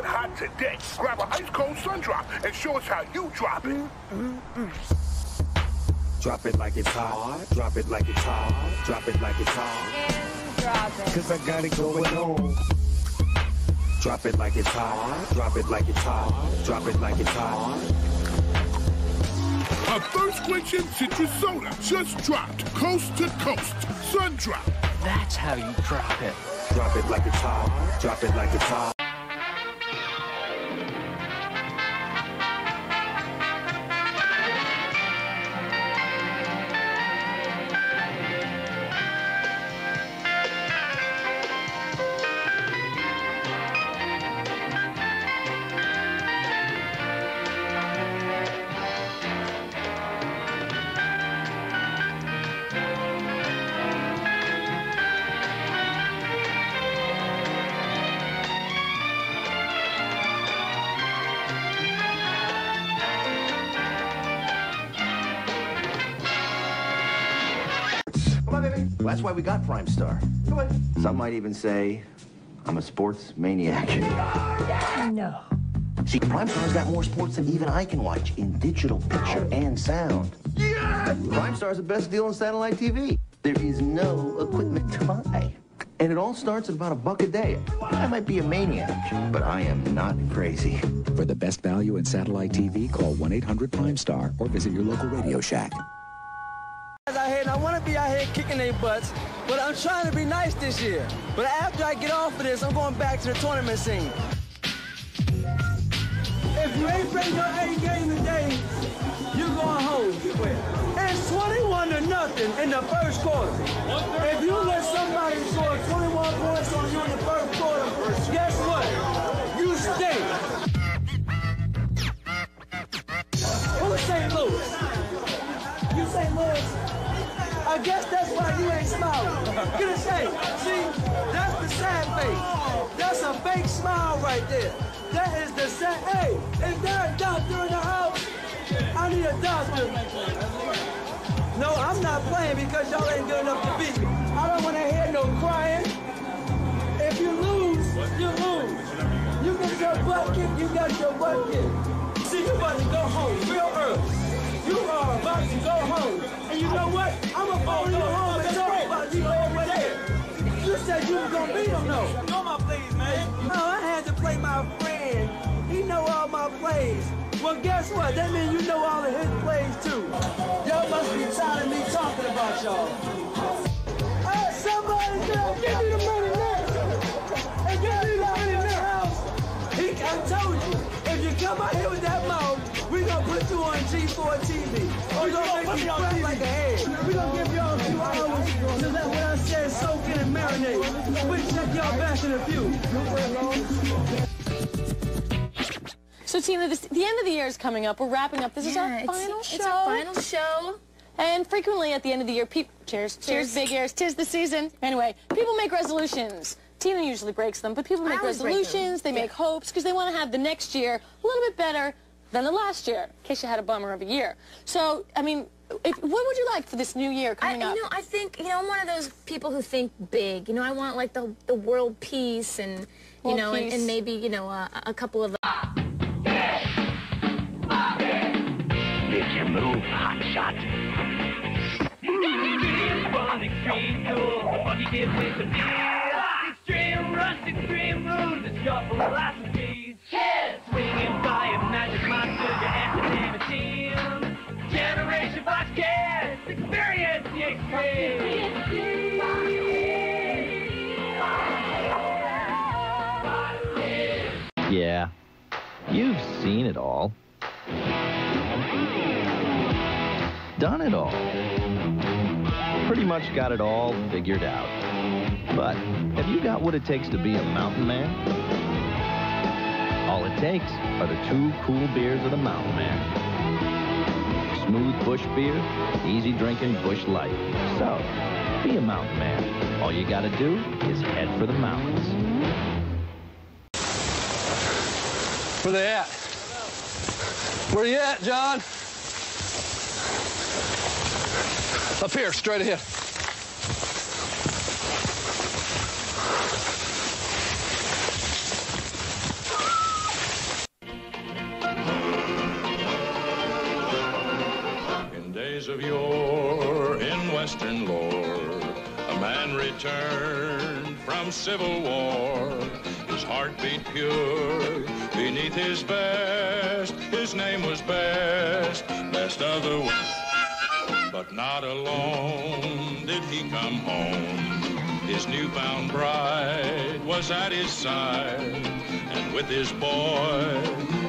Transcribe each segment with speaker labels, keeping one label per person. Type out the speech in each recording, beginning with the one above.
Speaker 1: get hot today. Grab an ice cold sun drop and show us how you drop it.
Speaker 2: Drop it like it's hot. Drop it like it's hot. Drop it like it's hot.
Speaker 3: Drop it.
Speaker 2: Cause I got it going on. Drop it like it's hot. Drop it like it's hot. Drop it like it's hot.
Speaker 1: A thirst quenching citrus soda just dropped coast to coast. Sun drop.
Speaker 4: That's how you drop it.
Speaker 2: Drop it like it's hot. Drop it like it's hot.
Speaker 5: Why we got Prime Star. Come on. Some might even say I'm a sports maniac.
Speaker 3: No.
Speaker 5: See, Primestar's got more sports than even I can watch in digital picture and sound. Yeah! Primestar's the best deal on satellite TV. There is no equipment to buy. And it all starts at about a buck a day. I might be a maniac, but I am not crazy.
Speaker 6: For the best value in satellite TV, call 1-800-PRIME-STAR or visit your local Radio Shack.
Speaker 7: Here, and I want to be out here kicking their butts, but I'm trying to be nice this year. But after I get off of this, I'm going back to the tournament scene. If you ain't bring your A game today, you're going home. It's 21 to nothing in the first quarter. If you let somebody score 21 points on you in the first quarter, guess what? You stink. Who's St. Louis? You St. Louis? I guess that's why you ain't smiling. Get a shake. See, that's the sad face. That's a fake smile right there. That is the sad. Hey, is there a doctor in the house? I need a doctor. No, I'm not playing because y'all ain't good enough to beat me. I don't want to hear no crying. If you lose, you lose. You get your butt kicked, you got your butt kicked. See, you about to go home real early. You are about to go home. And you know what? I'm going to follow you home and talk about you over there. You said you was going to beat him, though. Know my plays, man. No, I had to play my friend. He know all my plays. Well, guess what? That means you know all of his plays, too. Y'all must be tired of me talking about y'all. Hey, somebody get, give me the money now. And give me the money now. He, I told you, if you come out here with that mouth, gonna put you on G4 TV. We gonna make you fret like a head. We gonna give y'all a few hours to let what I said soak in and marinate. We check y'all back in a few.
Speaker 8: So, Tina, this, the end of the year is coming up. We're wrapping up. This is our
Speaker 3: it's-
Speaker 8: final
Speaker 3: it's
Speaker 8: show.
Speaker 3: our final show.
Speaker 8: And frequently at the end of the year, people cheers, cheers,
Speaker 3: Cheers.
Speaker 8: big ears, tis the season. Anyway, people make resolutions. Tina usually breaks them, but people make
Speaker 3: always break them.
Speaker 8: resolutions. They
Speaker 3: Yeah.
Speaker 8: make hopes because they want to have the next year a little bit better than the last year. In case you had a bummer of a year. So, I mean, if, what would you like for this new year
Speaker 3: I,
Speaker 8: coming
Speaker 3: you
Speaker 8: up?
Speaker 3: know, I think, you know, I'm one of those people who think big. You know, I want like the, the world peace and, you know, and, and maybe, you know, uh, a couple of...
Speaker 9: Make your move, hot shot. Fun, extreme, cool, funky kid with the feel. Extreme rush, extreme moves, it's your philosophy. Swinging Generation experience the extreme.
Speaker 10: Yeah, you've seen it all. Done it all. Pretty much got it all figured out. But have you got what it takes to be a mountain man? All it takes are the two cool beers of the mountain man. Smooth Busch beer, easy drinking Busch light. So, be a mountain man. All you gotta do is head for the mountains.
Speaker 7: Where they at? Where you at, John? Up here, straight ahead.
Speaker 11: Of yore in Western lore, a man returned from Civil War. His heart beat pure beneath his vest. His name was Best, best of the West. But not alone did he come home. His newfound bride was at his side, and with his boy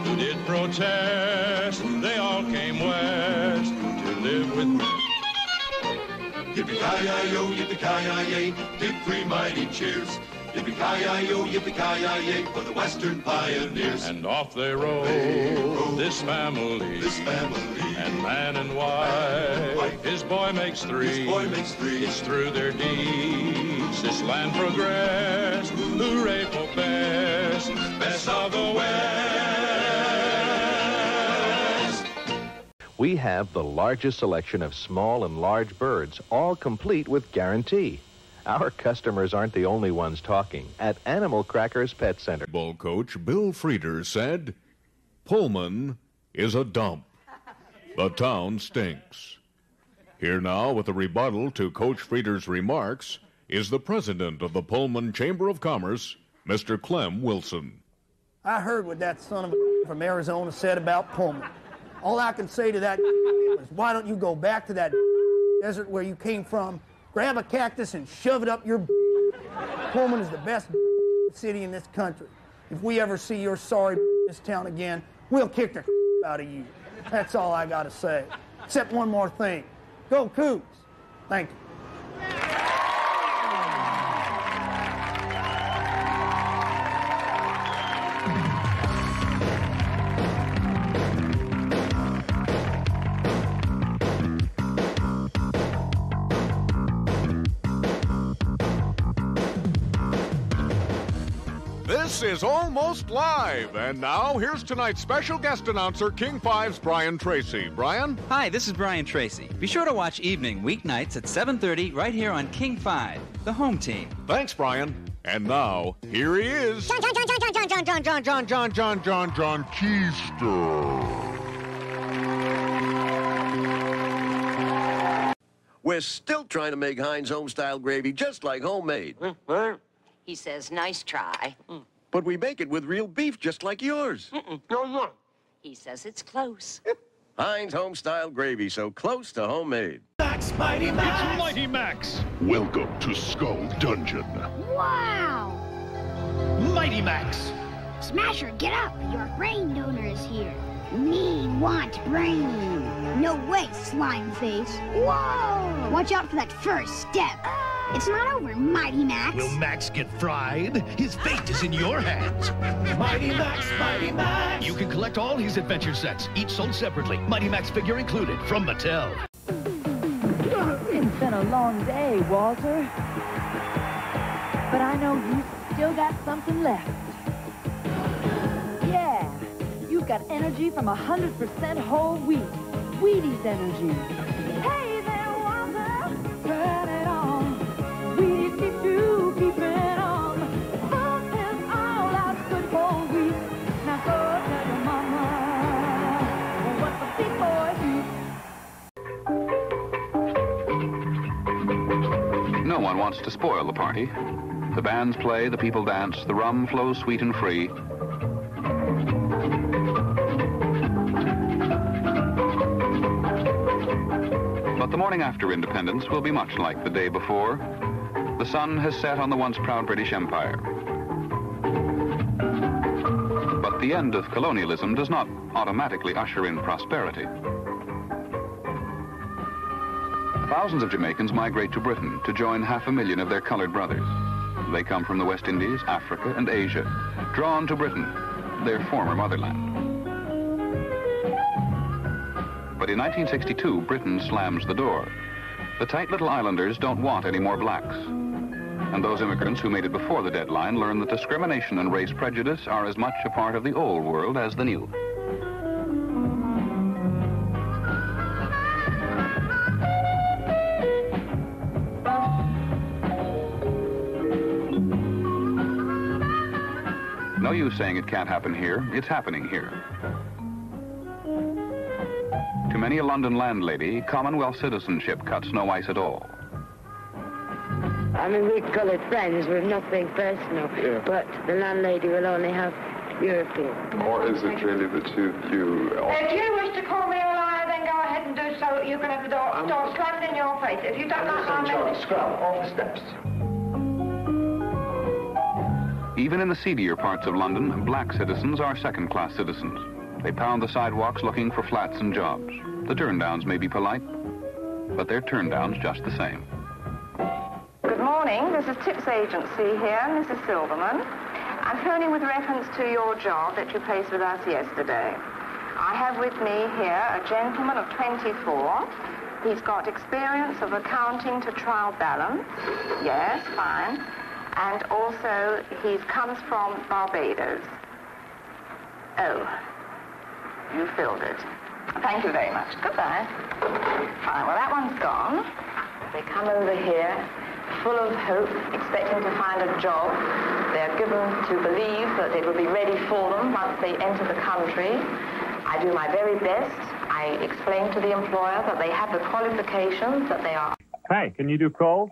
Speaker 11: who did protest, they all came west live with me.
Speaker 12: Yippee-ki-yi-yo, yippee-ki-yi-yay, give three mighty cheers. Yippee-ki-yi-yo, yippee-ki-yi-yay, for the Western pioneers.
Speaker 11: And off they rode, this family,
Speaker 12: this family,
Speaker 11: and man and wife. His boy makes three.
Speaker 12: His boy makes three.
Speaker 11: It's through their deeds this land progressed. Hooray for best, best of the West.
Speaker 13: We have the largest selection of small and large birds, all complete with guarantee. Our customers aren't the only ones talking. At Animal Crackers Pet Center.
Speaker 14: Ball coach Bill Frieder said, Pullman is a dump. The town stinks. Here now with a rebuttal to Coach Frieder's remarks is the president of the Pullman Chamber of Commerce, Mr. Clem Wilson.
Speaker 15: I heard what that son of a from Arizona said about Pullman. All I can say to that is, why don't you go back to that desert where you came from, grab a cactus and shove it up your Pullman is the best city in this country. If we ever see your sorry this town again, we'll kick the out of you. That's all I got to say. Except one more thing. Go Cougs. Thank you.
Speaker 14: Is almost live, and now here's tonight's special guest announcer, King 5's Brian Tracy. Brian?
Speaker 16: Hi, this is Brian Tracy. Be sure to watch Evening weeknights at 7:30 right here on King 5, the home team.
Speaker 14: Thanks, Brian. And now, here he is.
Speaker 17: John, John, John, John, John, John, John, John, John, John, John, John, John Keister.
Speaker 18: We're still trying to make Heinz home-style gravy just like homemade.
Speaker 19: He says, nice try.
Speaker 18: But we make it with real beef just like yours.
Speaker 19: No, no. He says it's close.
Speaker 18: Heinz home-style gravy, so close to homemade.
Speaker 20: Max, Mighty Max. It's Mighty Max. Welcome to Skull Dungeon.
Speaker 6: Wow!
Speaker 20: Mighty Max.
Speaker 6: Smasher, get up! Your brain donor is here. Me want brain. No way, slime face. Whoa! Watch out for that first step. It's not over, Mighty Max.
Speaker 20: Will Max get fried? His fate is in your hands. Mighty Max, Mighty Max. You can collect all his adventure sets, each sold separately. Mighty Max figure included from Mattel.
Speaker 3: It's been a long day, Walter. But I know you still got something left. Got energy from 100% whole wheat. Wheaties energy. Hey there, Walter. Turn it on. Wheaties keeps you keeping on. This is all out good whole wheat. Now go tell your mama what the big boy do.
Speaker 21: No one wants to spoil the party. The bands play, the people dance, the rum flows sweet and free. The morning after independence will be much like the day before. The sun has set on the once proud British Empire. But the end of colonialism does not automatically usher in prosperity. Thousands of Jamaicans migrate to Britain to join half a million of their colored brothers. They come from the West Indies, Africa, and Asia, drawn to Britain, their former motherland. But in 1962, Britain slams the door. The tight little islanders don't want any more blacks. And those immigrants who made it before the deadline learn that discrimination and race prejudice are as much a part of the old world as the new. No use saying it can't happen here. It's happening here. To many a London landlady, Commonwealth citizenship cuts no ice at all.
Speaker 22: I mean, we call it friends with nothing personal, but the landlady will only have European.
Speaker 23: Or is it really the two of you?
Speaker 24: If you wish to call me a liar, then go ahead and do so. You can have the door, door slammed in your face. If you don't like my message...
Speaker 23: Scrub, off the steps.
Speaker 21: Even in the seedier parts of London, black citizens are second-class citizens. They pound the sidewalks looking for flats and jobs. The turndowns may be polite, but they're turndowns just the same.
Speaker 24: Good morning. This is Tips Agency here, Mrs. Silverman. I'm phoning with reference to your job that you placed with us yesterday. I have with me here a gentleman of 24. He's got experience of accounting to trial balance. Yes, fine. And also, he comes from Barbados. Oh, you filled it. Thank you very much. Goodbye. Fine, well, that one's gone. They come over here full of hope, expecting to find a job. They're given to believe that it will be ready for them once they enter the country. I do my very best. I explain to the employer that they have the qualifications, that they are
Speaker 25: Hey, can you do cold?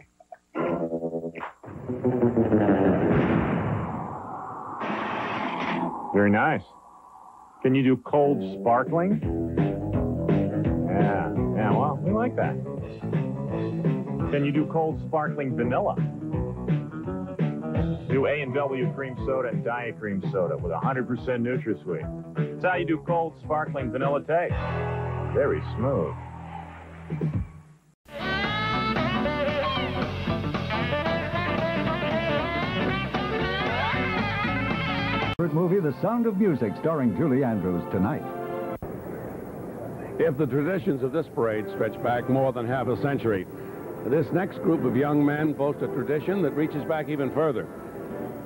Speaker 25: Very nice. Can you do cold sparkling? Yeah, yeah, well, we like that. Can you do cold sparkling vanilla? Do A and W cream soda and diet cream soda with 100% NutraSweet. That's how you do cold sparkling vanilla taste. Very smooth.
Speaker 5: Movie The Sound of Music starring Julie Andrews tonight.
Speaker 26: If the traditions of this parade stretch back more than half a century, this next group of young men boast a tradition that reaches back even further.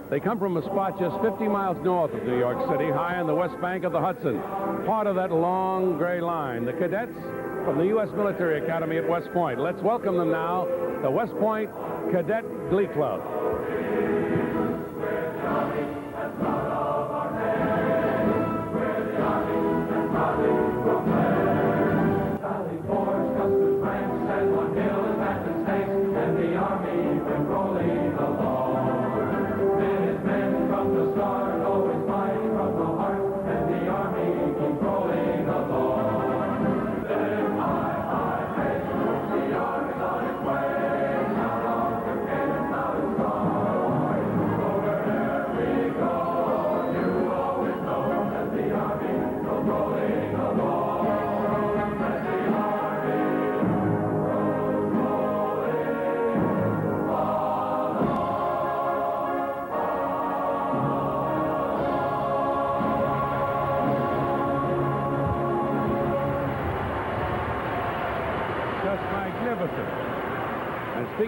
Speaker 26: They come from a spot just 50 miles north of New York City, high on the west bank of the Hudson, part of that long gray line. The cadets from the U.S. Military Academy at West Point. Let's welcome them now, the West Point Cadet Glee Club.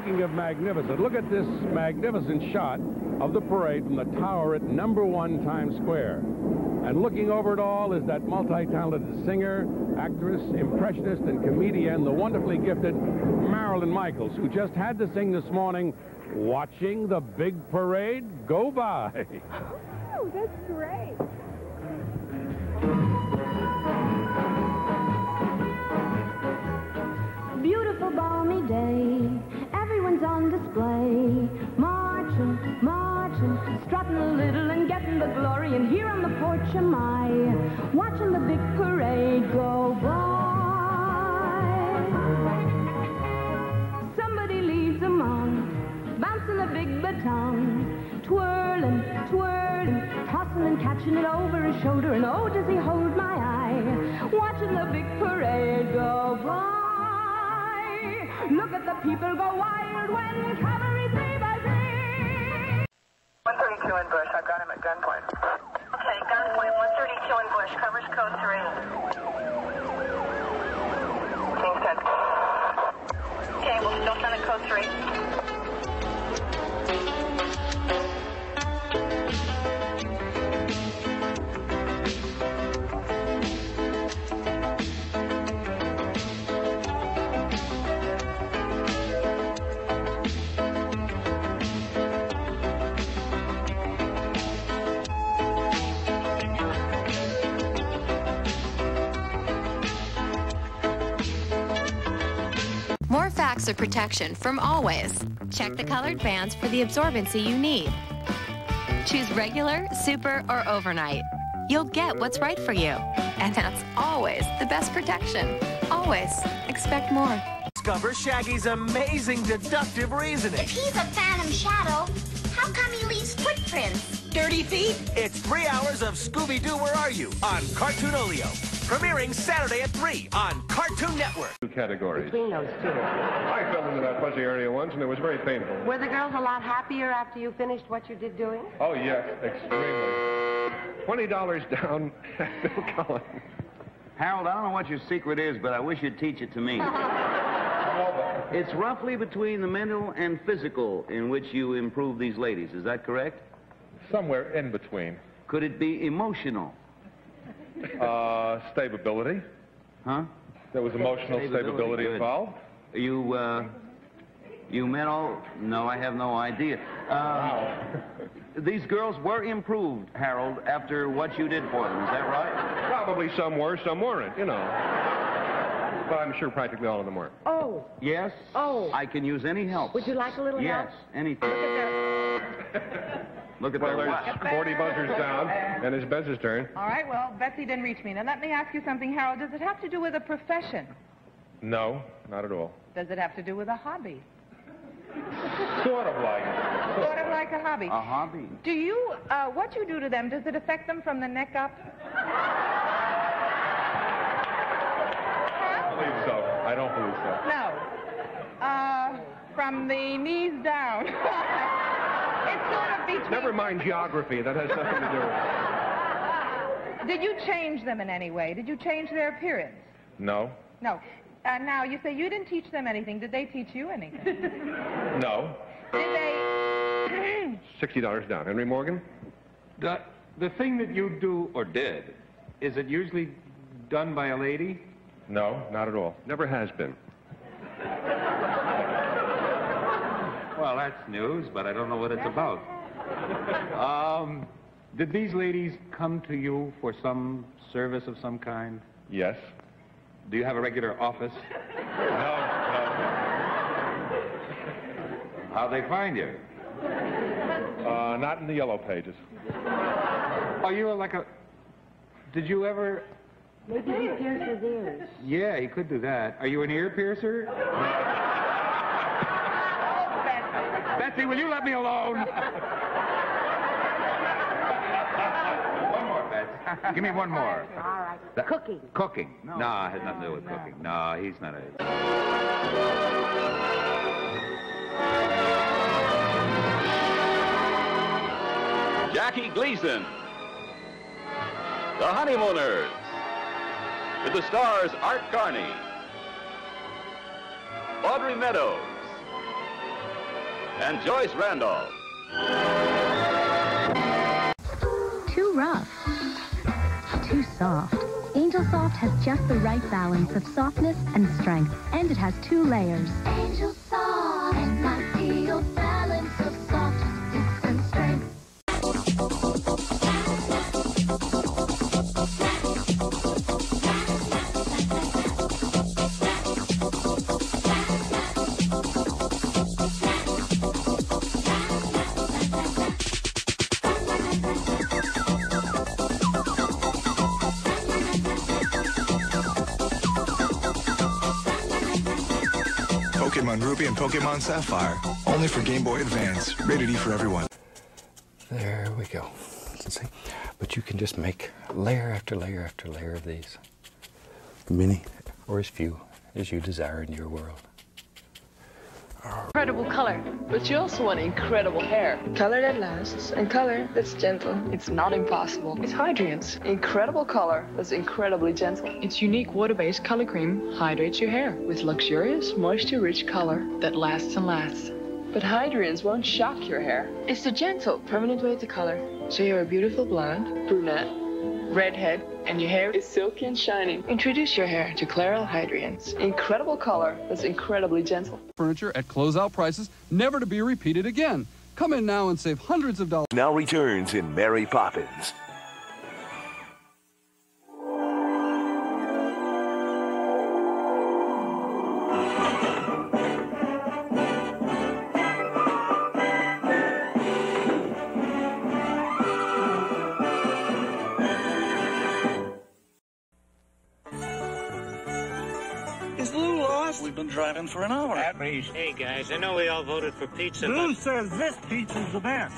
Speaker 26: Speaking of magnificent, look at this magnificent shot of the parade from the tower at number one Times Square. And looking over it all is that multi-talented singer, actress, impressionist, and comedian, the wonderfully gifted Marilyn Michaels, who just had to sing this morning, watching the big parade go by.
Speaker 27: Oh, that's great.
Speaker 3: Beautiful balmy day, everyone's on display. Marching, marching, strutting a little and getting the glory. And here on the porch am I, watching the big parade go by. Somebody leads them on, bouncing a big baton, twirling, twirling, tossing and catching it over his shoulder. And oh, does he hold my eye, watching the big parade go by. Look at the people go wild when cavalry three by three.
Speaker 24: 132 in Bush. I've got him at gunpoint. Okay, gunpoint 132 in Bush. Covers code 3.
Speaker 28: Of protection from Always. Check the colored bands for the absorbency you need. Choose regular, super, or overnight. You'll get what's right for you. And that's always the best protection. Always. Expect more.
Speaker 29: Discover Shaggy's amazing deductive reasoning.
Speaker 6: If he's a phantom shadow, how come he leaves footprints?
Speaker 29: Dirty feet? It's three hours of Scooby Doo Where Are You on Cartoon Cartoonolio. Premiering Saturday at 3 on Cartoon Network.
Speaker 30: Two categories.
Speaker 31: Between those two.
Speaker 30: I fell into that fuzzy area once, and it was very painful.
Speaker 31: Were the girls a lot happier after you finished what you did doing?
Speaker 30: Oh, yes, extremely. $20 down, Bill Cullen.
Speaker 32: Harold, I don't know what your secret is, but I wish you'd teach it to me. it's roughly between the mental and physical in which you improve these ladies. Is that correct?
Speaker 30: Somewhere in between.
Speaker 32: Could it be emotional?
Speaker 30: Uh, stability.
Speaker 32: Huh?
Speaker 30: There was emotional stability,
Speaker 32: good.
Speaker 30: involved.
Speaker 32: You, uh, you met all... No, I have no idea. Uh, these girls were improved, Harold, after what you did for them. Is that right?
Speaker 30: Probably some were, some weren't, you know. But I'm sure practically all of them were.
Speaker 31: Oh,
Speaker 32: Yes?
Speaker 31: Oh.
Speaker 32: I can use any help.
Speaker 31: would you like a little
Speaker 32: Yes,
Speaker 31: help?
Speaker 32: Yes, anything.
Speaker 31: Look at
Speaker 32: Look at
Speaker 30: Well,
Speaker 32: their
Speaker 30: there's
Speaker 32: watch.
Speaker 30: 40 buzzers down, and it's Bess's turn.
Speaker 27: All right, well, Betsy didn't reach me. Now, let me ask you something, Harold. Does it have to do with a profession?
Speaker 30: No, not at all.
Speaker 27: Does it have to do with a hobby?
Speaker 30: Sort of like.
Speaker 27: Sort of like a hobby.
Speaker 32: A hobby?
Speaker 27: Do you, uh, what you do to them, does it affect them from the neck up?
Speaker 30: I don't believe so. I don't believe so.
Speaker 27: No. Uh, from the knees down. it's sort of between...
Speaker 30: Never mind geography. That has nothing to do with it.
Speaker 27: Did you change them in any way? Did you change their appearance?
Speaker 30: No.
Speaker 27: No. Uh, now, you say you didn't teach them anything. Did they teach you anything?
Speaker 30: No.
Speaker 27: Did they...
Speaker 30: $60 down. Henry Morgan?
Speaker 33: The, the thing that you do or did, is it usually done by a lady?
Speaker 30: No, not at all. Never has been.
Speaker 33: Well, that's news, but I don't know what it's about. Um, did these ladies come to you for some service of some kind?
Speaker 30: Yes.
Speaker 33: Do you have a regular office?
Speaker 30: No,
Speaker 33: How'd they find you?
Speaker 30: Uh, not in the yellow pages.
Speaker 33: Are you like a... Did you ever...
Speaker 31: Maybe he pierced his ears.
Speaker 33: Yeah, he could do that. Are you an ear piercer? Betsy, will you let me alone? one more, Betsy. Give me one more.
Speaker 31: All right.
Speaker 33: That-
Speaker 31: Cooking.
Speaker 33: Cooking? No, it has nothing to do with cooking. No, he's not a...
Speaker 34: Jackie Gleason. The Honeymooners. With the stars Art Carney, Audrey Meadows, and Joyce Randolph.
Speaker 35: Too rough. Too soft. Angel Soft has just the right balance of softness and strength, and it has two layers.
Speaker 6: Angel soft,
Speaker 36: Pokemon Sapphire. Only for Game Boy Advance. Rated E for everyone.
Speaker 37: There we go. Let's see. But you can just make layer after layer after layer of these. Many or as few as you desire in your world.
Speaker 38: Incredible color, but you also want incredible hair. Color that lasts and color that's gentle. It's not impossible. It's Hydrience. Incredible color that's incredibly gentle. Its unique water-based color cream hydrates your hair with luxurious, moisture-rich color that lasts and lasts. But Hydrience won't shock your hair. It's the gentle, permanent way to color. So you're a beautiful blonde, brunette, redhead, and your hair is silky and shining. Introduce your hair to Clairol Hydrience. Incredible color that's incredibly gentle.
Speaker 39: Furniture at closeout prices, never to be repeated again. Come in now and save hundreds of dollars.
Speaker 40: Now returns in Mary Poppins.
Speaker 16: Driving for an hour.
Speaker 41: At least. Hey, guys, I know we all voted for pizza,
Speaker 16: Who
Speaker 41: but...
Speaker 16: says this pizza's the best?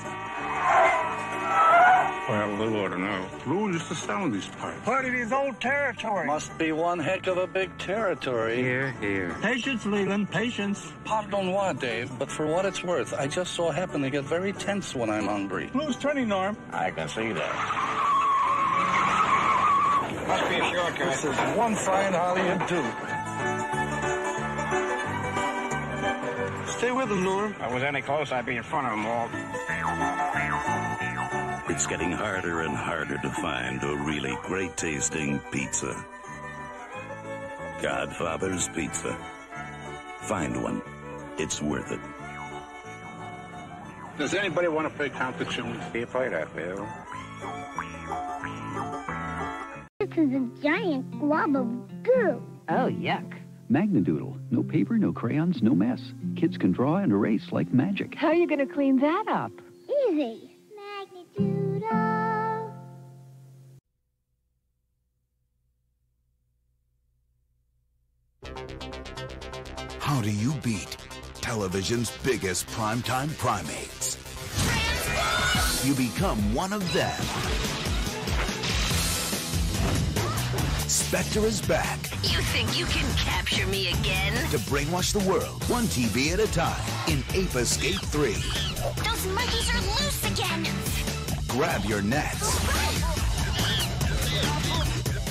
Speaker 41: Well, Lou ought to know. Lou used to sell in these parts.
Speaker 16: Part of his old territory. Must be one heck of a big territory.
Speaker 41: Here, here.
Speaker 16: Patience, Leland, patience. Pardon moi, Dave, but for what it's worth, I just so happen to get very tense when I'm hungry. Lou's turning, Norm.
Speaker 41: I can see that. Must be a shortcut.
Speaker 16: This is one fine Hollywood do. Stay with him, Norm.
Speaker 41: If I was any close, I'd be in front of them all.
Speaker 16: It's getting harder and harder to find a really great tasting pizza. Godfather's Pizza. Find one. It's worth it.
Speaker 41: Does anybody want to play Count the Chimney? Be afraid I will.
Speaker 42: This is a giant glob of goo.
Speaker 43: Oh, yuck.
Speaker 5: Magna Doodle. No paper, no crayons, no mess. Kids can draw and erase like magic.
Speaker 44: How are you going to clean that up?
Speaker 42: Easy. Magna Doodle.
Speaker 45: How do you beat television's biggest primetime primates? You become one of them. Specter is back
Speaker 3: You think you can capture me again?
Speaker 45: to brainwash the world, one TV at a time, in Ape Escape 3.
Speaker 42: Those monkeys are loose again.
Speaker 45: Grab your nets.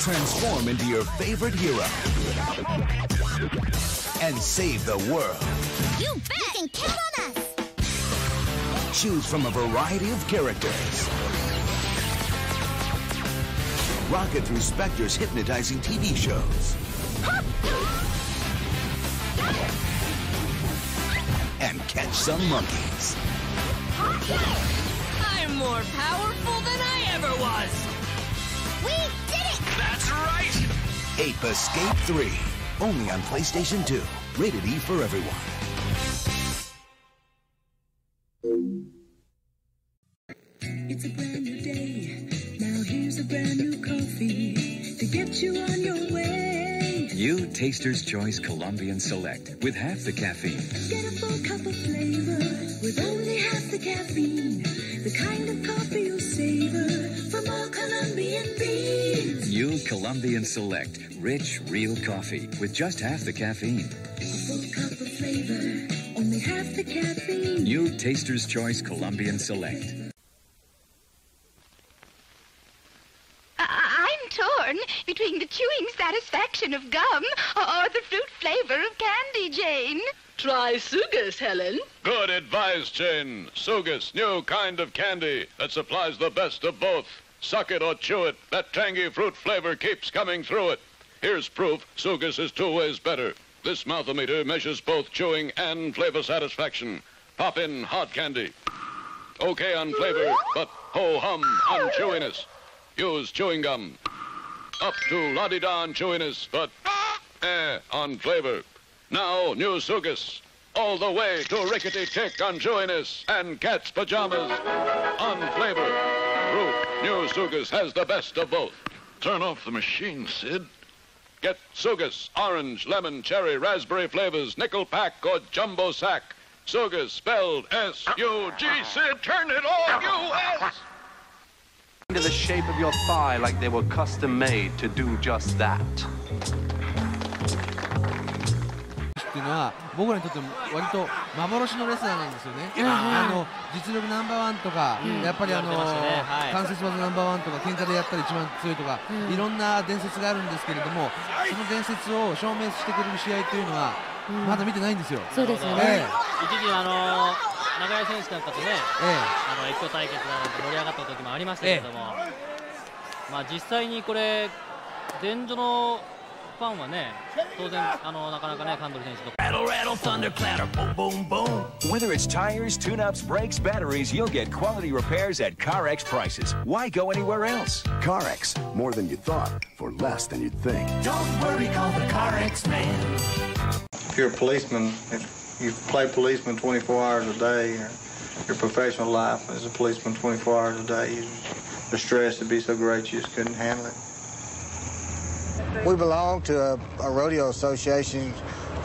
Speaker 45: Transform into your favorite hero. And save the world.
Speaker 42: You bet. You can count on us.
Speaker 45: Choose from a variety of characters. Rocket through Specter's hypnotizing TV shows. And catch some monkeys.
Speaker 3: I'm more powerful than I ever was.
Speaker 42: We did it.
Speaker 45: That's right. Ape Escape 3. Only on PlayStation 2. Rated E for everyone.
Speaker 46: It's a brand new day. Get you on your way.
Speaker 6: You Taster's Choice Colombian Select with half the caffeine.
Speaker 46: Get a full cup of flavor with only half the caffeine. The kind of coffee you'll savor from all Colombian beans.
Speaker 6: New Colombian Select, rich, real coffee with just half the caffeine.
Speaker 46: A full cup of flavor, only half the caffeine.
Speaker 6: New Taster's Choice Colombian Select.
Speaker 47: I- I'm torn between the chewing satisfaction of gum or the fruit flavor of candy, Jane.
Speaker 38: Try Sugus, Helen.
Speaker 48: Good advice, Jane. Sugus, new kind of candy that supplies the best of both. Suck it or chew it. That tangy fruit flavor keeps coming through it. Here's proof Sugus is two ways better. This mouthometer measures both chewing and flavor satisfaction. Pop in hot candy. Okay on flavor, but ho-hum on chewiness. Use chewing gum. Up to la-di-da on chewiness, but eh on flavor. Now, new Sugus. All the way to rickety tick on chewiness and cat's pajamas on flavor. Proof new Sugus has the best of both. Turn off the machine, Sid. Get Sugus, orange, lemon, cherry, raspberry flavors, nickel pack or jumbo sack. Sugus spelled S-U-G. Sid, turn it off, U-S.
Speaker 49: Into the shape of your thigh like they were custom made to do just that.
Speaker 50: っていうのは僕らにとっても割と幻のレスラーなんですよね、あの実力ナンバーワンとか、
Speaker 51: うん。
Speaker 50: やっぱりあの、
Speaker 51: ね。はい。
Speaker 50: 関節技ナンバーワンとか喧嘩でやったら一番強いとか、
Speaker 51: うん。
Speaker 50: いろんな伝説があるんですけれどもその伝説を証明してくれる試合というのは、
Speaker 51: うん。
Speaker 50: まだ見てないんですよ。
Speaker 51: そうですよ
Speaker 50: え
Speaker 51: ね。一時あの長井選手なんかとね、
Speaker 50: え
Speaker 51: あの越境対決などで盛り上がった時もありましたけれども、まあ実際にこれ前女のファンはね、当然あのなかなかねカンドル選手と
Speaker 10: Rattle, rattle, thunder, clatter, boom, boom, boom. Whether it's tires, tune-ups, brakes, batteries, you'll get quality repairs at CarX prices. Why go anywhere else?
Speaker 52: CarX, more than you thought, for less than you'd think.
Speaker 10: Don't worry, call the CarX man.
Speaker 53: If you're a policeman, if you play policeman 24 hours a day, or your professional life as a policeman 24 hours a day, you, the stress would be so great you just couldn't handle it.
Speaker 54: We belong to a, a rodeo association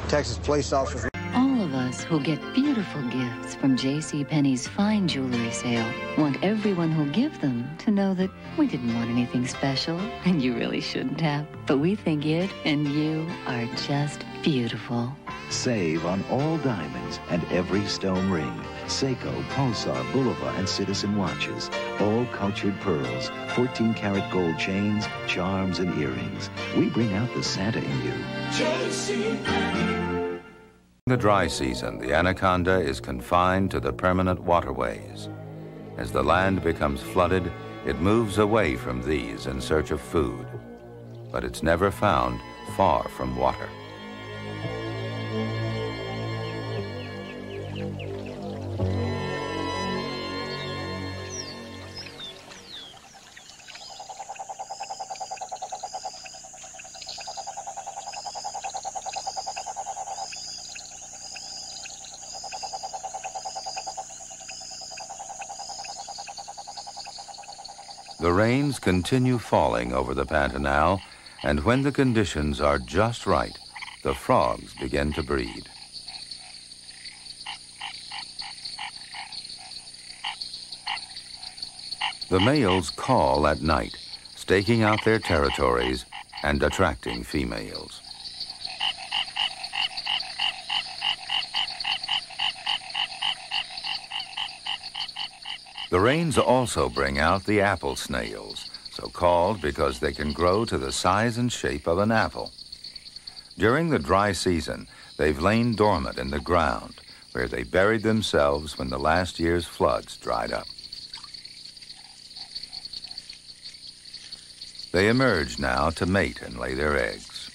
Speaker 55: Texas police officers.
Speaker 56: All of us who get beautiful gifts from J.C. Penney's fine jewelry sale want everyone who'll give them to know that we didn't want anything special, and you really shouldn't have. But we think it and you are just beautiful.
Speaker 57: Save on all diamonds and every stone ring. Seiko, Pulsar, Bulova, and Citizen watches. All cultured pearls, 14 karat gold chains, charms, and earrings. We bring out the Santa in you.
Speaker 58: In the dry season, the anaconda is confined to the permanent waterways. As the land becomes flooded, it moves away from these in search of food. But it's never found far from water. The rains continue falling over the Pantanal, and when the conditions are just right, the frogs begin to breed. The males call at night, staking out their territories and attracting females. The rains also bring out the apple snails, so called because they can grow to the size and shape of an apple. During the dry season, they've lain dormant in the ground, where they buried themselves when the last year's floods dried up. They emerge now to mate and lay their eggs.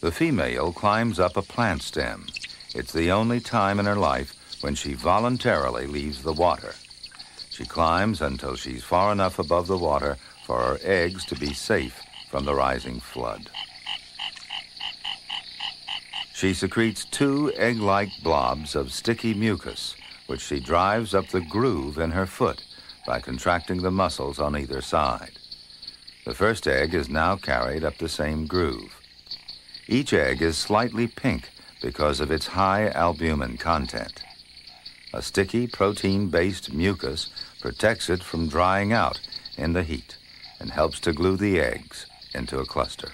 Speaker 58: The female climbs up a plant stem it's the only time in her life when she voluntarily leaves the water. She climbs until she's far enough above the water for her eggs to be safe from the rising flood. She secretes two egg-like blobs of sticky mucus, which she drives up the groove in her foot by contracting the muscles on either side. The first egg is now carried up the same groove. Each egg is slightly pink because of its high albumin content. A sticky protein-based mucus protects it from drying out in the heat and helps to glue the eggs into a cluster.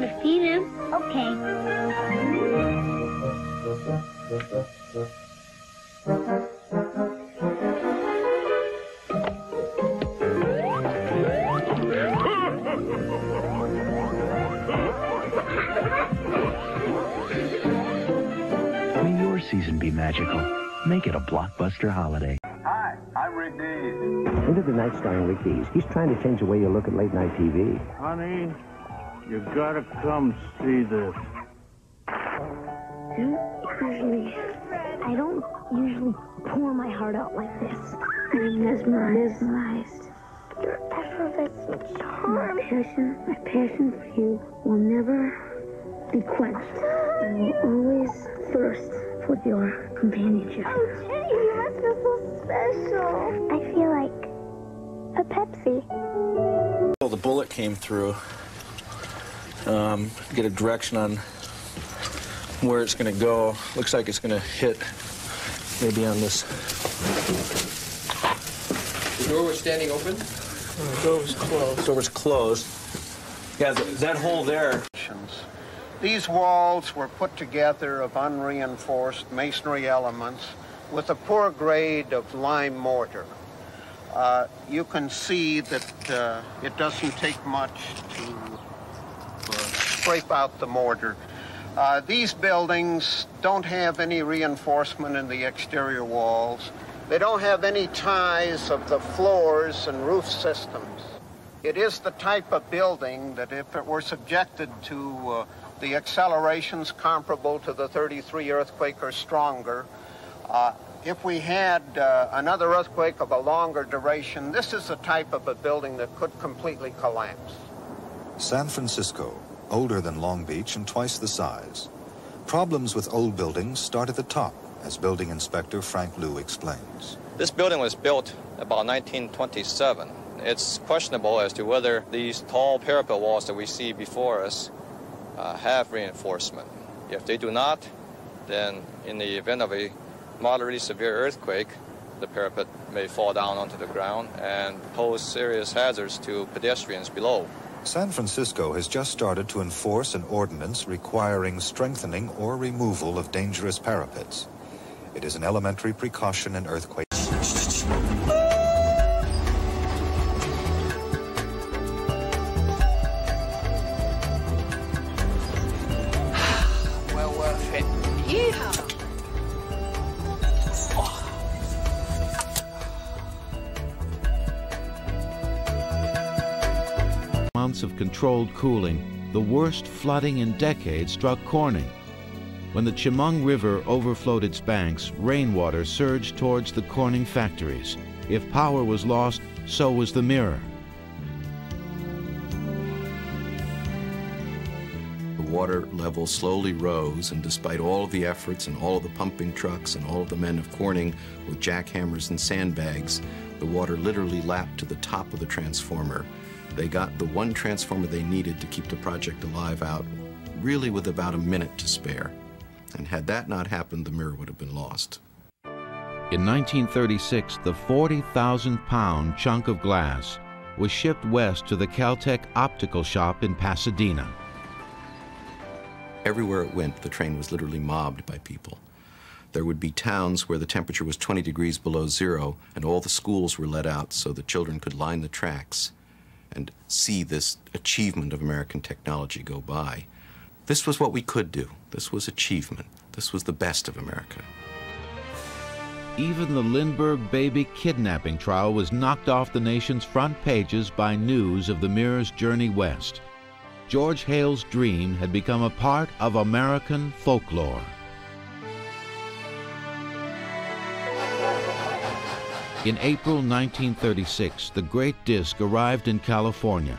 Speaker 6: Gonna feed him. Okay.
Speaker 57: May your season be magical. Make it a blockbuster holiday.
Speaker 59: Hi, I'm Rick Dees.
Speaker 43: Into the night starring Rick Dees. He's trying to change the way you look at late night TV.
Speaker 59: Honey, you gotta come see this.
Speaker 6: Usually, I don't usually pour my heart out like this. I'm mesmerized. mesmerized. Your effervescent charm. My passion, my passion for you will never be quenched. I will always thirst for your companionship. Oh, Jenny, you must feel so special. I feel like a Pepsi.
Speaker 60: Well, the bullet came through um, get a direction on where it's going to go. Looks like it's going to hit maybe on this.
Speaker 61: The door was standing open?
Speaker 60: The door was closed. The door was closed. Yeah, that hole there.
Speaker 62: These walls were put together of unreinforced masonry elements with a poor grade of lime mortar. Uh, you can see that uh, it doesn't take much to scrape out the mortar. Uh, these buildings don't have any reinforcement in the exterior walls. They don't have any ties of the floors and roof systems. It is the type of building that if it were subjected to uh, the accelerations comparable to the 33 earthquake or stronger, uh, If we had uh, another earthquake of a longer duration, this is the type of a building that could completely collapse.
Speaker 53: San Francisco, older than Long Beach and twice the size. Problems with old buildings start at the top, as building inspector Frank Liu explains.
Speaker 63: This building was built about 1927. It's questionable as to whether these tall parapet walls that we see before us uh, have reinforcement. If they do not, then in the event of a moderately severe earthquake, the parapet may fall down onto the ground and pose serious hazards to pedestrians below.
Speaker 53: San Francisco has just started to enforce an ordinance requiring strengthening or removal of dangerous parapets. It is an elementary precaution in earthquake.
Speaker 55: Months of controlled cooling, the worst flooding in decades struck Corning. When the Chemung River overflowed its banks, rainwater surged towards the Corning factories. If power was lost, so was the mirror.
Speaker 64: The water level slowly rose, and despite all of the efforts and all of the pumping trucks and all of the men of Corning with jackhammers and sandbags, the water literally lapped to the top of the transformer. They got the one transformer they needed to keep the project alive out, really with about a minute to spare. And had that not happened, the mirror would have been lost.
Speaker 55: In 1936, the 40,000 pound chunk of glass was shipped west to the Caltech optical shop in Pasadena.
Speaker 64: Everywhere it went, the train was literally mobbed by people. There would be towns where the temperature was 20 degrees below zero, and all the schools were let out so the children could line the tracks and see this achievement of American technology go by. This was what we could do. This was achievement. This was the best of America.
Speaker 55: Even the Lindbergh baby kidnapping trial was knocked off the nation's front pages by news of the Mirror's journey west. George Hale's dream had become a part of American folklore. In April 1936, the Great Disc arrived in California.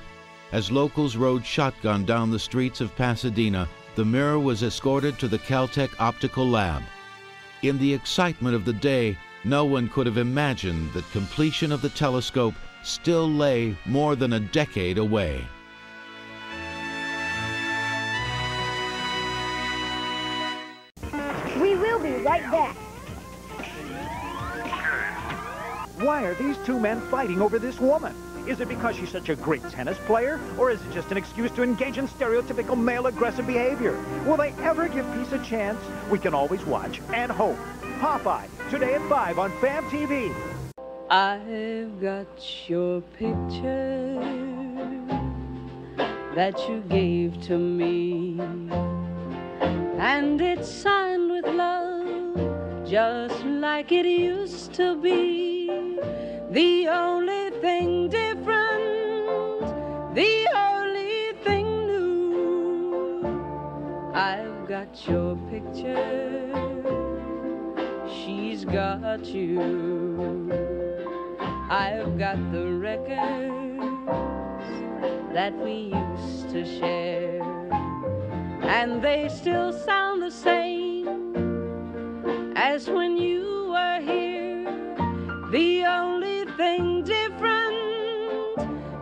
Speaker 55: As locals rode shotgun down the streets of Pasadena, the mirror was escorted to the Caltech Optical Lab. In the excitement of the day, no one could have imagined that completion of the telescope still lay more than a decade away.
Speaker 65: Why are these two men fighting over this woman? Is it because she's such a great tennis player? Or is it just an excuse to engage in stereotypical male aggressive behavior? Will they ever give peace a chance? We can always watch and hope. Popeye, today at 5 on FAM TV.
Speaker 66: I've got your picture that you gave to me, and it's signed with love, just like it used to be. The only thing different, the only thing new. I've got your picture, she's got you. I've got the records that we used to share, and they still sound the same as when you were here. The only thing different,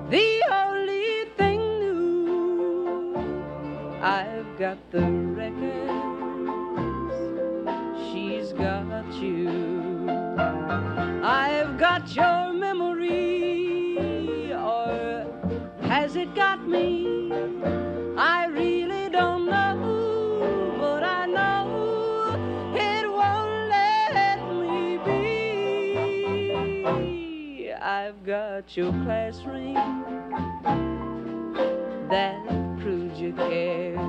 Speaker 66: the only thing new. I've got the records, she's got you. I've got your memory, or has it got me? I really got your class ring that proved you care,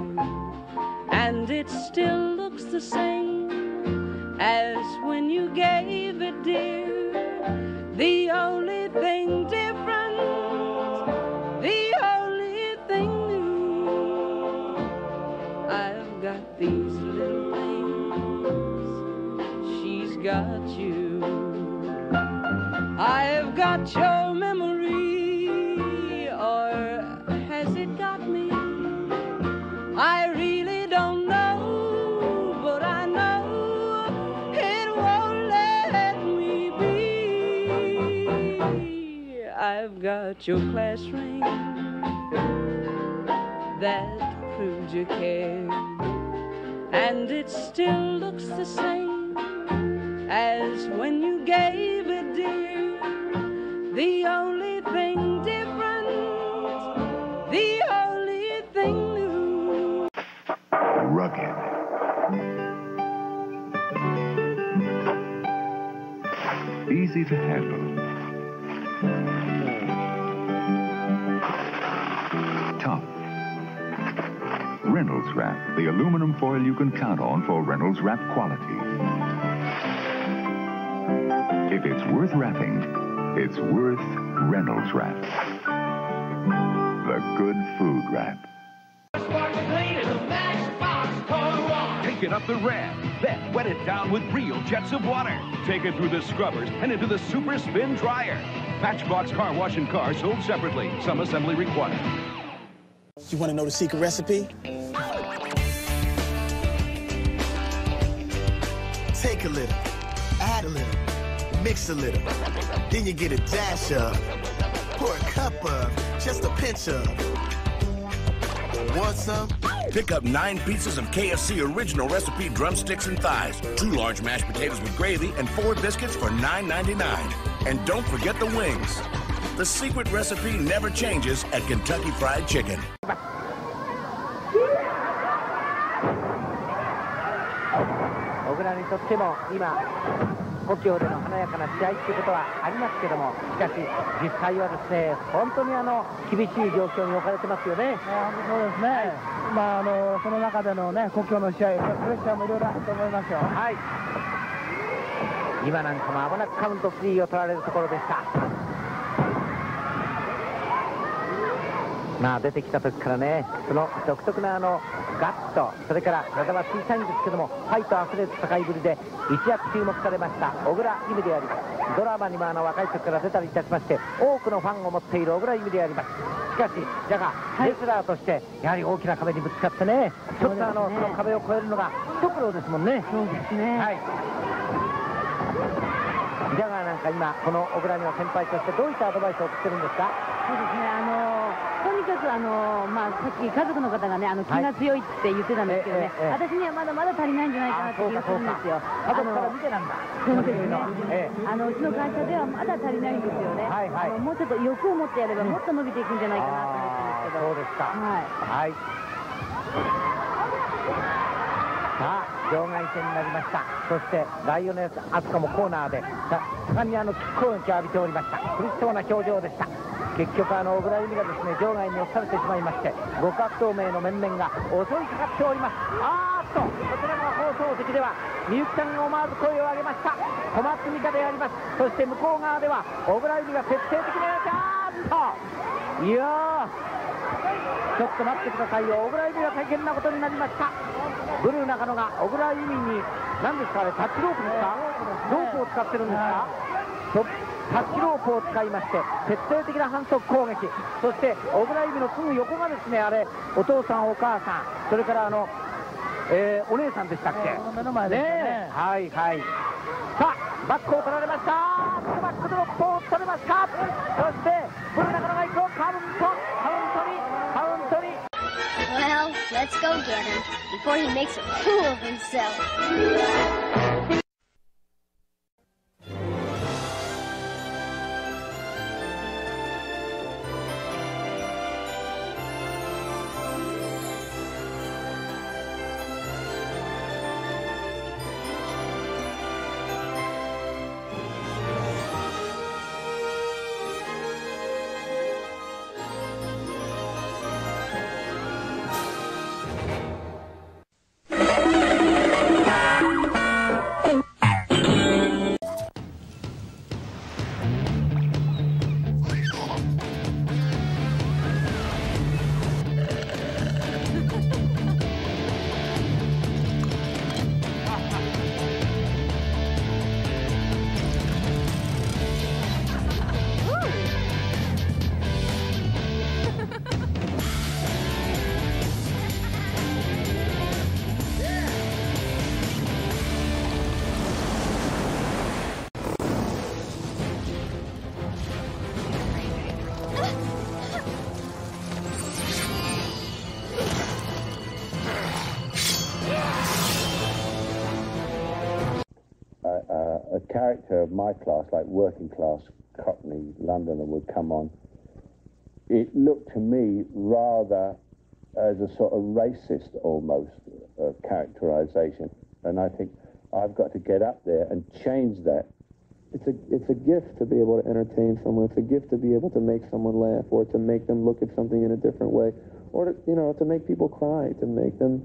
Speaker 66: and it still looks the same as when you gave it, dear. The only thing I've your memory, or has it got me? I really don't know, but I know it won't let me be. I've got your class ring that proved you cared, and it still looks the same as when you gave it. The only thing different, the only thing new.
Speaker 53: Rugged. Easy to handle. Tough. Reynolds Wrap, the aluminum foil you can count on for Reynolds Wrap quality. If it's worth wrapping, it's worth Reynolds Wrap. The good food wrap.
Speaker 20: Take it up the ramp, then wet it down with real jets of water. Take it through the scrubbers and into the super spin dryer. Matchbox car wash and car sold separately. Some assembly required.
Speaker 1: You want to know the secret recipe? Take a little, add a little, mix a little. Then you get a dash of, pour a cup of, just a pinch of. Want some?
Speaker 45: Pick up nine pieces of KFC original recipe drumsticks and thighs, two large mashed potatoes with gravy, and four biscuits for $9.99. And don't forget the wings. The secret recipe never changes at Kentucky Fried Chicken.
Speaker 43: 小倉にとっても今 故郷での華やかな試合ということはありますけどもしかし実際はですね本当にあの厳しい状況に置かれてますよね。
Speaker 67: そうですね、まああのその中でのね故郷の試合プレッシャーもいろいろあると思いますよ。
Speaker 43: はい。今なんかも危なくカウント3を取られるところでしたまあ出てきた時からねその独特なあのガットそれから体は小さいんですけどもファイトあふれる戦いぶりで一躍注目されました小倉由美であります。ドラマにもあの若い時から出たりいたしまして多くのファンを持っている小倉由美であります。しかしだがレスラーとしてやはり大きな壁にぶつかってねちょっとあのその壁を越えるのが一苦労ですもんね。そうですね。はい。ジャガーなんか今この小倉には先輩としてどういったアドバイスを送ってるんですか？
Speaker 68: そうですね、あのとにかくあの、まあ、さっき家族の方がね、あの気が強いって言ってたんですけどね、
Speaker 43: ええええ。
Speaker 68: 私にはまだまだ足りないんじゃないかなって気がするんですよ。
Speaker 43: 家族から見てなんだ。
Speaker 68: そうですね、
Speaker 43: え
Speaker 68: あのうちの会社ではまだ足りないんですよね、
Speaker 43: はいはい。
Speaker 68: もうちょっと欲を持ってやれば、もっと伸びていくんじゃないかなと思ってるんですけど、
Speaker 43: そうですか。
Speaker 68: はい。
Speaker 43: はい。さあ場外戦になりました。そしてライオネスアスカもコーナーでさ盛んにあのキックを浴びておりました。苦しそうな表情でした結局あの小倉由美がですね場外に押されてしまいまして極悪同盟の面々が襲いかかっております。あーっとこちらの放送席ではみゆきさんが思わず声を上げました。小松美香であります。そして向こう側では小倉由美が徹底的にやってあーっといやーちょっと待ってくださいよ。小倉由美が大変なことになりました。ブルー中野が小倉由美に何ですかあれタッチロープですか？ロープを使ってるんですか？とタッチロープを使いまして徹底的な反則攻撃。そして小倉由美のすぐ横がですねあれお父さんお母さん。それからあの、えーお姉さんでしたっけ？
Speaker 67: 目の前でね。
Speaker 43: え。はいはい。さあバックを取られました。バックドロップを取れますか？そしてブルー中野が行くカウント。カウントにカウントに。
Speaker 69: Well, let's go get him before he makes a fool of himself.
Speaker 70: A character of my class, like working class Cockney Londoner, would come on, it looked to me rather as a sort of racist almost uh, characterization. And I think I've got to get up there and change that.
Speaker 53: It's a, it's a gift to be able to entertain someone. It's a gift to be able to make someone laugh or to make them look at something in a different way or to, you know, to make people cry, to make them,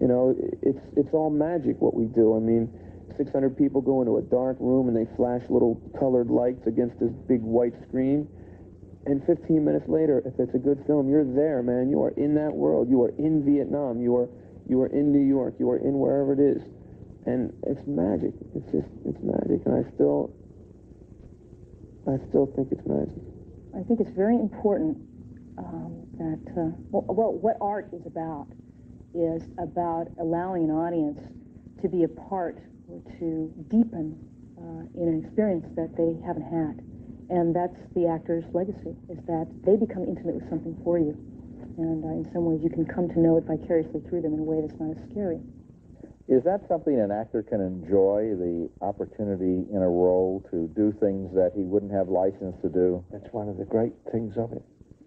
Speaker 53: you know, it's, it's all magic what we do. I mean, 600 people go into a dark room and they flash little colored lights against this big white screen. And 15 minutes later, if it's a good film, you're there, man. You are in that world. You are in Vietnam. You are, you are in New York. You are in wherever it is. And it's magic. It's just, it's magic. And I still, I still think it's magic.
Speaker 71: I think it's very important um, that, uh, well, well, what art is about is about allowing an audience to be a part or to deepen uh, in an experience that they haven't had. And that's the actor's legacy, is that they become intimate with something for you. And uh, in some ways, you can come to know it vicariously through them in a way that's not as scary.
Speaker 72: Is that something an actor can enjoy, the opportunity in a role to do things that he wouldn't have license to do?
Speaker 70: That's one of the great things of it.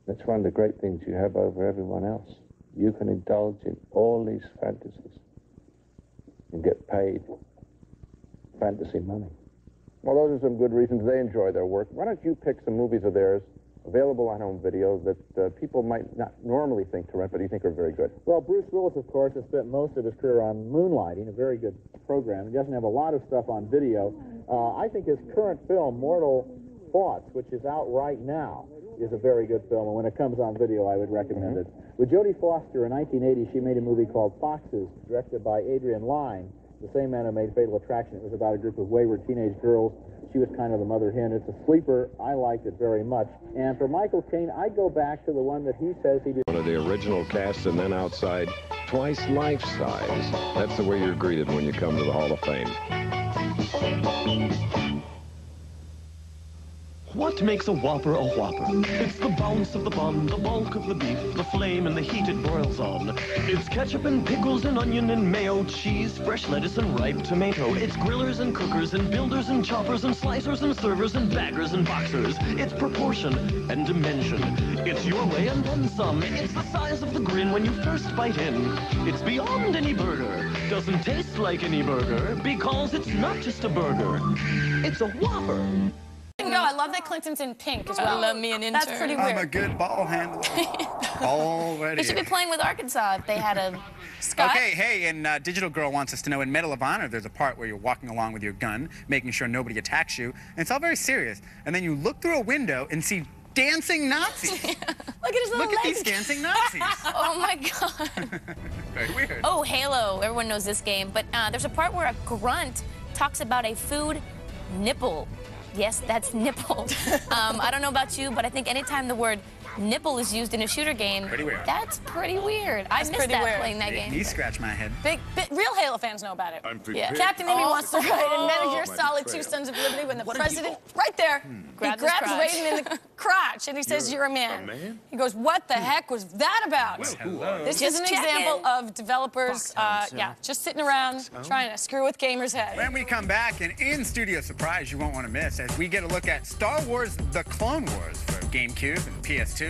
Speaker 70: That's one of the great things you have over everyone else. You can indulge in all these fantasies and get paid fantasy money.
Speaker 72: Well, those are some good reasons they enjoy their work. Why don't you pick some movies of theirs available on home video that uh, people might not normally think to rent, but you think are very good?
Speaker 73: Well, Bruce Willis, of course, has spent most of his career on Moonlighting, a very good program. He doesn't have a lot of stuff on video. Uh, I think his current film, Mortal Thoughts, which is out right now, is a very good film, and when it comes on video, I would recommend mm -hmm. it. With Jodie Foster in 1980, she made a movie called Foxes, directed by Adrian Lyne, the same man who made Fatal Attraction. It was about a group of wayward teenage girls she was kind of the mother hen. It's a sleeper. I liked it very much. And for Michael Caine, I go back to the one that he says he did.
Speaker 74: One of the original cast and then outside, twice life size. That's the way you're greeted when you come to the Hall of Fame.
Speaker 75: What makes a Whopper a Whopper? It's the bounce of the bun, the bulk of the beef, the flame and the heat it boils on. It's ketchup and pickles and onion and mayo, cheese, fresh lettuce and ripe tomato. It's grillers and cookers and builders and choppers and slicers and servers and baggers and boxers. It's proportion and dimension. It's your way and then some. It's the size of the grin when you first bite in. It's beyond any burger. Doesn't taste like any burger because it's not just a burger. It's a Whopper.
Speaker 8: Go. I love that Clinton's in pink as well.
Speaker 76: I love me an intern.
Speaker 8: That's pretty weird.
Speaker 77: I'm a good ball handler. Already.
Speaker 8: He should be playing with Arkansas if they had a Scott?
Speaker 77: Okay, hey, and uh, Digital Girl wants us to know in Medal of Honor, there's a part where you're walking along with your gun, making sure nobody attacks you, and it's all very serious. And then you look through a window and see dancing Nazis.
Speaker 8: Look at his little
Speaker 77: Look
Speaker 8: legs.
Speaker 77: at these dancing Nazis.
Speaker 8: oh my god.
Speaker 77: very weird.
Speaker 8: Oh, Halo. Everyone knows this game. But uh, there's a part where a grunt talks about a food nipple. Yes, that's nipple. um, I don't know about you, but I think anytime the word nipple is used in a shooter game,
Speaker 77: pretty weird.
Speaker 8: that's pretty weird. That's I missed that weird. playing that game.
Speaker 77: He scratched my head.
Speaker 8: Big, big, real Halo fans know about it.
Speaker 77: I'm
Speaker 8: yeah. Captain Amy
Speaker 77: oh,
Speaker 8: wants to write in Metal Gear
Speaker 77: oh,
Speaker 8: Solid 2 Sons of Liberty when the what president, right there, hmm. grabs he grabs Raiden in the crotch and he says, you're, you're a, man.
Speaker 77: a, man.
Speaker 8: He goes, what the heck was that about?
Speaker 77: Well,
Speaker 8: this
Speaker 77: just
Speaker 8: is an example of developers, uh, yeah, just sitting around oh. trying to screw with gamers' heads.
Speaker 77: When we come back, an in-studio surprise you won't want to miss as we get a look at Star Wars The Clone Wars for GameCube and PS2.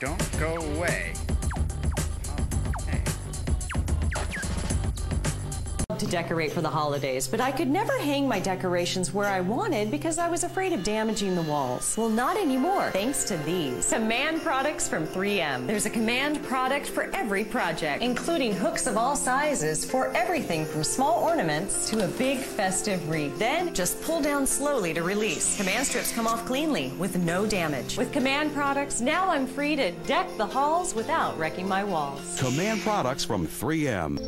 Speaker 77: Don't go away.
Speaker 78: To decorate for the holidays, but I could never hang my decorations where I wanted because I was afraid of damaging the walls. Well, not anymore, thanks to these. Command products from 3M. There's a Command product for every project, including hooks of all sizes for everything from small ornaments to a big festive wreath. Then just pull down slowly to release. Command strips come off cleanly with no damage. With Command products, now I'm free to deck the halls without wrecking my walls.
Speaker 45: Command products from 3M.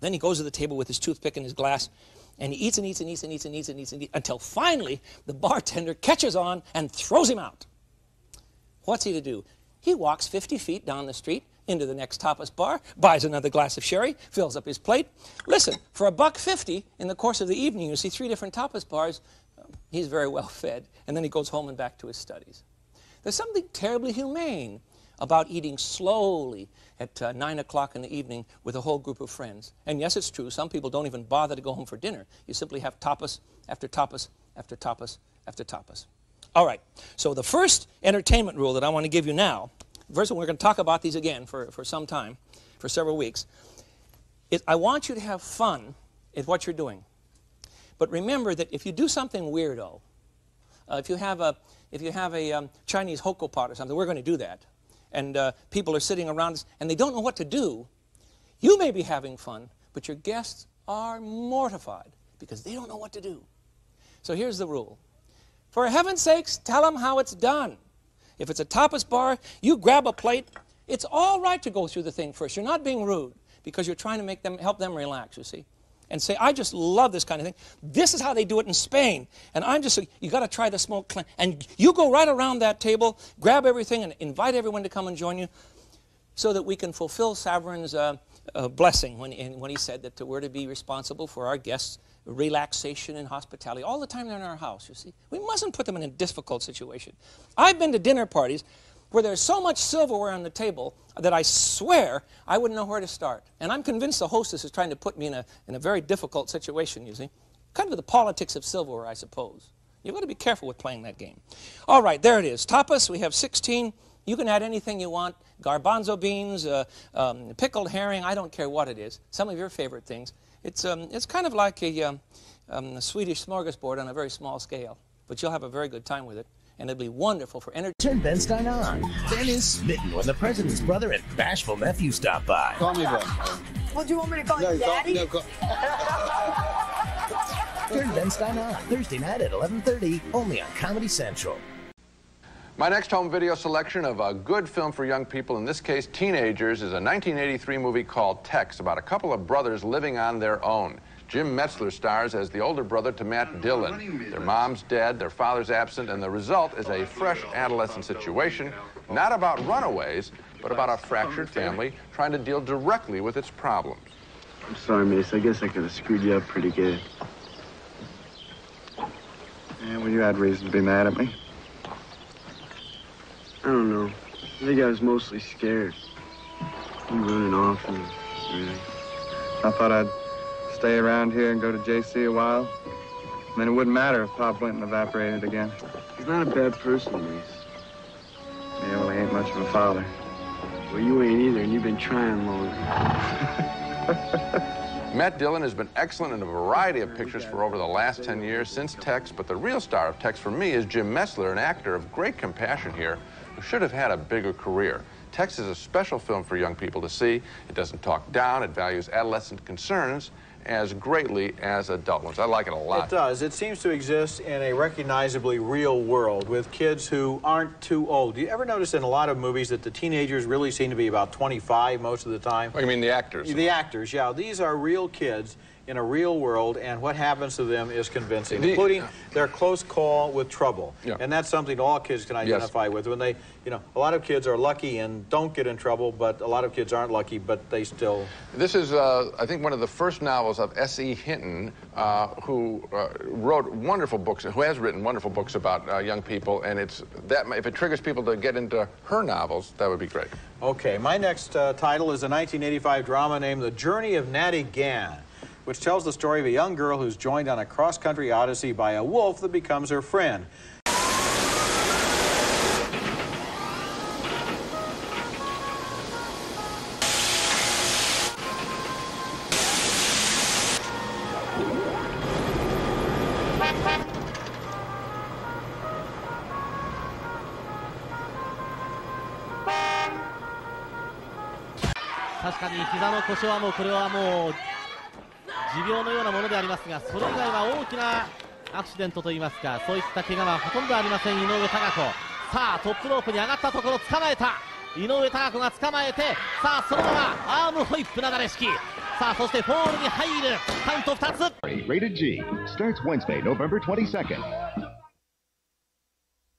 Speaker 66: Then he goes to the table with his toothpick and his glass, and he eats and eats and eats and eats and eats and eats, and eats until finally the bartender catches on and throws him out. What's he to do? He walks 50 feet down the street into the next tapas bar, buys another glass of sherry, fills up his plate. Listen, for a buck 50 in the course of the evening, you see three different tapas bars. He's very well fed, and then he goes home and back to his studies. There's something terribly humane about eating slowly at uh, 9 o'clock in the evening with a whole group of friends. And yes, it's true, some people don't even bother to go home for dinner. You simply have tapas after tapas after tapas after tapas. All right, so the first entertainment rule that I want to give you now, first we're going to talk about these again for, for some time, for several weeks, is I want you to have fun at what you're doing. But remember that if you do something weirdo, uh, if you have a, if you have a um, Chinese hoko pot or something, we're going to do that, and uh, people are sitting around us and they don't know what to do, you may be having fun, but your guests are mortified because they don't know what to do. So here's the rule. For heaven's sakes, tell them how it's done. If it's a tapas bar, you grab a plate. It's all right to go through the thing first. You're not being rude because you're trying to make them help them relax, you see. And say, I just love this kind of thing. This is how they do it in Spain. And I'm just, you got to try the smoke. And you go right around that table, grab everything, and invite everyone to come and join you so that we can fulfill Savarin's uh, uh, blessing when, when he said that we're to be responsible for our guests' relaxation and hospitality all the time they're in our house, you see. We mustn't put them in a difficult situation. I've been to dinner parties where there's so much silverware on the table that I swear I wouldn't know where to start. And I'm convinced the hostess is trying to put me in a, in a very difficult situation, you see. Kind of the politics of silverware, I suppose. You've got to be careful with playing that game. All right, there it is. Tapas, we have 16. You can add anything you want. Garbanzo beans, uh, um, pickled herring, I don't care what it is. Some of your favorite things. It's, um, it's kind of like a, um, um, a Swedish smorgasbord on a very small scale, but you'll have a very good time with it. And it'll be wonderful for energy.
Speaker 79: Turn Ben Stein on. Ben is smitten when the president's brother and bashful nephew stop by.
Speaker 80: Call me Ben.
Speaker 79: Well, do you want me to call
Speaker 80: No,
Speaker 79: you
Speaker 80: call-
Speaker 79: Daddy?
Speaker 80: no, call-
Speaker 79: Turn Ben Stein on Thursday night at 11:30, only on Comedy Central.
Speaker 73: My next home video selection of a good film for young people, in this case teenagers, is a 1983 movie called Tex about a couple of brothers living on their own. Jim Metzler stars as the older brother to Matt Dillon. Their mom's dead, their father's absent, and the result is a fresh adolescent situation, not about runaways, but about a fractured family trying to deal directly with its problems.
Speaker 80: I'm sorry, Mace. I guess I could have screwed you up pretty good.
Speaker 81: Yeah, well, you had reason to be mad at me.
Speaker 80: I don't know. I think I was mostly scared. You running off and everything.
Speaker 81: I thought I'd stay around here and go to JC a while. Then it wouldn't matter if Pop went and evaporated again.
Speaker 80: He's not a bad person, Mace.
Speaker 81: Yeah, well, he ain't much of a father.
Speaker 80: Well, you ain't either, and you've been trying longer.
Speaker 73: Matt Dillon has been excellent in a variety of pictures for over the last 10 years since Tex, but the real star of Tex for me is Jim Metzler, an actor of great compassion here who should have had a bigger career. Tex is a special film for young people to see. It doesn't talk down, it values adolescent concerns as greatly as adult ones. I like it a lot.
Speaker 82: It does. It seems to exist in a recognizably real world with kids who aren't too old. Do you ever notice in a lot of movies that the teenagers really seem to be about 25 most of the time?
Speaker 73: Oh, you mean the actors?
Speaker 82: The actors, yeah. These are real kids in a real world, and what happens to them is convincing,
Speaker 73: The-
Speaker 82: including their close call with trouble.
Speaker 73: Yeah.
Speaker 82: And that's something all kids can identify with. When they, you know, a lot of kids are lucky and don't get in trouble, but a lot of kids aren't lucky, but they still
Speaker 73: This is, uh, I think, one of the first novels of S.E. Hinton, uh, who uh, wrote wonderful books, who has written wonderful books about uh, young people, and it's that if it triggers people to get into her novels, that would be great.
Speaker 82: Okay, my next uh, title is a 1985 drama named The Journey of Natty Gann, which tells the story of a young girl who's joined on a cross-country odyssey by a wolf that becomes her friend.
Speaker 83: Yes. 確かに膝の故障はもうこれはもう 持病のようなものでありますがそれ以外は大きなアクシデントといいますかそういった怪我はほとんどありません井上貴子さあトップロープに上がったところ捕まえた井上貴子が捕まえてさあそのままアームホイップ流れ式さあそしてフォールに入るカウント2つ
Speaker 84: Rated G starts Wednesday, November 22nd.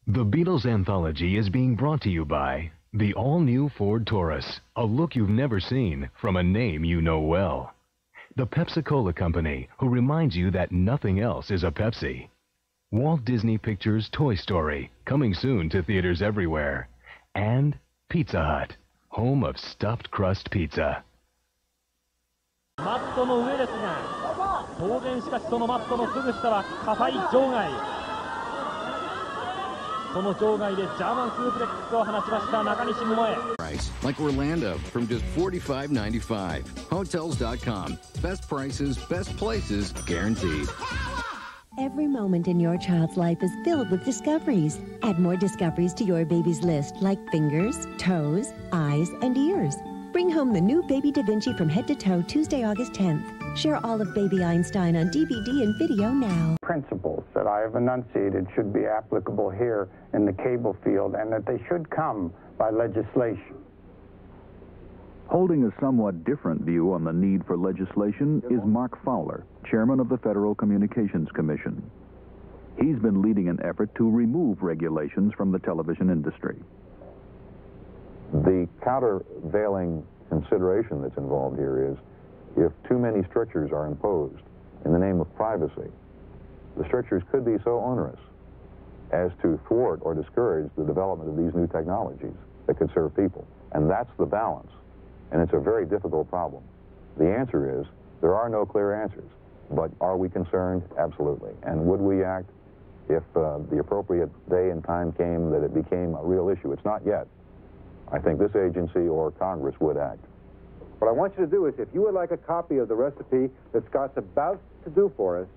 Speaker 84: The Beatles Anthology is being brought to you by the all new Ford Taurus, a look you've never seen from a name you know well. The Pepsi Cola Company, who reminds you that nothing else is a Pepsi. Walt Disney Pictures Toy Story, coming soon to theaters everywhere. And Pizza Hut, home of stuffed crust pizza.
Speaker 85: マットの上ですが当然しかしそのマットのすぐ下は硬い場外 その場外でジャーマンスープレックスを放ちました中西百
Speaker 86: 重 Like Orlando from just $45.95. Hotels.com. Best prices, best places guaranteed.
Speaker 87: Every moment in your child's life is filled with discoveries. Add more discoveries to your baby's list, like fingers, toes, eyes, and ears. Bring home the new Baby Da Vinci from head to toe Tuesday, August 10th. Share all of Baby Einstein on DVD and video now.
Speaker 88: principles that I have enunciated should be applicable here in the cable field and that they should come by legislation.
Speaker 89: Holding a somewhat different view on the need for legislation is Mark Fowler, chairman of the Federal Communications Commission. He's been leading an effort to remove regulations from the television industry.
Speaker 90: The countervailing consideration that's involved here is if too many strictures are imposed in the name of privacy, the strictures could be so onerous as to thwart or discourage the development of these new technologies that could serve people. And that's the balance. And it's a very difficult problem. The answer is there are no clear answers. But are we concerned? Absolutely. And would we act if uh, the appropriate day and time came that it became a real issue? It's not yet. I think this agency or Congress would act.
Speaker 91: What I want you to do is, if you would like a copy of the recipe that Scott's about to do for us,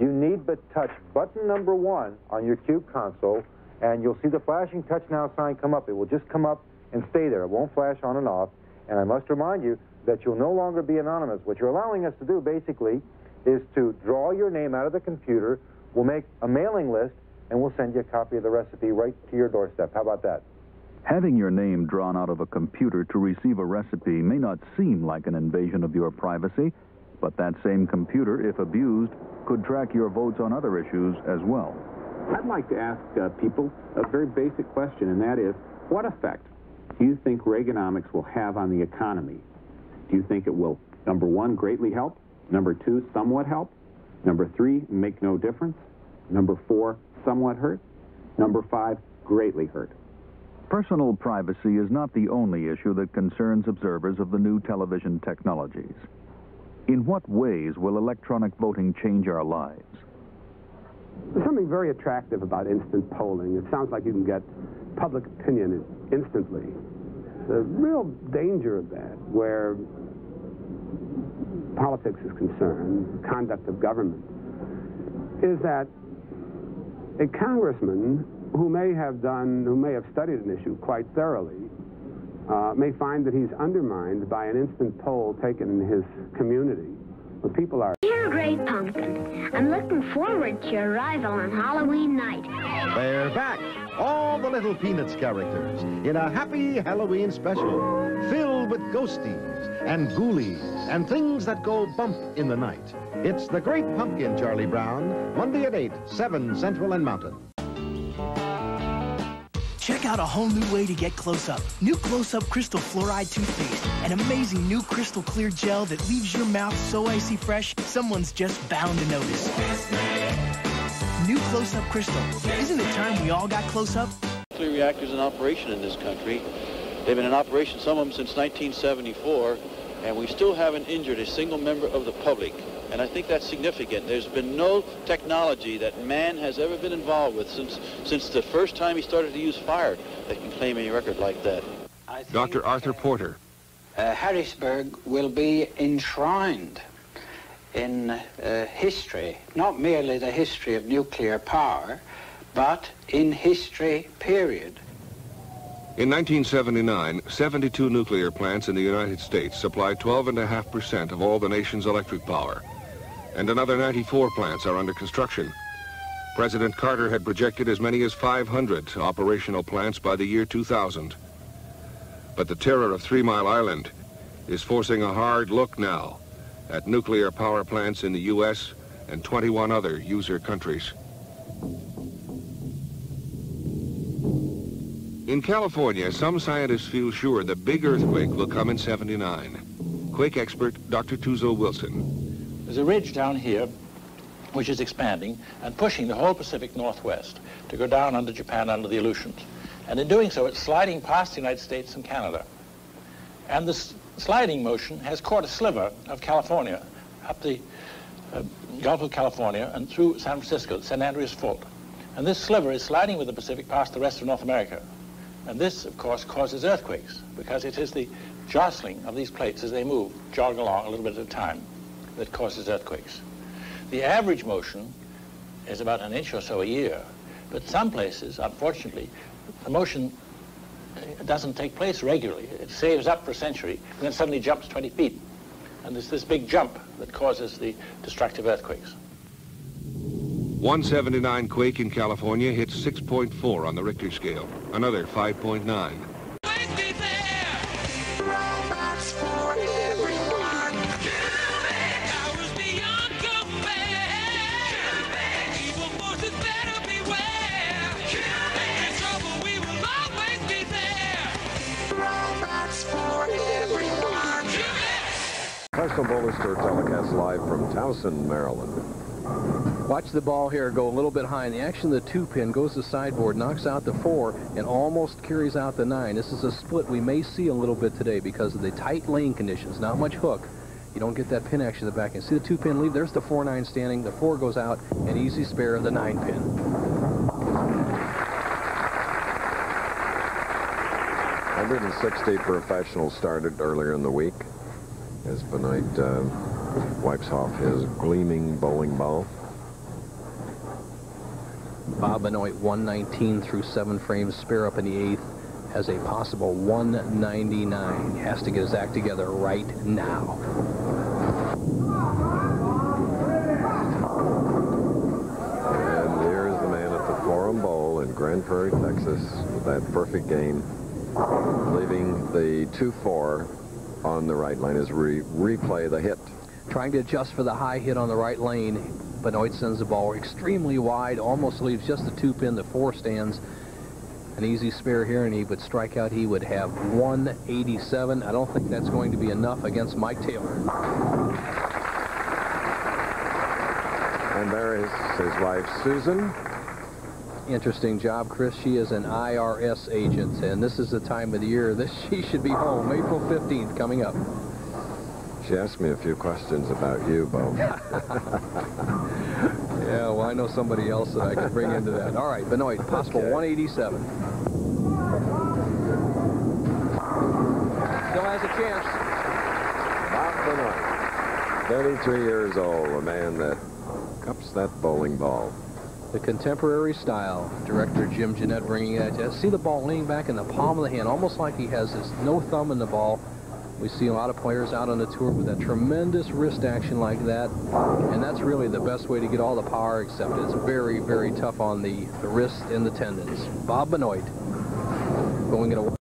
Speaker 91: you need but touch button number one on your QUBE console, and you'll see the flashing touch now sign come up. It will just come up and stay there. It won't flash on and off. And I must remind you that you'll no longer be anonymous. What you're allowing us to do, basically, is to draw your name out of the computer. We'll make a mailing list, and we'll send you a copy of the recipe right to your doorstep. How about that?
Speaker 89: Having your name drawn out of a computer to receive a recipe may not seem like an invasion of your privacy, but that same computer, if abused, could track your votes on other issues as well.
Speaker 92: I'd like to ask uh, people a very basic question, and that is, what effect do you think Reaganomics will have on the economy? Do you think it will, number one, greatly help? Number two, somewhat help? Number three, make no difference? Number four, somewhat hurt? Number five, greatly hurt?
Speaker 89: Personal privacy is not the only issue that concerns observers of the new television technologies. In what ways will electronic voting change our lives?
Speaker 93: There's something very attractive about instant polling. It sounds like you can get public opinion instantly. The real danger of that, where politics is concerned, the conduct of government, is that a congressman who may have done, who may have studied an issue quite thoroughly, uh, may find that he's undermined by an instant poll taken in his community, where people are.
Speaker 6: Dear Great Pumpkin, I'm looking forward to your arrival on Halloween night.
Speaker 94: They're back, all the little Peanuts characters, in a happy Halloween special, filled with ghosties and ghoulies and things that go bump in the night. It's The Great Pumpkin, Charlie Brown, Monday at 8, 7 Central and Mountain.
Speaker 95: Check out a whole new way to get close up. New Close Up Crystal Fluoride Toothpaste. An amazing new crystal clear gel that leaves your mouth so icy fresh, someone's just bound to notice. New Close Up Crystal. Isn't it time we all got close up?
Speaker 96: Nuclear reactors in operation in this country. They've been in operation, some of them since 1974, and we still haven't injured a single member of the public. And I think that's significant. There's been no technology that man has ever been involved with since, since the first time he started to use fire that can claim any record like that.
Speaker 73: Dr. Arthur Porter.
Speaker 97: Uh, Harrisburg will be enshrined in uh, history, not merely the history of nuclear power, but in history, period.
Speaker 73: In 1979, 72 nuclear plants in the United States supplied 12.5% of all the nation's electric power. And another 94 plants are under construction. President Carter had projected as many as 500 operational plants by the year 2000. But the terror of Three Mile Island is forcing a hard look now at nuclear power plants in the U.S. and 21 other user countries. In California, some scientists feel sure the big earthquake will come in 79. Quake expert Dr. Tuzo Wilson.
Speaker 98: There's a ridge down here which is expanding and pushing the whole Pacific Northwest to go down under Japan under the Aleutians.
Speaker 99: And in doing so, it's sliding past the United States and Canada. And this sliding motion has caught a sliver of California up the uh, Gulf of California and through San Francisco, the San Andreas Fault. And this sliver is sliding with the Pacific past the rest of North America. And this, of course, causes earthquakes because it is the jostling of these plates as they move, jog along a little bit at a time, that causes earthquakes. The average motion is about an inch or so a year, but some places, unfortunately, the motion doesn't take place regularly. It saves up for a century and then suddenly jumps 20 feet. And it's this big jump that causes the destructive earthquakes.
Speaker 7: 179 quake in California hit 6.4 on the Richter scale, another 5.9.
Speaker 74: Professional Bowlers Tour telecast live from Towson, Maryland.
Speaker 100: Watch the ball here go a little bit high. In the action, of the two pin goes to sideboard, knocks out the four, and almost carries out the nine. This is a split we may see a little bit today because of the tight lane conditions. Not much hook. You don't get that pin action in the back end. See the two pin leave? There's the four nine standing. The four goes out, and easy spare of the nine pin.
Speaker 74: 160 professionals started earlier in the week as Benoit uh, wipes off his gleaming bowling ball.
Speaker 100: Bob Benoit 119 through seven frames, spare up in the eighth, has a possible 199. Has to get his act together right now.
Speaker 74: And here's the man at the Forum Bowl in Grand Prairie, Texas, with that perfect game, leaving the 2-4 on the right lane as we replay the hit.
Speaker 100: Trying to adjust for the high hit on the right lane. Benoit sends the ball extremely wide, almost leaves just the two pin, the four stands. An easy spare here, and he would strike out. He would have 187. I don't think that's going to be enough against Mike Taylor.
Speaker 74: And there is his wife, Susan.
Speaker 100: Interesting job, Chris. She is an IRS agent, and this is the time of the year that she should be home. April 15th coming up.
Speaker 74: She asked me a few questions about you, Bo.
Speaker 100: yeah, well, I know somebody else that I can bring into that. All right, Benoit, possible okay. 187. Still has a chance.
Speaker 74: Bob Benoit, 33 years old, a man that cups that bowling ball.
Speaker 100: The contemporary style. Director Jim Jeanette bringing that. See the ball leaning back in the palm of the hand, almost like he has his no thumb in the ball. We see a lot of players out on the tour with that tremendous wrist action like that, and that's really the best way to get all the power, except it's very, very tough on the, the wrist and the tendons. Bob Benoit going it away.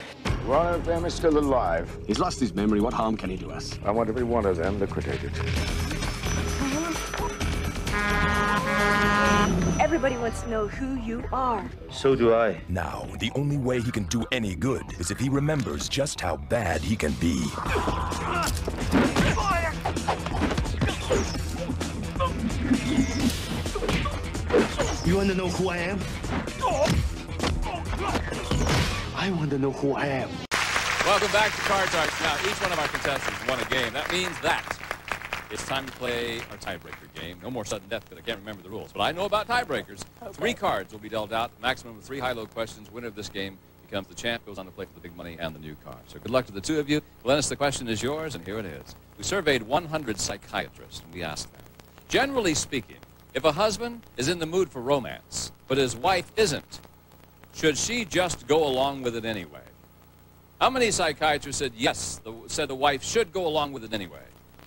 Speaker 101: One of them is still alive.
Speaker 1: He's lost his memory. What harm can he do us?
Speaker 101: I want every one of them liquidated.
Speaker 102: Everybody wants to know who you are.
Speaker 101: So do I.
Speaker 45: Now, the only way he can do any good is if he remembers just how bad he can be.
Speaker 1: You want to know who I am? I want to know who I am.
Speaker 103: Welcome back to Card Sharks. Now, each one of our contestants won a game. That means that it's time to play our tiebreaker game. No more sudden death because I can't remember the rules. But I know about tiebreakers. Okay. Three cards will be dealt out. Maximum of three high-low questions. Winner of this game becomes the champ, goes on to play for the big money and the new car. So good luck to the two of you. Glennis, the question is yours, and here it is. We surveyed 100 psychiatrists, and we asked them, generally speaking, if a husband is in the mood for romance, but his wife isn't, should she just go along with it anyway? How many psychiatrists said yes, the, said the wife should go along with it anyway?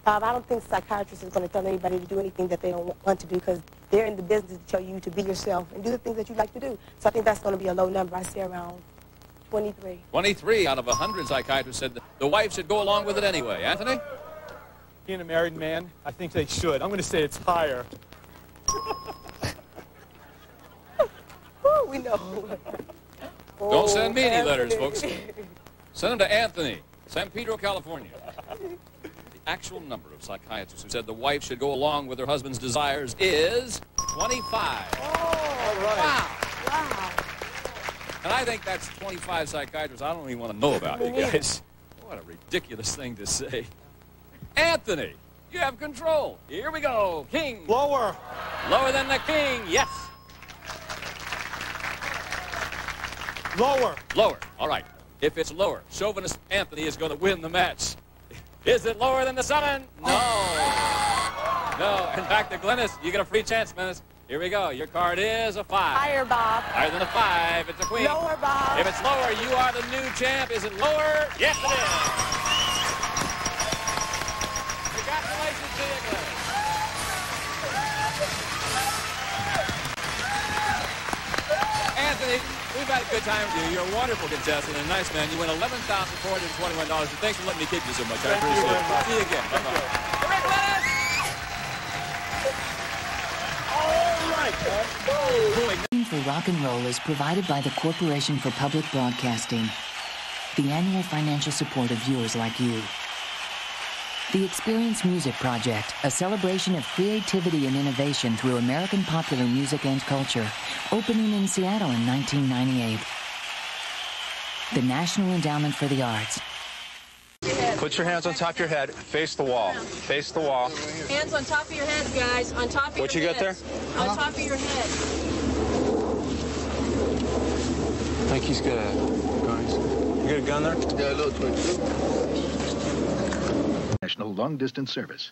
Speaker 71: Um, I don't think psychiatrists is going to tell anybody to do anything that they don't want to do because they're in the business to tell you to be yourself and do the things that you like to do. So I think that's going to be a low number. I say around 23.
Speaker 103: 23 out of 100 psychiatrists said the wife should go along with it anyway. Anthony?
Speaker 104: Being a married man, I think they should. I'm going to say it's higher.
Speaker 71: oh, we know.
Speaker 103: Don't send me any letters, folks. Send them to Anthony, San Pedro, California actual number of psychiatrists who said the wife should go along with her husband's desires is 25.
Speaker 71: Oh, all right. Wow. Wow.
Speaker 103: And I think that's 25 psychiatrists I don't even want to know about, you guys. What a ridiculous thing to say. Anthony, you have control. Here we go. King.
Speaker 105: Lower.
Speaker 103: Lower than the king. Yes.
Speaker 105: Lower.
Speaker 103: Lower. All right. If it's lower, chauvinist Anthony is going to win the match. Is it lower than the seven? No. No. In fact, the Glennis, you get a free chance, Glennis. Here we go. Your card is a five.
Speaker 106: Higher, Bob.
Speaker 103: Higher than a five. It's a queen.
Speaker 106: Lower, Bob.
Speaker 103: If it's lower, you are the new champ. Is it lower? Yes, it is. Congratulations to you, Glenn. Anthony, we've had a good time with you. You're a wonderful contestant and a nice man. You win $11,421. And thanks for letting me keep you so much. I
Speaker 105: Thank you
Speaker 103: appreciate
Speaker 105: very
Speaker 103: it.
Speaker 105: much.
Speaker 103: See you again. Bye-bye.
Speaker 107: Funding for rock and roll is provided by the Corporation for Public Broadcasting. The annual financial support of viewers like you. The Experience Music Project, a celebration of creativity and innovation through American popular music and culture, opening in Seattle in 1998. The National Endowment for the Arts.
Speaker 45: Put your hands on top of your head. Face the wall. Face the wall.
Speaker 7: Hands on top of your heads, guys. On top of
Speaker 45: What
Speaker 7: your head.
Speaker 45: What you got
Speaker 7: there? On top of your head.
Speaker 45: I think he's got a guys. You got a gun there? Yeah, a little twitch.
Speaker 5: National long distance service.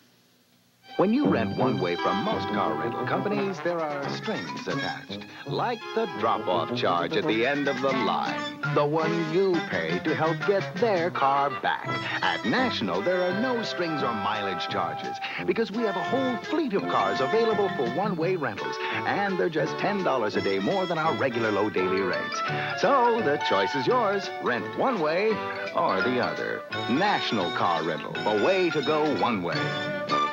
Speaker 5: When you rent one way from most car rental companies, there are strings attached, like the drop off charge at the end of the line, the one you pay to help get their car back. At National, there are no strings or mileage charges because we have a whole fleet of cars available for one way rentals, and they're just $10 a day more than our regular low daily rates. So the choice is yours rent one way or the other. National Car Rental, the way to go one way.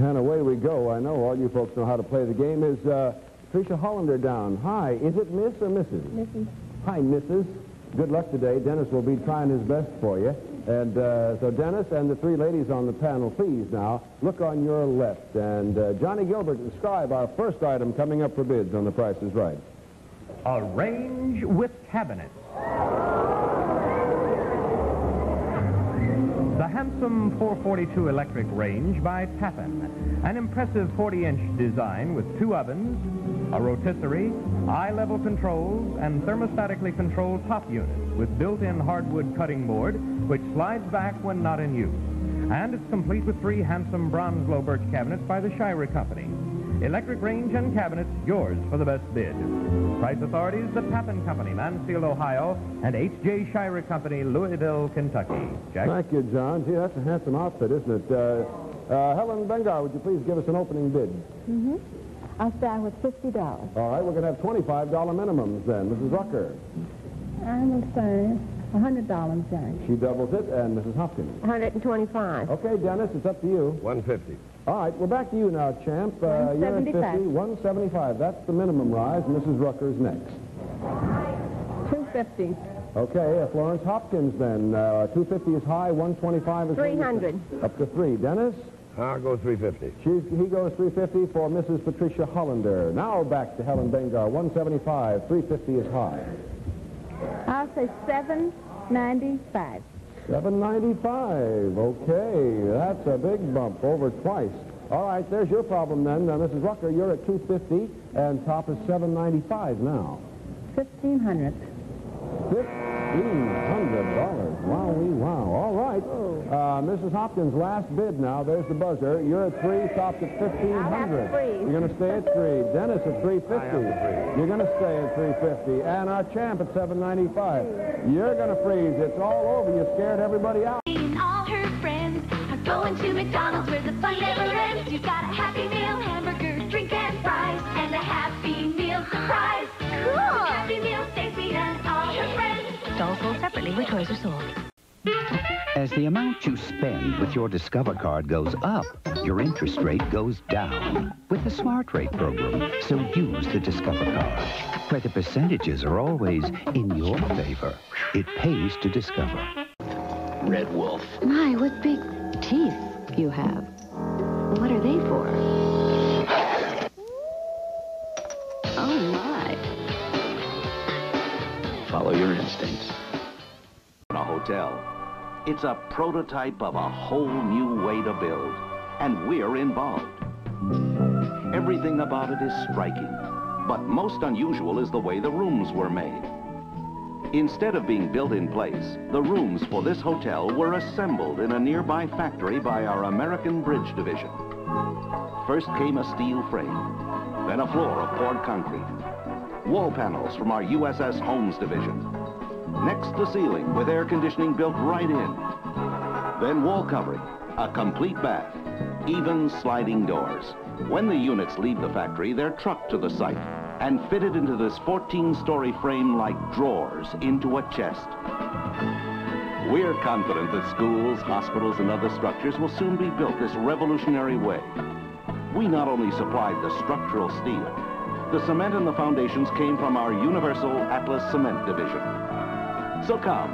Speaker 108: And away we go. I know all you folks know how to play the game. Is uh, Tricia Hollander down? Hi. Is it Miss or Mrs.?
Speaker 71: Mrs.
Speaker 108: Hi, Mrs. Good luck today. Dennis will be trying his best for you. And uh, so Dennis and the three ladies on the panel, please now look on your left. And uh, Johnny Gilbert, describe our first item coming up for bids on The Price is Right.
Speaker 109: A range with cabinets. Handsome 442 electric range by Tappan. An impressive 40-inch design with two ovens, a rotisserie, eye-level controls, and thermostatically controlled top unit with built-in hardwood cutting board, which slides back when not in use. And it's complete with three handsome bronze low birch cabinets by the Shire Company. Electric range and cabinets, yours for the best bid. Price authorities, the Tappan Company, Mansfield, Ohio, and H.J. Shire Company, Louisville, Kentucky. Jack?
Speaker 108: Thank you, John. Gee, that's a handsome outfit, isn't it? Uh, uh, Helen Bengar, would you please give us an opening bid?
Speaker 71: Mm-hmm. I'll start with $50.
Speaker 108: All right, we're going to have $25 minimums then. Mrs. Rucker.
Speaker 71: I will say $100, Jack.
Speaker 108: She doubles it. And Mrs. Hopkins.
Speaker 71: 125
Speaker 108: Okay, Dennis, it's up to you.
Speaker 110: 150.
Speaker 108: All right, we're back to you now, champ. Uh, you're at 50,
Speaker 71: 175.
Speaker 108: 175. That's the minimum rise. Mrs. Rucker's next.
Speaker 71: 250
Speaker 108: Okay, uh, Florence Hopkins then. Uh, 250 is high, 125 is
Speaker 71: 300
Speaker 108: Up to three. Dennis?
Speaker 110: I'll go 350.
Speaker 108: She's, he goes 350 for Mrs. Patricia Hollander. Now back to Helen Bengar. 175. 350 is high.
Speaker 71: I'll say 795
Speaker 108: 795. Okay, that's a big bump, over twice. All right, there's your problem then. Uh, Mrs. Rucker, you're at 250, and top is 795 now.
Speaker 71: 1500
Speaker 108: $1,500. Wowee, wow. All right. Uh, Mrs. Hopkins, last bid now. There's the buzzer. You're at three, topped at 1500. You're going to stay at three. Dennis at 350 You're going to stay at 350 And our champ at 795 You're going to freeze. It's all over. You scared everybody out.
Speaker 3: and all her friends are going to McDonald's where the fun never ends. You've got a Happy Meal, hamburger, drink, and fries, and a Happy Meal surprise. Cool! Happy Meal, Stacy and all her friends.
Speaker 111: Dolls sold where toys are sold.
Speaker 112: As the amount you spend with your Discover card goes up, your interest rate goes down with the Smart Rate program. So use the Discover card, where the percentages are always in your favor. It pays to discover. Red Wolf.
Speaker 111: My, what big teeth you have. What are they for? Oh, my.
Speaker 20: Hotel. It's a prototype of a whole new way to build, and we're involved. Everything about it is striking, but most unusual is the way the rooms were made. Instead of being built in place, the rooms for this hotel were assembled in a nearby factory by our American Bridge Division. First came a steel frame, then a floor of poured concrete, wall panels from our USS Homes Division, next the ceiling with air conditioning built right in, then wall covering, a complete bath, even sliding doors. When the units leave the factory, they're trucked to the site and fitted into this 14-story frame like drawers into a chest. We're confident that schools, hospitals, and other structures will soon be built this revolutionary way. We not only supplied the structural steel, the cement and the foundations came from our Universal Atlas Cement Division. So come,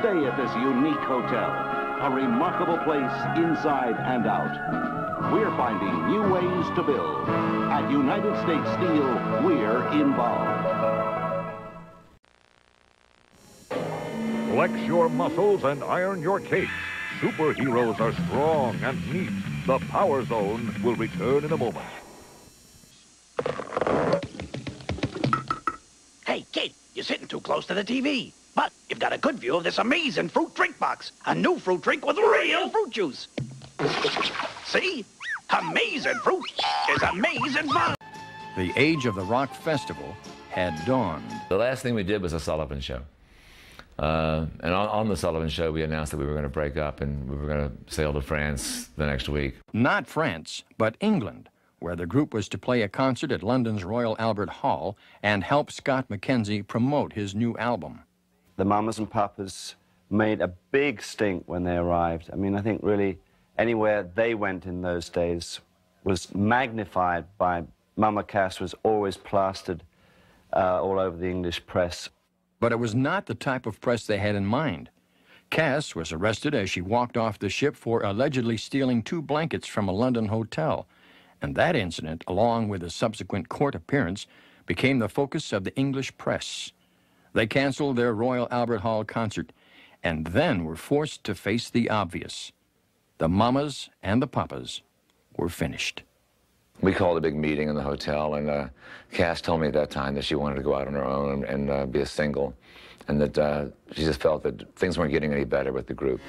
Speaker 20: stay at this unique hotel, a remarkable place inside and out. We're finding new ways to build. At United States Steel, we're involved.
Speaker 14: Flex your muscles and iron your cakes. Superheroes are strong and neat. The Power Zone will return in a moment.
Speaker 113: Hey, kid, you're sitting too close to the TV. But you've got a good view of this amazing fruit drink box. A new fruit drink with real fruit juice. See? Amazing fruit is amazing fun.
Speaker 114: The age of the rock festival had dawned.
Speaker 3: The last thing we did was a Sullivan show. Uh, and on, on, the Sullivan show, we announced that we were going to break up and we were going to sail to France the next week.
Speaker 115: Not France, but England, where the group was to play a concert at London's Royal Albert Hall and help Scott McKenzie promote his new album.
Speaker 108: The Mamas and Papas made a big stink when they arrived. I mean, I think really anywhere they went in those days was magnified by Mama Cass was always plastered uh, all over the English press.
Speaker 115: But it was not the type of press they had in mind. Cass was arrested as she walked off the ship for allegedly stealing two blankets from a London hotel. And that incident, along with a subsequent court appearance, became the focus of the English press. They canceled their Royal Albert Hall concert and then were forced to face the obvious. The mamas and the papas were finished.
Speaker 3: We called a big meeting in the hotel, and uh, Cass told me at that time that she wanted to go out on her own and, and uh, be a single, and that uh, she just felt that things weren't getting any better with the group.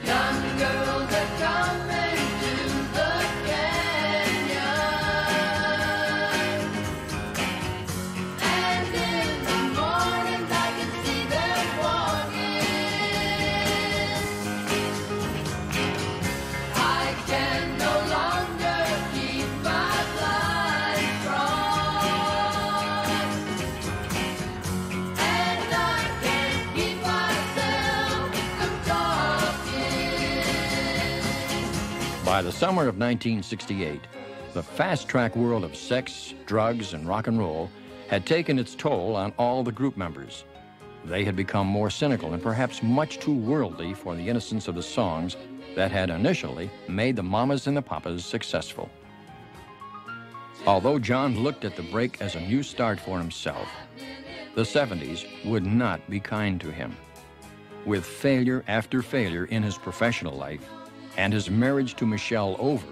Speaker 115: By the summer of 1968, the fast-track world of sex, drugs, and rock and roll had taken its toll on all the group members. They had become more cynical and perhaps much too worldly for the innocence of the songs that had initially made the Mamas and the Papas successful. Although John looked at the break as a new start for himself, the 70s would not be kind to him. With failure after failure in his professional life, and his marriage to Michelle over,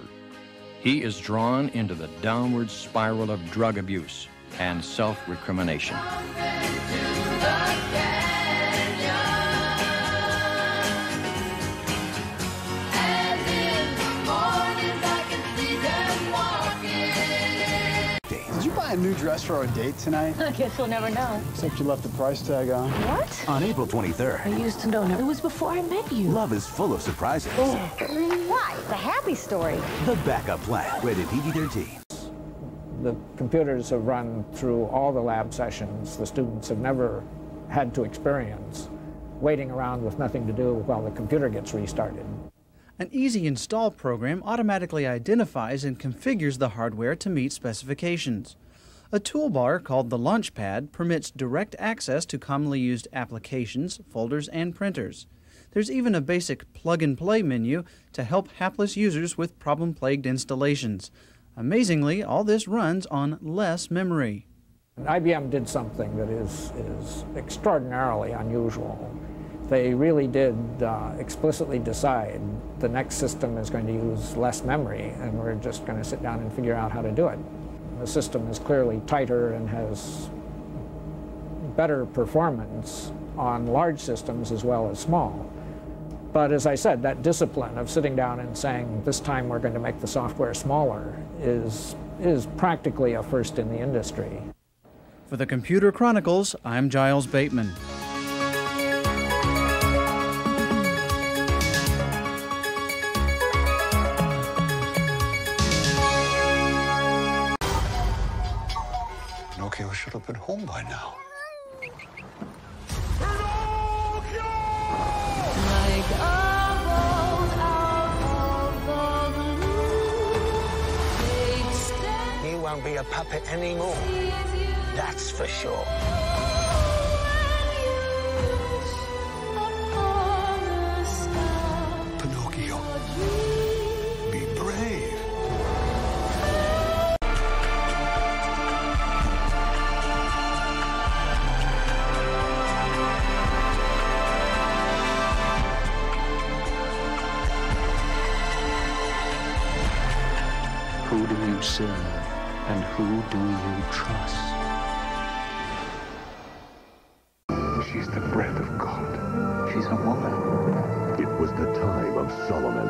Speaker 115: he is drawn into the downward spiral of drug abuse and self-recrimination.
Speaker 116: Did buy a new dress for our date tonight?
Speaker 117: I guess we'll never know.
Speaker 116: Except you left the price tag on.
Speaker 117: What?
Speaker 45: On April 23rd.
Speaker 117: I used to know. It was before I met you.
Speaker 45: Love is full of surprises.
Speaker 8: Oh. Why? The happy story.
Speaker 45: The Backup Plan, rated PG-13.
Speaker 118: The computers have run through all the lab sessions. The students have never had to experience waiting around with nothing to do while the computer gets restarted.
Speaker 119: An easy install program automatically identifies and configures the hardware to meet specifications. A toolbar called the Launchpad permits direct access to commonly used applications, folders, and printers. There's even a basic plug-and-play menu to help hapless users with problem-plagued installations. Amazingly, all this runs on less memory.
Speaker 118: IBM did something that is, is extraordinarily unusual. they really did uh, explicitly decide the next system is going to use less memory, and we're just going to sit down and figure out how to do it. The system is clearly tighter and has better performance on large systems as well as small. But as I said, that discipline of sitting down and saying, this time we're going to make the software smaller is, is practically a first in the industry.
Speaker 119: For the Computer Chronicles, I'm Giles Bateman.
Speaker 3: Should have been home by now.
Speaker 2: He won't be a puppet anymore. That's for sure.
Speaker 120: Who do you trust?
Speaker 3: She's the breath of God.
Speaker 2: She's a woman.
Speaker 121: It was the time of Solomon.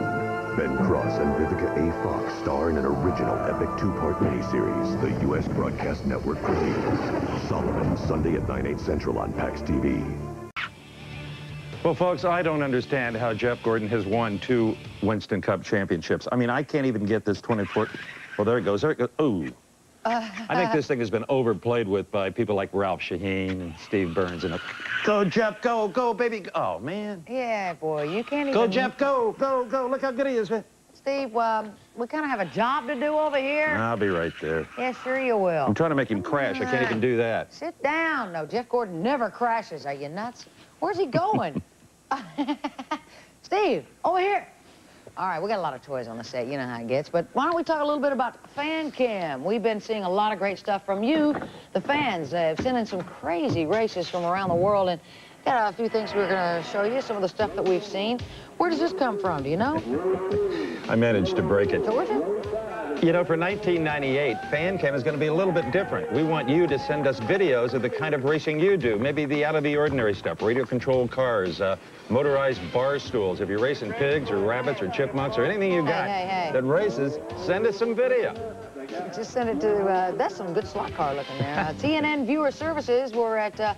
Speaker 121: Ben Cross and Vivica A. Fox star in an original epic two-part miniseries the U.S. Broadcast Network produces. Solomon, Sunday at 9, 8 central on PAX TV.
Speaker 108: Well, folks, I don't understand how Jeff Gordon has won two Winston Cup championships. I mean, I can't even get this 24... Well, there it goes. There it goes. Ooh. I think this thing has been overplayed with by people like Ralph Sheheen and Steve Byrnes. And go, Jeff, go, go, baby. Oh, man.
Speaker 122: Yeah, boy, you can't even...
Speaker 108: Go, Jeff, go, go, go. Look how good he is, man.
Speaker 122: Steve, um, we kind of have a job to do over here.
Speaker 108: I'll be right there.
Speaker 122: Yeah, sure you will.
Speaker 108: I'm trying to make him crash. I can't even do that.
Speaker 122: Sit down. No, Jeff Gordon never crashes. Are you nuts? Where's he going? Steve, over here. All right, we got a lot of toys on the set. You know how it gets. But why don't we talk a little bit about fan cam? We've been seeing a lot of great stuff from you, the fans. Uh, have sent in some crazy races from around the world. And got a few things we're going to show you, some of the stuff that we've seen. Where does this come from? Do you know?
Speaker 108: I managed to break it.
Speaker 122: Georgia?
Speaker 108: You know, for 1998, fan cam is going to be a little bit different. We want you to send us videos of the kind of racing you do. Maybe the out-of-the-ordinary stuff, radio-controlled cars, uh, motorized bar stools. If you're racing pigs or rabbits or chipmunks or anything you got
Speaker 122: hey, hey.
Speaker 108: that races, send us some video.
Speaker 122: Just send it to, uh, that's some good slot car looking there. Uh, TNN Viewer Services, we're at uh,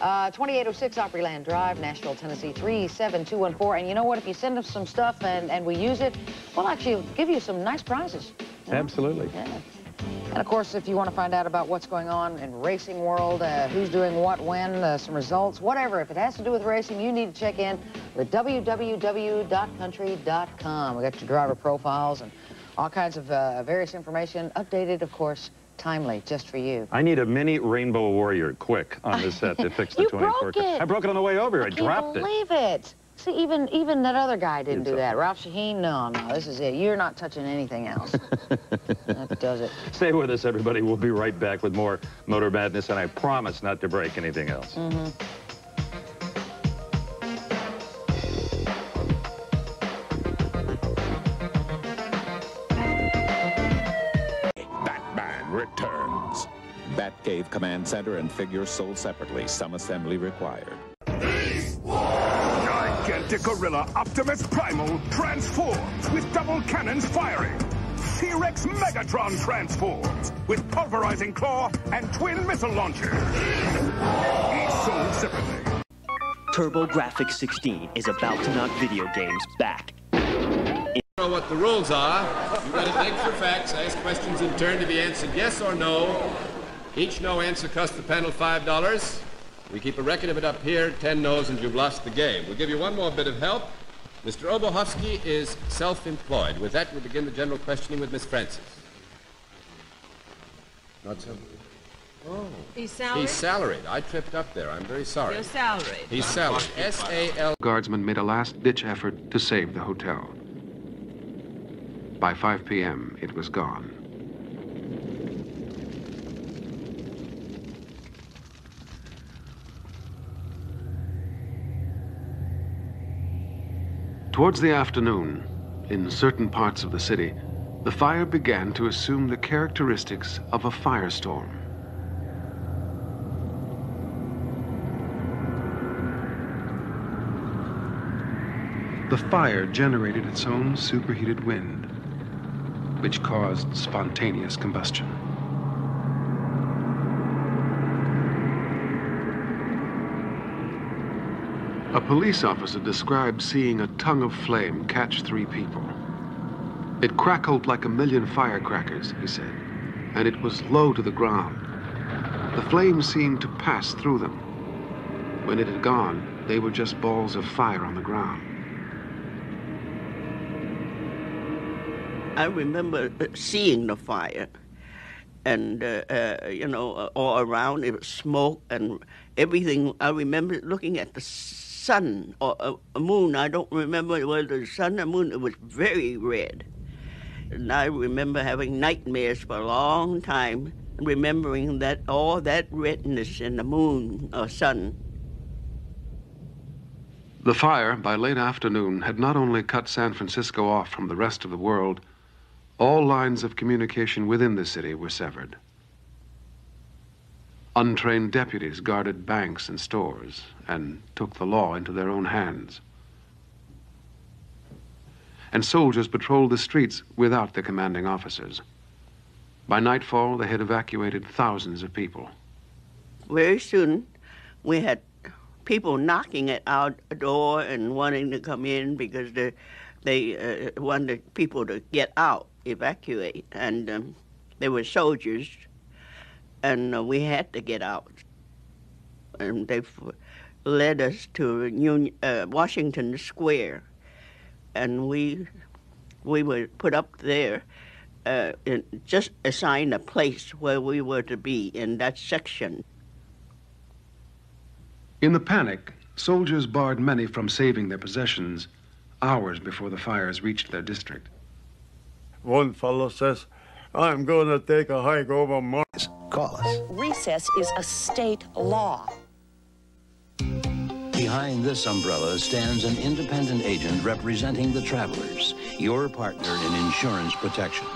Speaker 122: uh, 2806 Opryland Drive, Nashville, Tennessee, 37214. And you know what? If you send us some stuff and, and we use it, we'll actually give you some nice prizes. you know?
Speaker 108: Absolutely.
Speaker 122: Yeah. And of course, if you want to find out about what's going on in racing world, uh, who's doing what, when, uh, some results, whatever, if it has to do with racing, you need to check in with www.country.com. We got your driver profiles and all kinds of uh, various information, updated, of course, timely, just for you.
Speaker 108: I need a mini Rainbow Warrior quick on this set to fix the
Speaker 122: You
Speaker 108: 24.
Speaker 122: broke it.
Speaker 108: I broke it on the way over. I,
Speaker 122: can't
Speaker 108: dropped it.
Speaker 122: believe it. See, even even that other guy didn't do that. Ralph Sheheen, no, no, this is it. You're not touching anything else. that does it.
Speaker 108: Stay with us, everybody. We'll be right back with more Motor Madness, and I promise not to break anything else.
Speaker 122: Mm-hmm.
Speaker 123: Batman returns. Batcave Command Center and figures sold separately. Some assembly required.
Speaker 1: Gigantic Gorilla Optimus Primal transforms with double cannons firing. T-Rex Megatron transforms with pulverizing claw and twin missile launcher. Each sold separately.
Speaker 124: TurboGrafx 16 is about to knock video games back.
Speaker 14: You know what the rules are. You got to think for facts, ask questions in turn to be answered yes or no. Each no answer costs the panel five dollars. We keep a record of it up here, ten no's, and you've lost the game. We'll give you one more bit of help. Mr. Obohovsky is self-employed. With that, we'll begin the general questioning with Miss Francis. Not so. Oh.
Speaker 125: He's salaried?
Speaker 14: He's salaried. I tripped up there. I'm very sorry.
Speaker 125: You're salaried.
Speaker 14: He's salaried. S-A-L.
Speaker 126: Guardsmen made a last-ditch effort to save the hotel. By 5 p.m., it was gone.
Speaker 127: Towards the afternoon, in certain parts of the city, the fire began to assume the characteristics of a firestorm. The fire generated its own superheated wind, which caused spontaneous combustion. A police officer described seeing a tongue of flame catch three people. It crackled like a million firecrackers, he said, and it was low to the ground. The flame seemed to pass through them. When it had gone, they were just balls of fire on the ground.
Speaker 128: I remember uh, seeing the fire, and uh, uh, you know, all around it was smoke and everything. I remember looking at the sun or a, a moon. I don't remember whether the sun or moon. It was very red, and I remember having nightmares for a long time, remembering that all that redness in the moon or sun.
Speaker 127: The fire, by late afternoon, had not only cut San Francisco off from the rest of the world, all lines of communication within the city were severed. Untrained deputies guarded banks and stores and took the law into their own hands. And soldiers patrolled the streets without the commanding officers. By nightfall, they had evacuated thousands of people.
Speaker 128: Very soon, we had people knocking at our door and wanting to come in because they, they uh, wanted people to get out, evacuate. And um, they were soldiers, and uh, we had to get out. And they led us to Union, uh, Washington Square, and we we were put up there. Uh, and just assigned a place where we were to be in that section.
Speaker 127: In the panic, soldiers barred many from saving their possessions hours before the fires reached their district.
Speaker 129: One fellow says, I'm going to take a hike over Mars.
Speaker 130: Call us.
Speaker 131: Recess is a state law.
Speaker 132: Behind this umbrella stands an independent agent representing the travelers, your partner in insurance protection.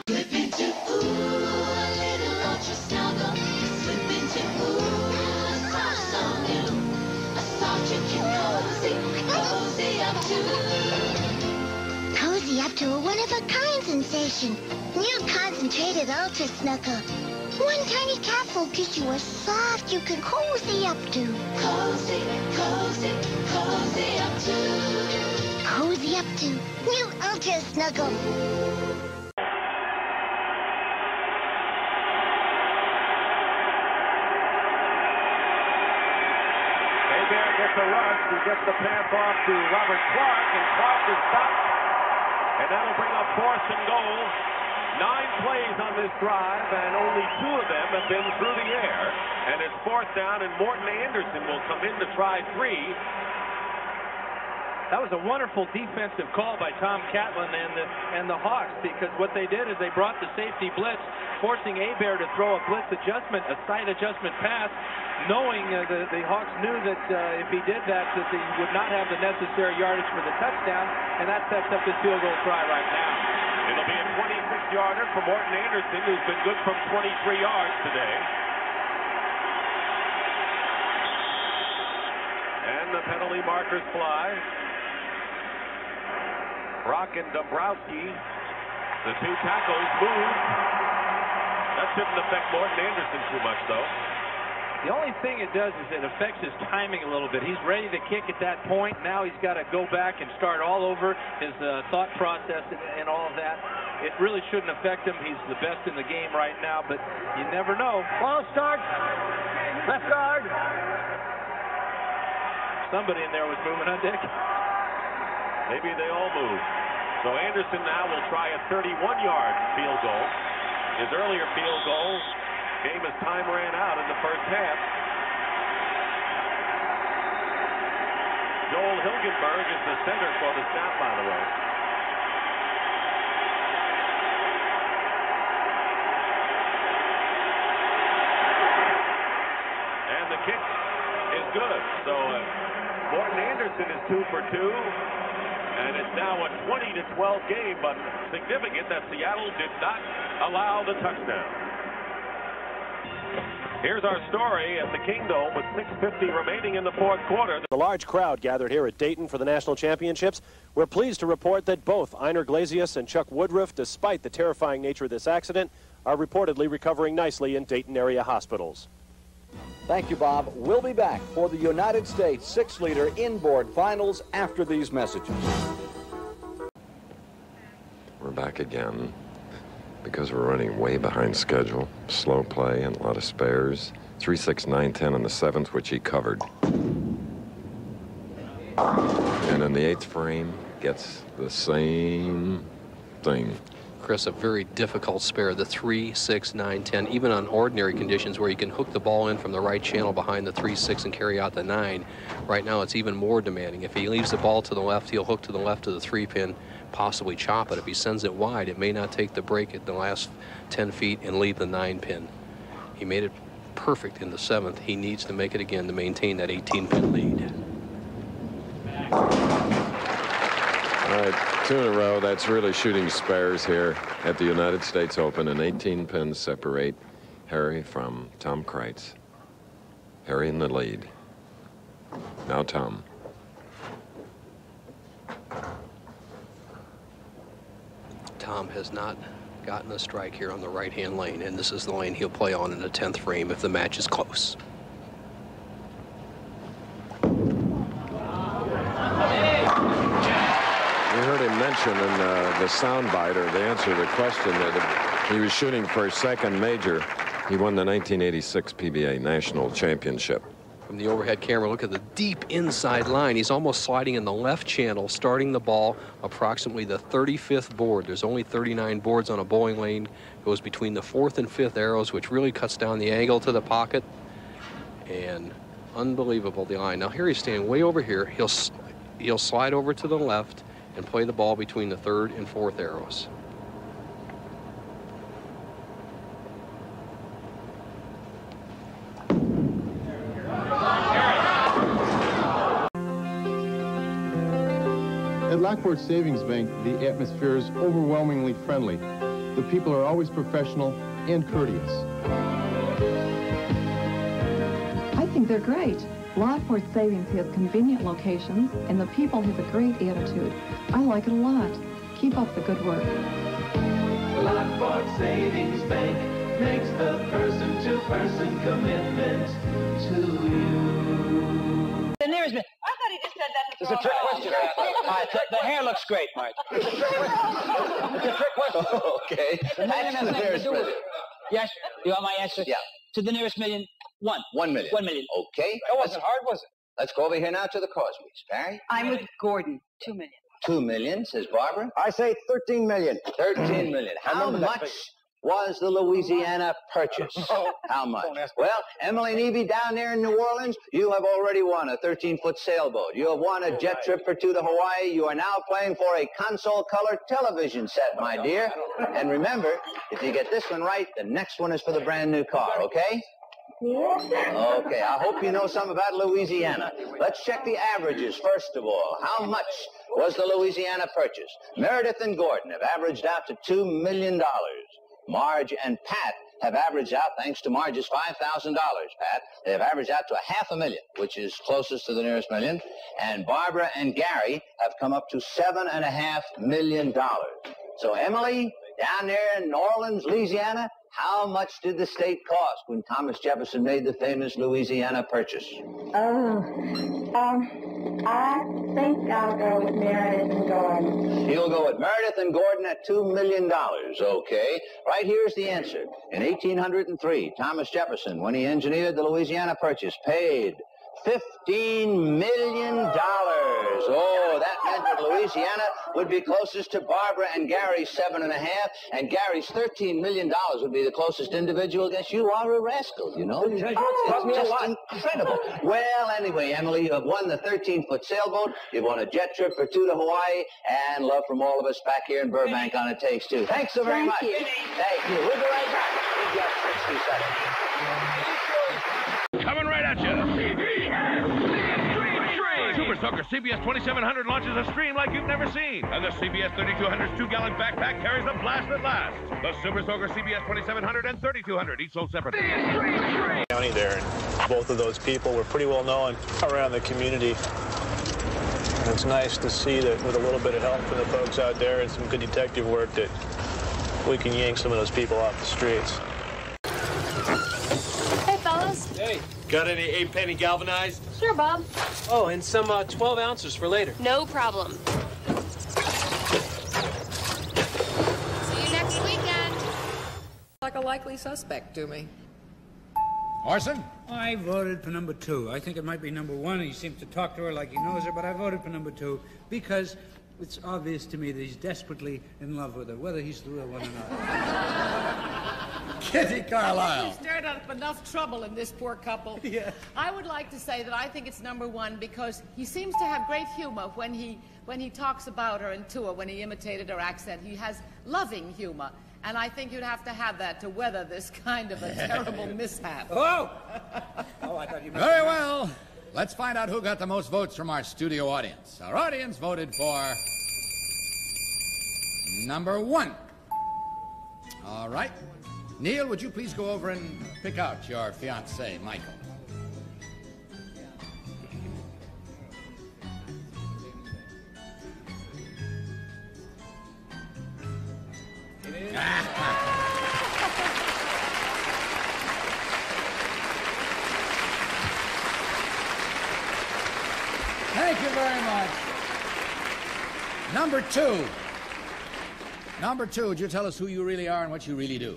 Speaker 133: Cozy up to a one-of-a-kind sensation. New concentrated Ultra Snuggle. One tiny capsule gives you a soft you can cozy up to. Cozy, cozy, cozy up to. Cozy up to. New Ultra Snuggle.
Speaker 134: Hebert gets a rush. He gets the pass off to Robert Clark, and Clark is stopped. And that'll bring up fourth and goal. Nine plays on this drive, and only two of them have been through the air. And it's fourth down, and Morten Andersen will come in to try three.
Speaker 135: That was a wonderful defensive call by Tom Catlin and the, and the Hawks because what they did is they brought the safety blitz, forcing Hebert to throw a blitz adjustment, a side adjustment pass, knowing uh, the, the Hawks knew that uh, if he did that, that he would not have the necessary yardage for the touchdown, and that sets up his field goal try right now.
Speaker 134: It'll be a 26-yarder for Morten Andersen, who's been good from 23 yards today. And the penalty markers fly. Brock and Dombrowski, the two tackles move. That shouldn't affect Morten Andersen too much, though.
Speaker 135: The only thing it does is it affects his timing a little bit. He's ready to kick at that point. Now he's got to go back and start all over his uh, thought process and, and all of that. It really shouldn't affect him. He's the best in the game right now, but you never know.
Speaker 134: Ball starts. Left guard.
Speaker 135: Somebody in there was moving, huh, Dick?
Speaker 134: Maybe they all move. So Andersen now will try a 31-yard field goal. His earlier field goal came as time ran out in the first half. Joel Hilgenberg is the center for the snap, by the way. And the kick is good. So uh, Morten Andersen is two for two. And it's now a 20 to 12 game, but significant that Seattle did not allow the touchdown. Here's our story at the Kingdome with 6.50 remaining in the fourth quarter.
Speaker 136: The large crowd gathered here at Dayton for the national championships. We're pleased to report that both Einar Glazius and Chuck Woodruff, despite the terrifying nature of this accident, are reportedly recovering nicely in Dayton area hospitals.
Speaker 137: Thank you, Bob. We'll be back for the United States six-liter inboard finals after these messages.
Speaker 74: We're back again because we're running way behind schedule. Slow play and a lot of spares. 3, 6, 9, 10 in the seventh, which he covered. And in the eighth frame, gets the same thing.
Speaker 100: Chris, a very difficult spare, the 3, 6, 9, 10, even on ordinary conditions where you can hook the ball in from the right channel behind the 3, 6 and carry out the 9. Right now, it's even more demanding. If he leaves the ball to the left, he'll hook to the left of the 3 pin possibly chop it. If he sends it wide, it may not take the break at the last 10 feet and leave the nine pin. He made it perfect in the seventh. He needs to make it again to maintain that 18 pin lead.
Speaker 74: All right, two in a row. That's really shooting spares here at the United States Open. And 18 pins separate Harry from Tom Crites. Harry in the lead. Now Tom.
Speaker 100: Tom has not gotten a strike here on the right-hand lane, and this is the lane he'll play on in the 10th frame if the match is close.
Speaker 74: You mention in uh, the soundbite or the answer to the question that he was shooting for a second major. He won the 1986 PBA National Championship
Speaker 100: from the overhead camera. Look at the deep inside line. He's almost sliding in the left channel, starting the ball approximately the 35th board. There's only 39 boards on a bowling lane. It goes between the fourth and fifth arrows, which really cuts down the angle to the pocket. And unbelievable the line. Now here he's standing way over here. He'll he'll slide over to the left and play the ball between the third and fourth arrows.
Speaker 138: At Lockport Savings Bank, the atmosphere is overwhelmingly friendly. The people are always professional and courteous.
Speaker 139: I think they're great. Lockport Savings has convenient locations, and the people have a great attitude. I like it a lot. Keep up the good work.
Speaker 140: Lockport Savings Bank makes the person-to-person -person commitment to you.
Speaker 141: The nearest I thought he just said that
Speaker 142: It's a trick question. Right, the, the hair looks great, Mike. It's a trick question. It's a trick question. okay. The million has nothing to do with it. Yes? You want my answer? Yeah. To the nearest million, one. One million. One million. Okay. That wasn't hard, was it? Let's go over here now to the Cosbys. Barry?
Speaker 141: I'm with Gordon. Two million.
Speaker 142: Two million, says Barbara.
Speaker 143: I say 13 million.
Speaker 142: 13 million. How much was the Louisiana purchase?
Speaker 143: Oh,
Speaker 142: How much? Well, Emily Nevey down there in New Orleans, you have already won a 13-foot sailboat. You have won a jet trip for two to Hawaii. You are now playing for a console color television set, my dear. And remember, if you get this one right, the next one is for the brand new car, okay? Okay, I hope you know something about Louisiana. Let's check the averages first of all. How much was the Louisiana purchase? Meredith and Gordon have averaged out to $2 million. Marge and Pat have averaged out, thanks to Marge's $5,000, Pat, they have averaged out to a half a million, which is closest to the nearest million. And Barbara and Gary have come up to seven and a half million dollars. So Emily, down there in New Orleans, Louisiana, how much did the state cost when Thomas Jefferson made the famous Louisiana Purchase?
Speaker 141: Oh, um, I think I'll go with Meredith and Gordon.
Speaker 142: You'll go with Meredith and Gordon at $2 million, okay? Right here's the answer. In 1803, Thomas Jefferson, when he engineered the Louisiana Purchase, paid $15 million. Oh, that meant that Louisiana would be closest to Barbara and Gary's seven and a half, and Gary's $13 million would be the closest individual against you are a rascal, you know? It's oh, just incredible. Well, anyway, Emily, you have won the 13-foot sailboat. You've won a jet trip for two to Hawaii, and love from all of us back here in Burbank on It Takes Two. Thanks so very
Speaker 141: Thank
Speaker 142: much.
Speaker 141: you.
Speaker 142: Thank you. We'll be right back. In just 60 seconds.
Speaker 144: Coming right at you. Super
Speaker 145: CPS 2700 launches a stream like you've never seen. And the CPS 3200's two-gallon backpack carries a blast that lasts. The Super Soaker CPS 2700 and 3200, each sold separately.
Speaker 146: County there, and both of those people were pretty well known around the community. And it's nice to see that with a little bit of help from the folks out there and some good detective work that we can yank some of those people off the streets.
Speaker 8: Hey, fellas.
Speaker 147: Hey, got any eight penny galvanized?
Speaker 8: Sure, Bob.
Speaker 147: Oh, and some uh, 12 ounces for later.
Speaker 8: No problem.
Speaker 148: See you next weekend.
Speaker 149: Like a likely suspect to me.
Speaker 150: Orson? I voted for number two. I think it might be number one. He seems to talk to her like he knows her, but I voted for number two because it's obvious to me that he's desperately in love with her, whether he's the real one or not. Kitty Carlisle.
Speaker 149: You've stirred up enough trouble in this poor couple.
Speaker 150: Yeah.
Speaker 149: I would like to say that I think it's number one because he seems to have great humor when he when he talks about her and to her, when he imitated her accent. He has loving humor. And I think you'd have to have that to weather this kind of a terrible mishap.
Speaker 150: Oh! oh, I thought you meant.
Speaker 151: Very well. Let's find out who got the most votes from our studio audience. Our audience voted for number one. All right. Neil, would you please go over and pick out your fiancé, Michael? Thank you very much. Number two. Number two, would you tell us who you really are and what you really do?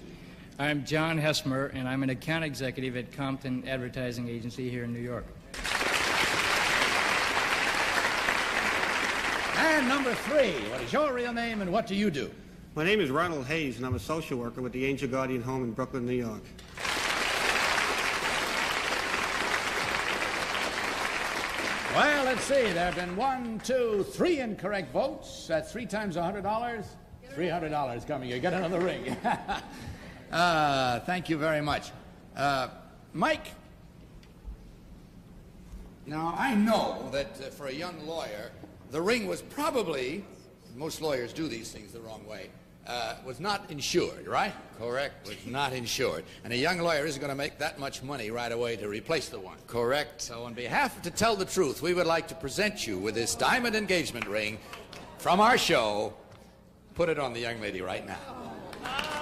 Speaker 152: I'm John Hesmer, and I'm an account executive at Compton Advertising Agency here in New York.
Speaker 151: And number three, what is your real name and what do you do?
Speaker 153: My name is Ronald Hayes, and I'm a social worker with the Angel Guardian Home in Brooklyn, New York.
Speaker 151: Well, let's see. There have been one, two, three incorrect votes. That's three times a hundred dollars. Three hundred dollars coming. You get another ring. uh, thank you very much, uh, Mike. Now I know that uh, for a young lawyer, the ring was probably most lawyers do these things the wrong way. Uh, was not insured, right? Correct. Was not insured. And a young lawyer isn't going to make that much money right away to replace the one. Correct. So, on behalf of To Tell the Truth, we would like to present you with this diamond engagement ring from our show. Put it on the young lady right now.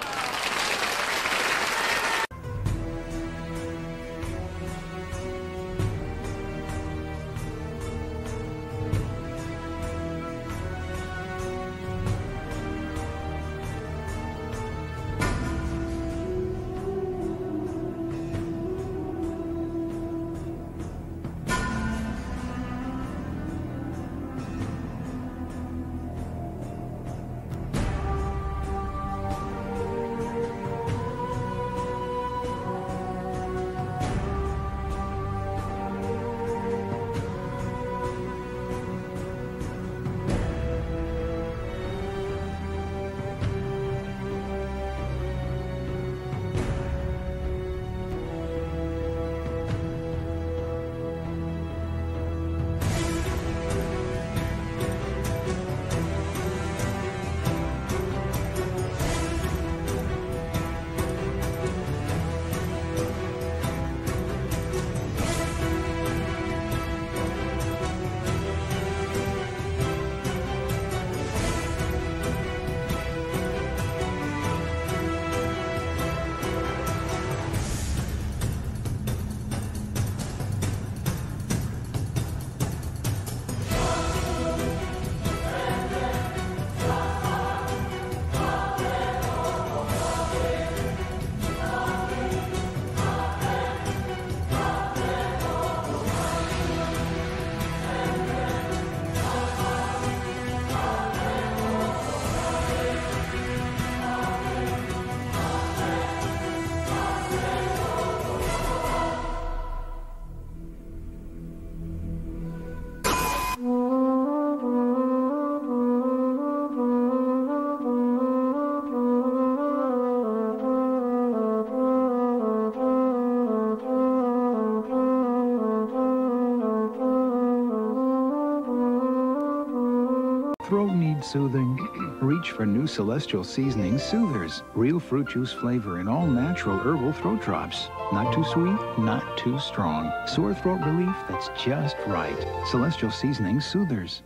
Speaker 154: Soothing. Reach for new Celestial Seasoning Soothers. Real fruit juice flavor in all natural herbal throat drops. Not too sweet, not too strong. Sore throat relief that's just right. Celestial Seasoning Soothers.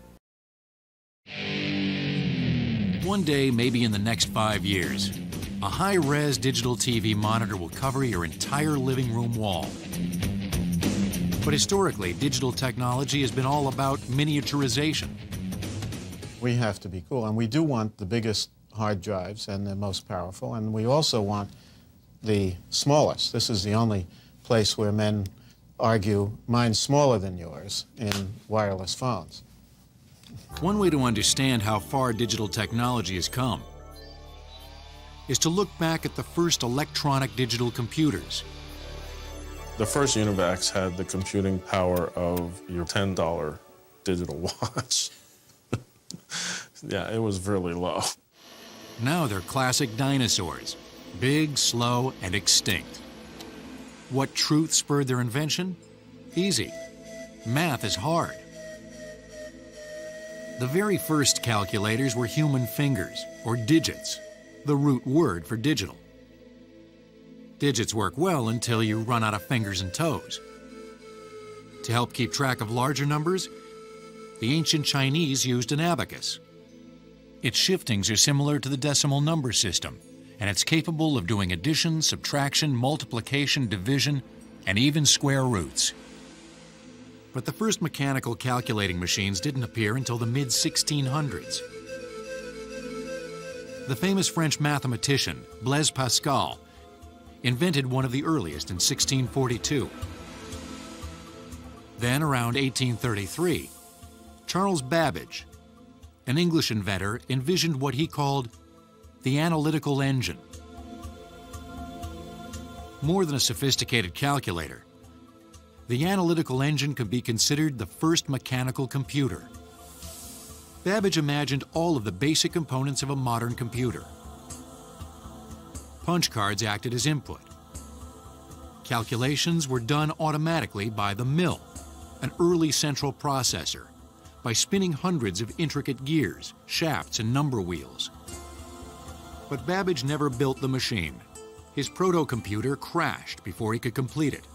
Speaker 155: One day, maybe in the next five years, a high res digital TV monitor will cover your entire living room wall. But historically, digital technology has been all about miniaturization.
Speaker 156: We have to be cool, and we do want the biggest hard drives and the most powerful, and we also want the smallest. This is the only place where men argue mine's smaller than yours in wireless phones.
Speaker 155: One way to understand how far digital technology has come is to look back at the first electronic digital computers.
Speaker 157: The first Univacs had the computing power of your $10 digital watch. yeah, it was really low.
Speaker 155: Now they're classic dinosaurs, big, slow, and extinct. What truth spurred their invention? Easy. Math is hard. The very first calculators were human fingers, or digits, the root word for digital. Digits work well until you run out of fingers and toes. To help keep track of larger numbers, the ancient Chinese used an abacus. Its shiftings are similar to the decimal number system, and it's capable of doing addition, subtraction, multiplication, division, and even square roots. But the first mechanical calculating machines didn't appear until the mid 1600s. The famous French mathematician, Blaise Pascal, invented one of the earliest in 1642. Then, around 1833, Charles Babbage, an English inventor, envisioned what he called the analytical engine. More than a sophisticated calculator, the analytical engine could be considered the first mechanical computer. Babbage imagined all of the basic components of a modern computer. Punch cards acted as input. Calculations were done automatically by the mill, an early central processor, by spinning hundreds of intricate gears, shafts, and number wheels. But Babbage never built the machine. His proto-computer crashed before he could complete it.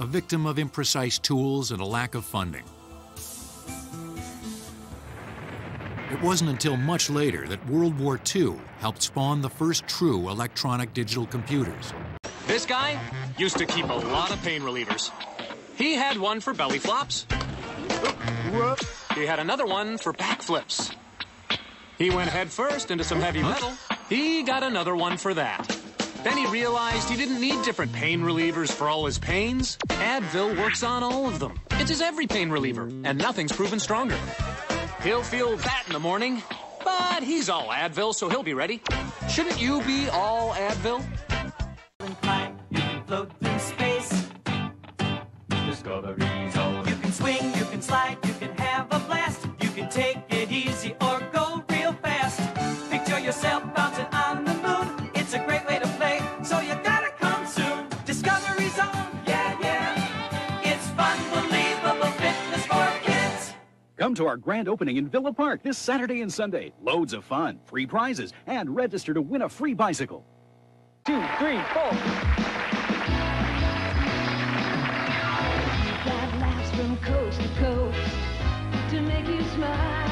Speaker 155: A victim of imprecise tools and a lack of funding. It wasn't until much later that World War II helped spawn the first true electronic digital computers.
Speaker 158: This guy used to keep a lot of pain relievers. He had one for belly flops. He had another one for backflips. He went headfirst into some heavy metal. He got another one for that. Then he realized he didn't need different pain relievers for all his pains. Advil works on all of them. It's his every pain reliever, and nothing's proven stronger. He'll feel that in the morning, but he's all Advil, so he'll be ready. Shouldn't you be all Advil?
Speaker 3: Come
Speaker 159: to our grand opening in Villa Park this Saturday and Sunday. Loads of fun, free prizes, and register to win a free bicycle. Two, three, four.
Speaker 3: Laughs from coast to coast to make you smile.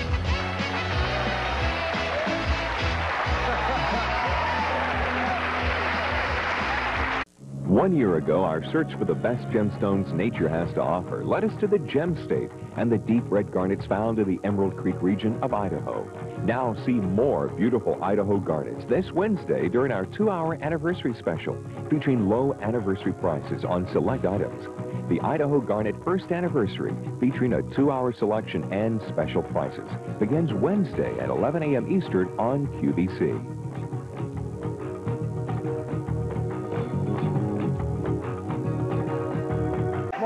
Speaker 160: One year ago, our search for the best gemstones nature has to offer led us to the Gem State and the deep red garnets found in the Emerald Creek region of Idaho. Now see more beautiful Idaho garnets this Wednesday during our two-hour anniversary special, featuring low anniversary prices on select items. The Idaho Garnet First Anniversary, featuring a two-hour selection and special prices, begins Wednesday at 11 a.m. Eastern on QVC.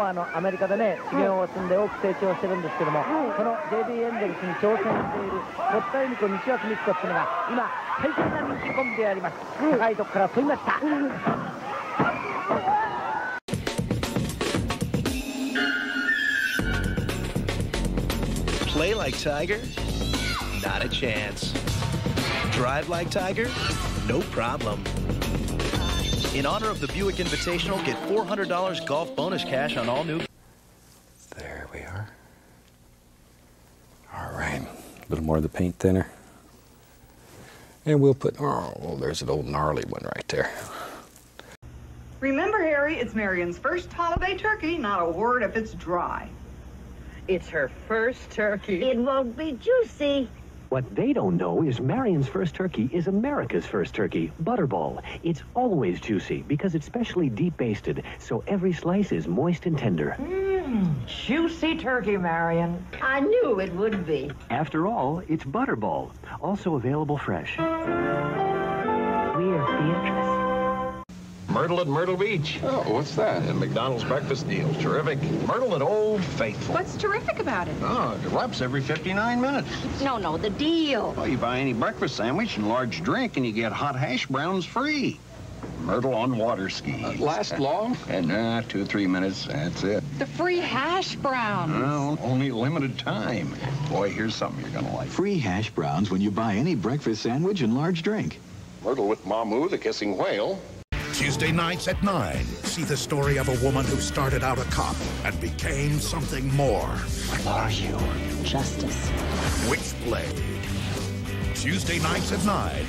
Speaker 43: あのアメリカでね、修行を積んで多く成長してるんですけども、この JD エンゼルスに挑戦している堀田恵美子、西脇美紀子っていうのが、今、大変な人気コンビであります。高いとこから飛びました。
Speaker 161: Play like Tiger? Not a chance. Drive like Tiger? No problem. In honor of the Buick Invitational, get $400 golf bonus cash on all new.
Speaker 162: There we are. All right. A little more of the paint thinner. And we'll put, oh, well, there's an old gnarly one right there.
Speaker 163: Remember, Harry, it's Marion's first holiday turkey, not a word if it's dry.
Speaker 164: It's her first turkey.
Speaker 163: It won't be juicy.
Speaker 164: What they don't know is Marion's first turkey is America's first turkey, Butterball. It's always juicy because it's specially deep basted, so every slice is moist and tender.
Speaker 163: Mmm, juicy turkey, Marion. I knew it would be.
Speaker 164: After all, it's Butterball, also available fresh.
Speaker 163: We're Beatrice.
Speaker 165: Myrtle at Myrtle Beach. Oh, what's that? And McDonald's breakfast deals. Terrific. Myrtle at Old Faithful.
Speaker 8: What's terrific about it?
Speaker 165: Oh, it erupts every 59 minutes.
Speaker 8: No, no, the deal.
Speaker 165: Well, you buy any breakfast sandwich and large drink, and you get hot hash browns free. Myrtle on water skis. last long? And uh, two or three minutes. That's it.
Speaker 8: The free hash browns.
Speaker 165: Well, only limited time. Boy, here's something you're gonna like.
Speaker 45: Free hash browns when you buy any breakfast sandwich and large drink.
Speaker 165: Myrtle with Mamu, the kissing whale.
Speaker 1: Tuesday nights at 9, see the story of a woman who started out a cop and became something more.
Speaker 164: What are you?
Speaker 8: Justice.
Speaker 1: Witchblade. Tuesday nights at 9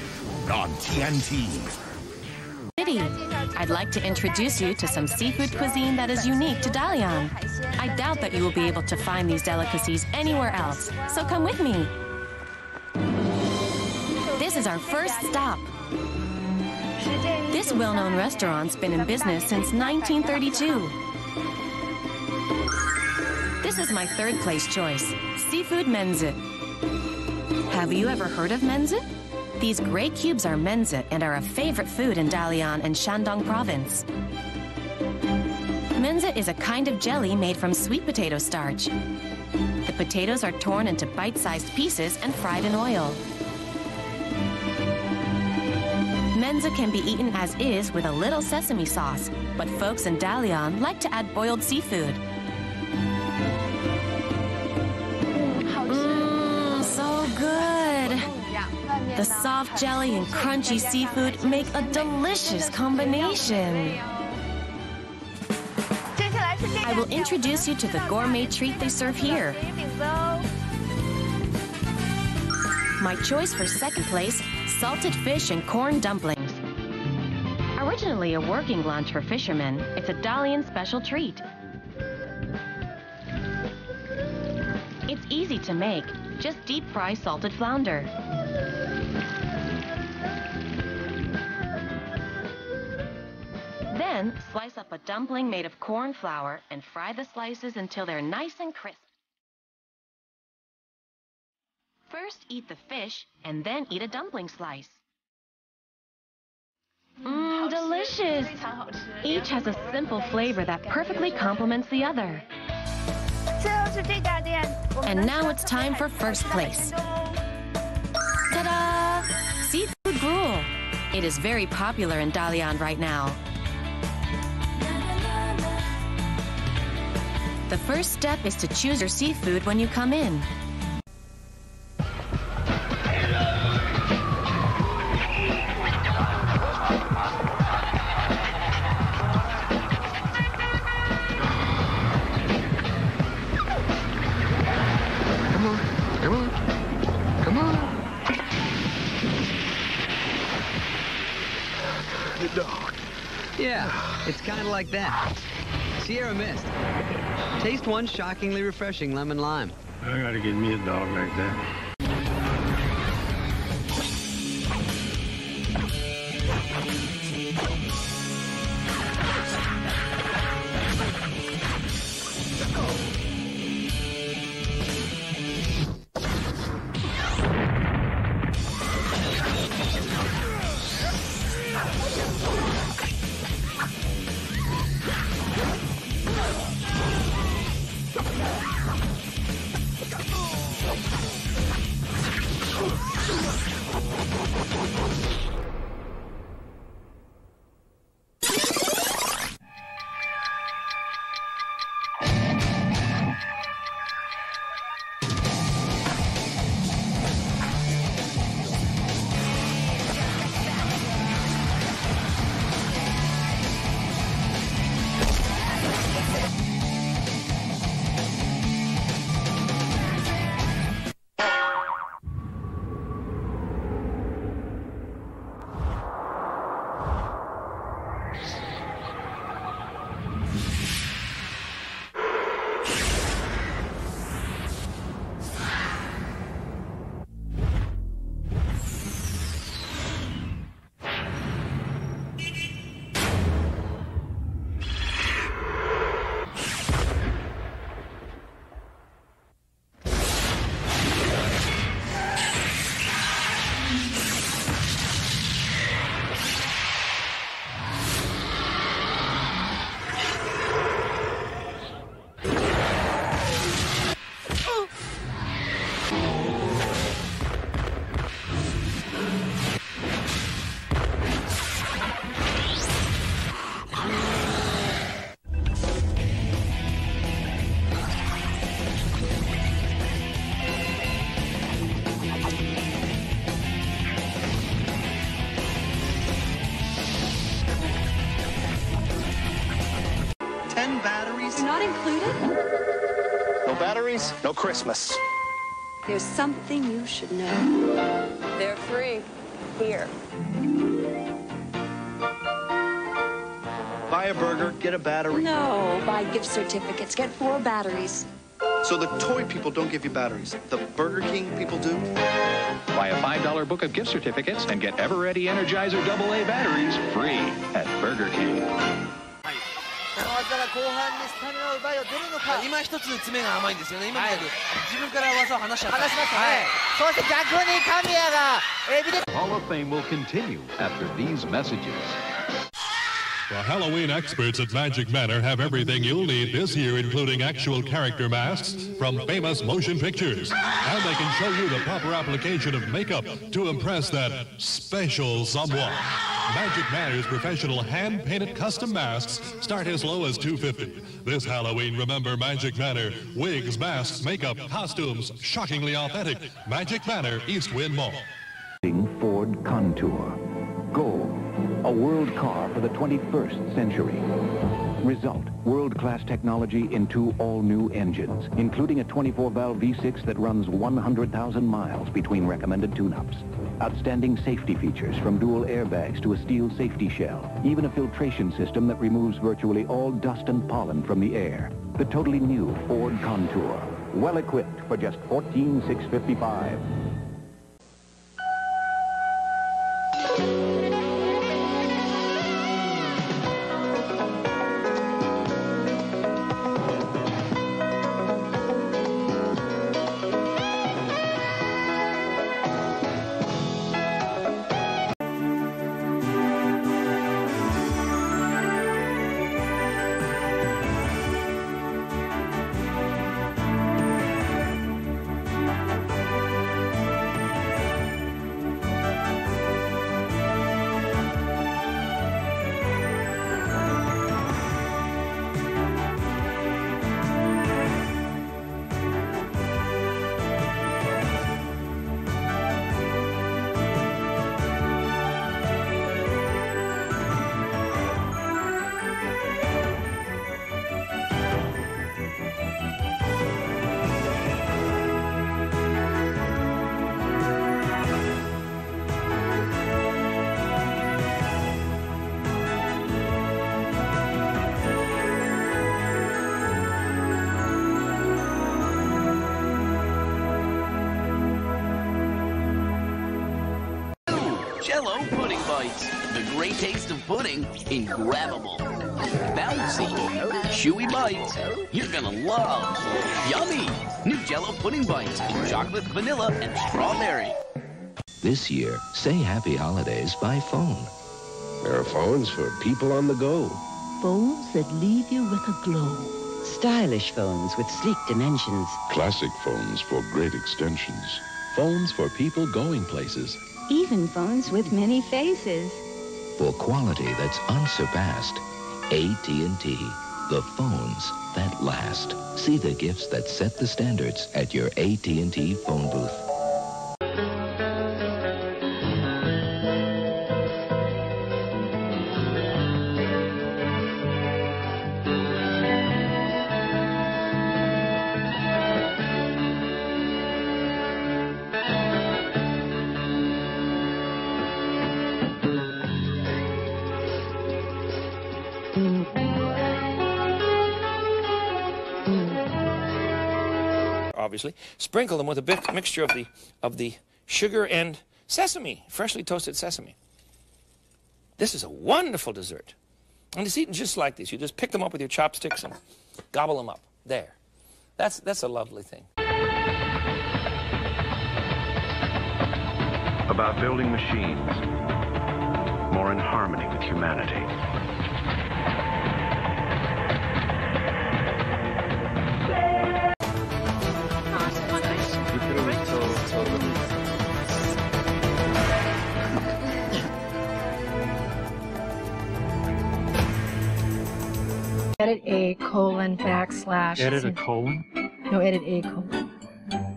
Speaker 1: on TNT.
Speaker 166: City. I'd like to introduce you to some seafood cuisine that is unique to Dalian. I doubt that you will be able to find these delicacies anywhere else, so come with me. This is our first stop. This well-known restaurant's been in business since 1932. This is my third place choice, Seafood Menze. Have you ever heard of menze? These gray cubes are menze and are a favorite food in Dalian and Shandong province. Menze is a kind of jelly made from sweet potato starch. The potatoes are torn into bite-sized pieces and fried in oil. Menza can be eaten as is with a little sesame sauce, but folks in Dalian like to add boiled seafood. Mmm, so good. The soft jelly and crunchy seafood make a delicious combination. I will introduce you to the gourmet treat they serve here. My choice for second place salted fish and corn dumplings. Originally a working lunch for fishermen, it's a Dalian special treat. It's easy to make. Just deep fry salted flounder. Then slice up a dumpling made of corn flour and fry the slices until they're nice and crisp. First eat the fish and then eat a dumpling slice. Mmm, delicious! Each has a simple flavor that perfectly complements the other. And now it's time for first place. Ta-da! Seafood gruel. It is very popular in Dalian right now. The first step is to choose your seafood when you come in.
Speaker 16: Yeah,
Speaker 167: It's kind of like that. Sierra Mist. Taste one shockingly refreshing lemon lime.
Speaker 168: I gotta get me a dog like that.
Speaker 169: No Christmas.
Speaker 170: There's something you should know. They're free. Here.
Speaker 169: Buy a burger, get a battery.
Speaker 170: No, buy gift certificates. Get four batteries.
Speaker 169: So the toy people don't give you batteries. The Burger King people do?
Speaker 171: Buy a $5 book of gift certificates and get Eveready Energizer AA batteries free at Burger King.
Speaker 172: この技が後半にスタミナを奪いを出るのか
Speaker 173: 今一つ爪が甘いんですよね今まで自分から技を離しちゃった
Speaker 172: 離しましたね、そして逆に神谷がエビで
Speaker 5: Hall of Fame will continue after these messages.
Speaker 160: The Halloween experts at Magic Manor have everything you'll need this year, including actual character masks from famous motion pictures. And they can show you the proper application of makeup to impress that special someone. Magic Manor's professional hand-painted custom masks start as low as 250. This Halloween, remember Magic Manor. Wigs, masks, makeup, costumes, shockingly authentic. Magic Manor, East Wind Mall.
Speaker 5: Ford Contour. Goal, a world car for the 21st century. Result, world-class technology in two all-new engines, including a 24-valve V6 that runs 100,000 miles between recommended tune-ups. Outstanding safety features from dual airbags to a steel safety shell, even a filtration system that removes virtually all dust and pollen from the air. The totally new Ford Contour, well equipped for just 14655.
Speaker 174: Great taste of pudding in grabbable, bouncy, chewy bites you're gonna love. Yummy! New Jell-O Pudding Bites in chocolate, vanilla, and strawberry.
Speaker 175: This year, say happy holidays by phone.
Speaker 176: There are phones for people on the go.
Speaker 177: Phones that leave you with a glow. Stylish phones with sleek dimensions.
Speaker 178: Classic phones for great extensions.
Speaker 179: Phones for people going places.
Speaker 177: Even phones with many faces.
Speaker 175: For quality that's unsurpassed, AT&T. The phones that last. See the gifts that set the standards at your AT&T phone booth.
Speaker 180: Obviously. Sprinkle them with a bit mixture of the of the sugar and sesame, freshly toasted sesame. This is a wonderful dessert. And it's eaten just like this. You just pick them up with your chopsticks and gobble them up. There. That's that's a lovely thing.
Speaker 181: About building machines more in harmony with humanity.
Speaker 182: Edit A colon backslash.
Speaker 183: Edit a colon?
Speaker 182: No, edit A colon.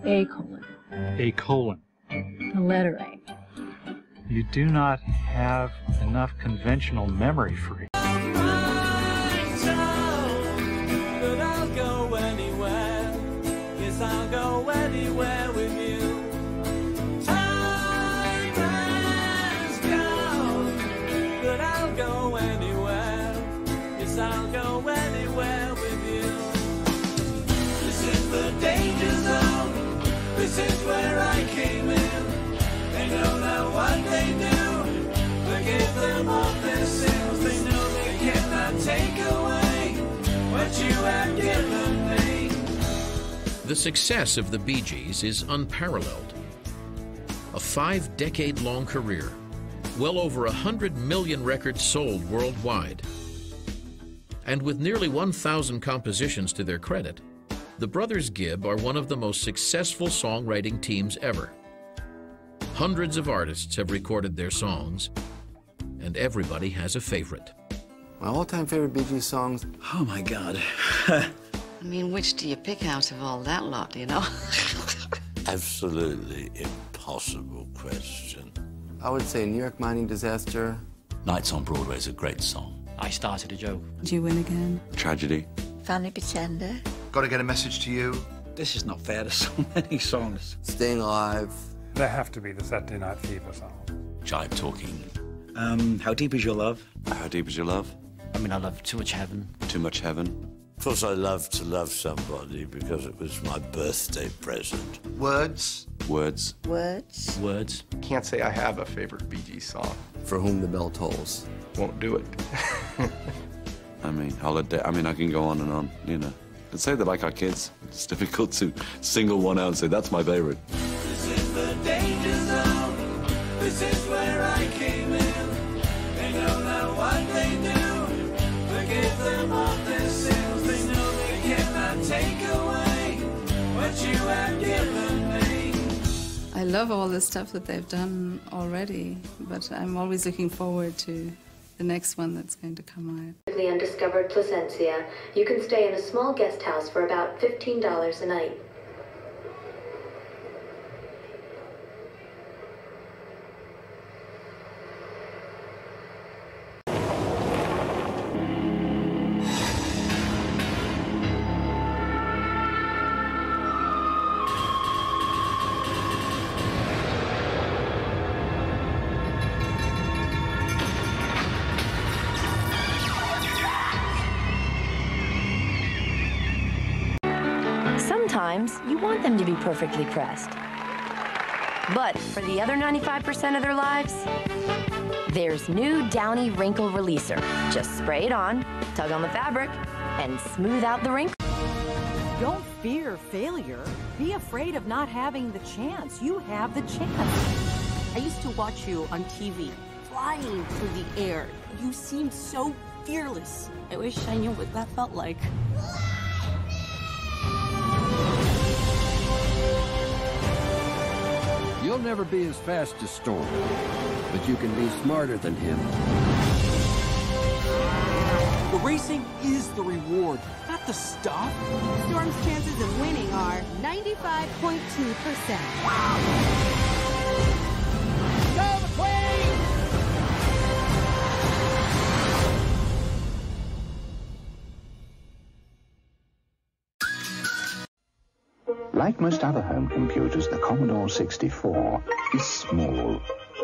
Speaker 182: A colon.
Speaker 183: A colon.
Speaker 182: The letter A.
Speaker 183: You do not have enough conventional memory for it.
Speaker 7: I'll go anywhere. Yes, I'll go anywhere with you. The
Speaker 184: success of the Bee Gees is unparalleled. A five decade long career, well over a hundred million records sold worldwide. And with nearly 1,000 compositions to their credit, the Brothers Gibb are one of the most successful songwriting teams ever. Hundreds of artists have recorded their songs, and everybody has a favorite.
Speaker 185: My all-time favorite Bee Gees songs.
Speaker 186: Oh my God.
Speaker 187: I mean, which do you pick out of all that lot, you know?
Speaker 188: Absolutely impossible question.
Speaker 185: I would say New York Mining Disaster.
Speaker 188: Nights on Broadway is a great song.
Speaker 186: I started a joke.
Speaker 189: Do you win again?
Speaker 188: Tragedy.
Speaker 189: Funny pretender.
Speaker 190: Got to get a message to you.
Speaker 186: This is not fair. There's so many songs.
Speaker 185: Staying Alive.
Speaker 191: They have to be the Saturday Night Fever song.
Speaker 188: Jive Talking.
Speaker 186: Um, how deep is your love?
Speaker 188: How deep is your love?
Speaker 186: I mean, I love Too Much Heaven.
Speaker 188: Too much heaven.
Speaker 189: Of course, I love to love somebody because it was my birthday present.
Speaker 190: Words.
Speaker 188: Words.
Speaker 189: Words.
Speaker 186: Words.
Speaker 192: Can't say I have a favorite BG song.
Speaker 185: For Whom the Bell Tolls.
Speaker 192: Won't do it.
Speaker 188: I mean, holiday. I mean, I can go on and on. You know, I'd say they're like our kids. It's difficult to single one out and say that's my favorite.
Speaker 7: I
Speaker 193: love all the stuff that they've done already, but I'm always looking forward to the next one that's going to come out.
Speaker 166: The undiscovered Placencia. You can stay in a small guest house for about $15 a night.
Speaker 194: Them to be perfectly pressed.
Speaker 166: But for the other 95% of their lives, there's new Downy Wrinkle Releaser. Just spray it on, tug on the fabric, and smooth out the wrinkles.
Speaker 195: Don't fear failure. Be afraid of not having the chance. You have the chance.
Speaker 196: I used to watch you on TV, flying through the air. You seemed so fearless. I wish I knew what that felt like.
Speaker 197: You'll never be as fast as Storm, but you can be smarter than him.
Speaker 198: The racing is the reward, not the stuff.
Speaker 199: Storm's chances of winning are 95.2%.
Speaker 198: Go,
Speaker 200: Like most other home computers, the Commodore 64 is small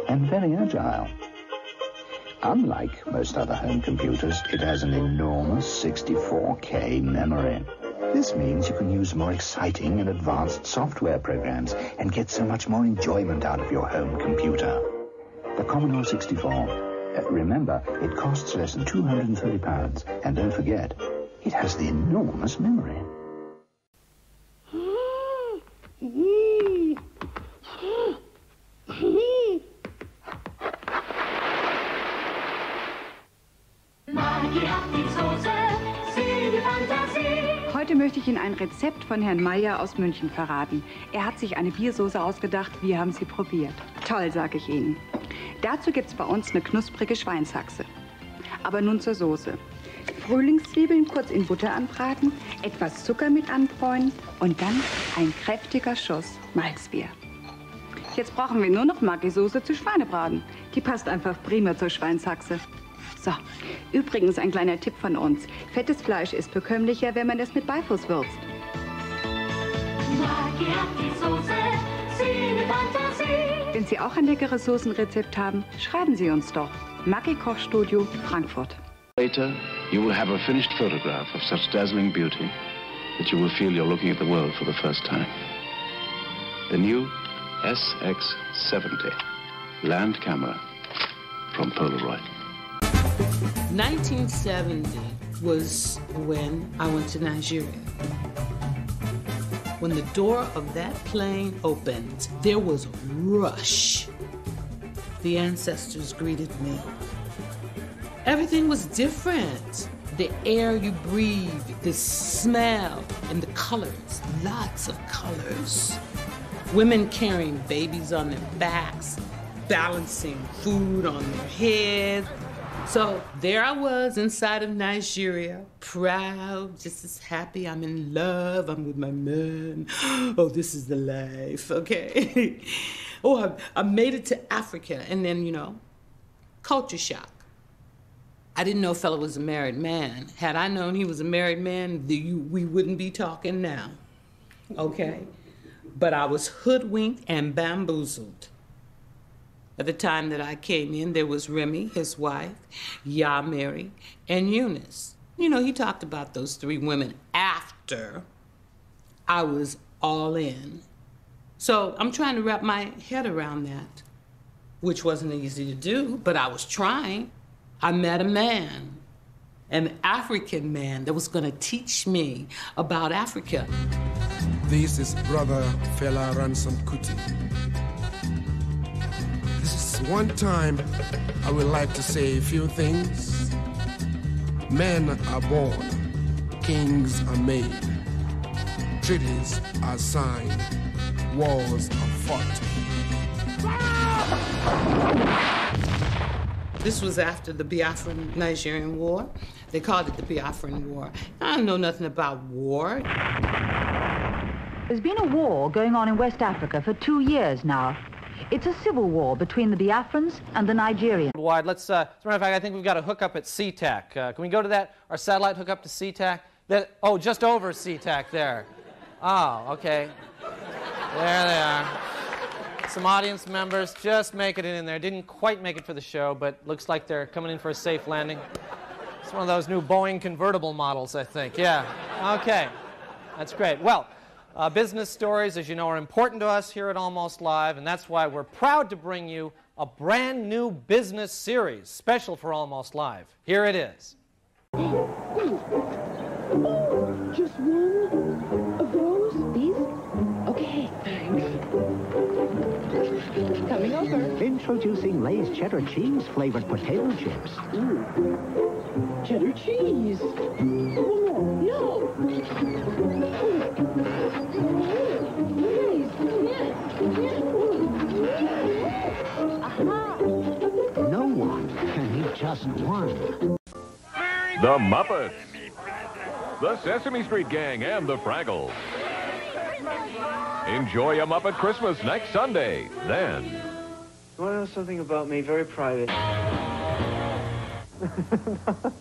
Speaker 200: and very agile. Unlike most other home computers, it has an enormous 64K memory. This means you can use more exciting and advanced software programs and get so much more enjoyment out of your home computer. The Commodore 64. Uh, remember, it costs less than £230. And don't forget, it has the enormous memory.
Speaker 189: Heute möchte ich Ihnen ein Rezept von Herrn Meyer aus München verraten. Er hat sich eine Biersoße ausgedacht, wir haben sie probiert. Toll, sage ich Ihnen. Dazu gibt es bei uns eine knusprige Schweinshaxe. Aber nun zur Soße. Frühlingszwiebeln kurz in Butter anbraten, etwas Zucker mit anbräunen und dann ein kräftiger Schuss Malzbier. Jetzt brauchen wir nur noch Maggi-Soße zu Schweinebraten. Die passt einfach prima zur Schweinshaxe. So, übrigens ein kleiner Tipp von uns. Fettes Fleisch ist bekömmlicher, wenn man es mit Beifuß würzt. Wenn Sie auch ein leckeres Soßenrezept haben, schreiben Sie uns doch. Maggi Kochstudio, Frankfurt.
Speaker 188: Later, you will have a finished photograph of such dazzling beauty that you will feel you're looking at the world for the first time. The new SX70 land camera from Polaroid.
Speaker 201: 1970 was when I went to Nigeria. When the door of that plane opened, there was a rush. The ancestors greeted me. Everything was different. The air you breathe, the smell, and the colors. Lots of colors. Women carrying babies on their backs, balancing food on their heads. So there I was inside of Nigeria, proud, just as happy. I'm in love. I'm with my man. Oh, this is the life, okay? oh, I, I made it to Africa, and then, you know, culture shock. I didn't know Fela was a married man. Had I known he was a married man, the, you, we wouldn't be talking now, okay? But I was hoodwinked and bamboozled. At the time that I came in, there was Remy, his wife, Ya Mary, and Eunice. You know, he talked about those three women after I was all in. So I'm trying to wrap my head around that, which wasn't easy to do, but I was trying. I met a man, an African man that was going to teach me about Africa.
Speaker 202: This is Brother Fela Ransom Kuti. This is one time I would like to say a few things. Men are born, kings are made, treaties are signed, wars are fought.
Speaker 201: This was after the Biafran Nigerian War. They called it the Biafran War. I don't know nothing about war.
Speaker 203: There's been a war going on in West Africa for two years now. It's a civil war between the Biafrans and the Nigerians.
Speaker 204: Wide. Let's, uh, as a matter of fact, I think we've got a hookup at SeaTac. Uh, can we go to that, our satellite hookup to SeaTac? That, oh, just over SeaTac there. Oh, okay. There they are. Some audience members just making it in there. Didn't quite make it for the show, but looks like they're coming in for a safe landing. It's one of those new Boeing convertible models, I think. Yeah. Okay. That's great. Well, Uh, business stories, as you know, are important to us here at Almost Live, and that's why we're proud to bring you a brand new business series special for Almost Live. Here it is.
Speaker 3: Just one Coming over.
Speaker 5: Introducing Lay's cheddar cheese flavored potato chips.
Speaker 3: Cheddar cheese. Oh, no.
Speaker 5: No one can eat just one.
Speaker 14: The Muppets, the Sesame Street Gang, and the Fraggles. Enjoy a Muppet Christmas next Sunday. Then,
Speaker 205: You want to know something about me? Very private.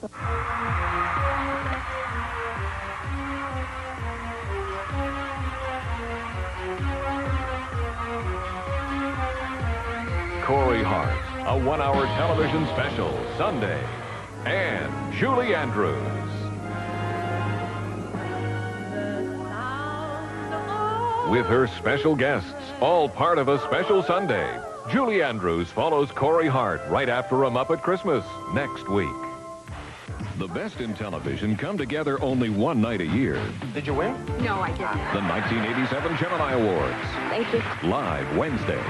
Speaker 14: Corey Hart, a one-hour television special, Sunday. And Julie Andrews. With her special guests, all part of a special Sunday. Julie Andrews follows Corey Hart right after a Muppet Christmas next week. The best in television come together only one night a year.
Speaker 205: Did you win?
Speaker 3: No, I didn't.
Speaker 14: The 1987 Gemini Awards.
Speaker 3: Thank you.
Speaker 14: Live Wednesday.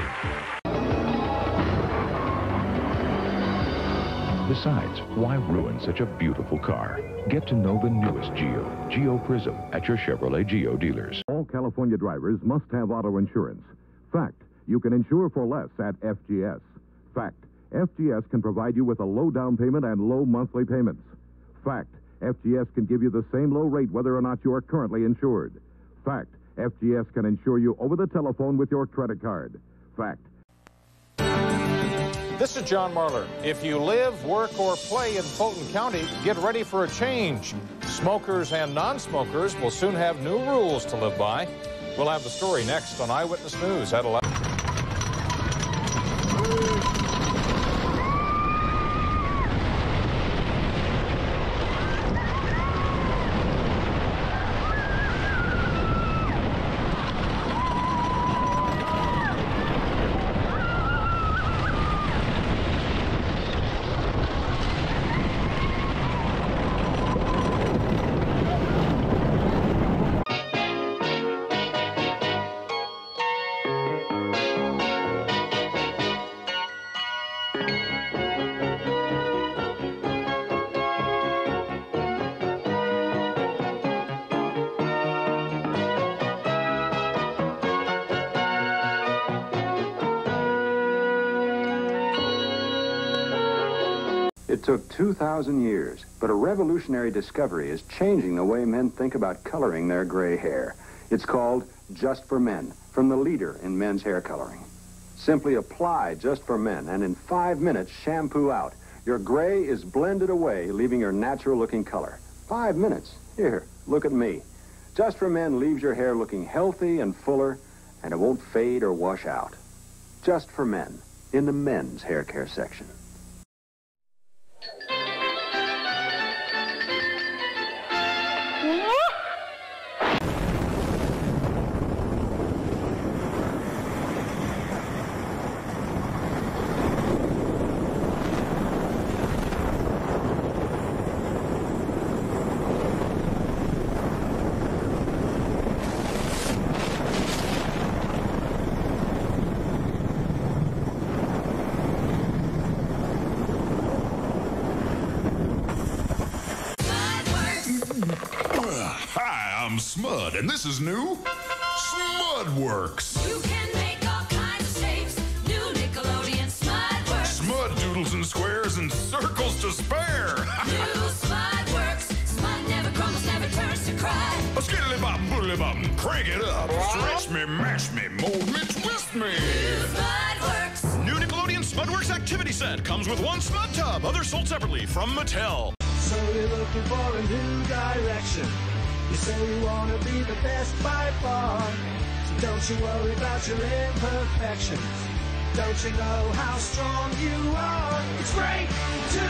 Speaker 206: Besides, why ruin such a beautiful car? Get to know the newest Geo, Geo Prizm, at your Chevrolet Geo dealers.
Speaker 188: California drivers must have auto insurance. Fact, you can insure for less at FGS. Fact, FGS can provide you with a low down payment and low monthly payments. Fact, FGS can give you the same low rate whether or not you are currently insured. Fact, FGS can insure you over the telephone with your credit card. Fact,
Speaker 207: This is John Marler. If you live, work, or play in Fulton County, get ready for a change. Smokers and non smokers will soon have new rules to live by. We'll have the story next on Eyewitness News at 11.
Speaker 208: It took 2,000 years, but a revolutionary discovery is changing the way men think about coloring their gray hair. It's called Just for Men, from the leader in men's hair coloring. Simply apply Just for Men, and in five minutes, shampoo out. Your gray is blended away, leaving your natural-looking color. Five minutes. Here, look at me. Just for Men leaves your hair looking healthy and fuller, and it won't fade or wash out. Just for Men, in the men's hair care section.
Speaker 1: This is new Smudworks.
Speaker 3: You can make all kinds of shapes. New Nickelodeon Smudworks.
Speaker 1: Smud doodles and squares and circles to spare.
Speaker 3: New Smudworks. Smud never crumbles, never turns to cry.
Speaker 1: A skiddly bop, boodly bop, crank it up. Stretch me, mash me, mold me, twist me.
Speaker 3: Smudworks.
Speaker 1: New Nickelodeon Smudworks activity set comes with one Smud tub, others sold separately from Mattel.
Speaker 3: So you're looking for a new direction. You say you want to be the best by far. So don't you worry about your imperfections. Don't you know how strong you are? It's great to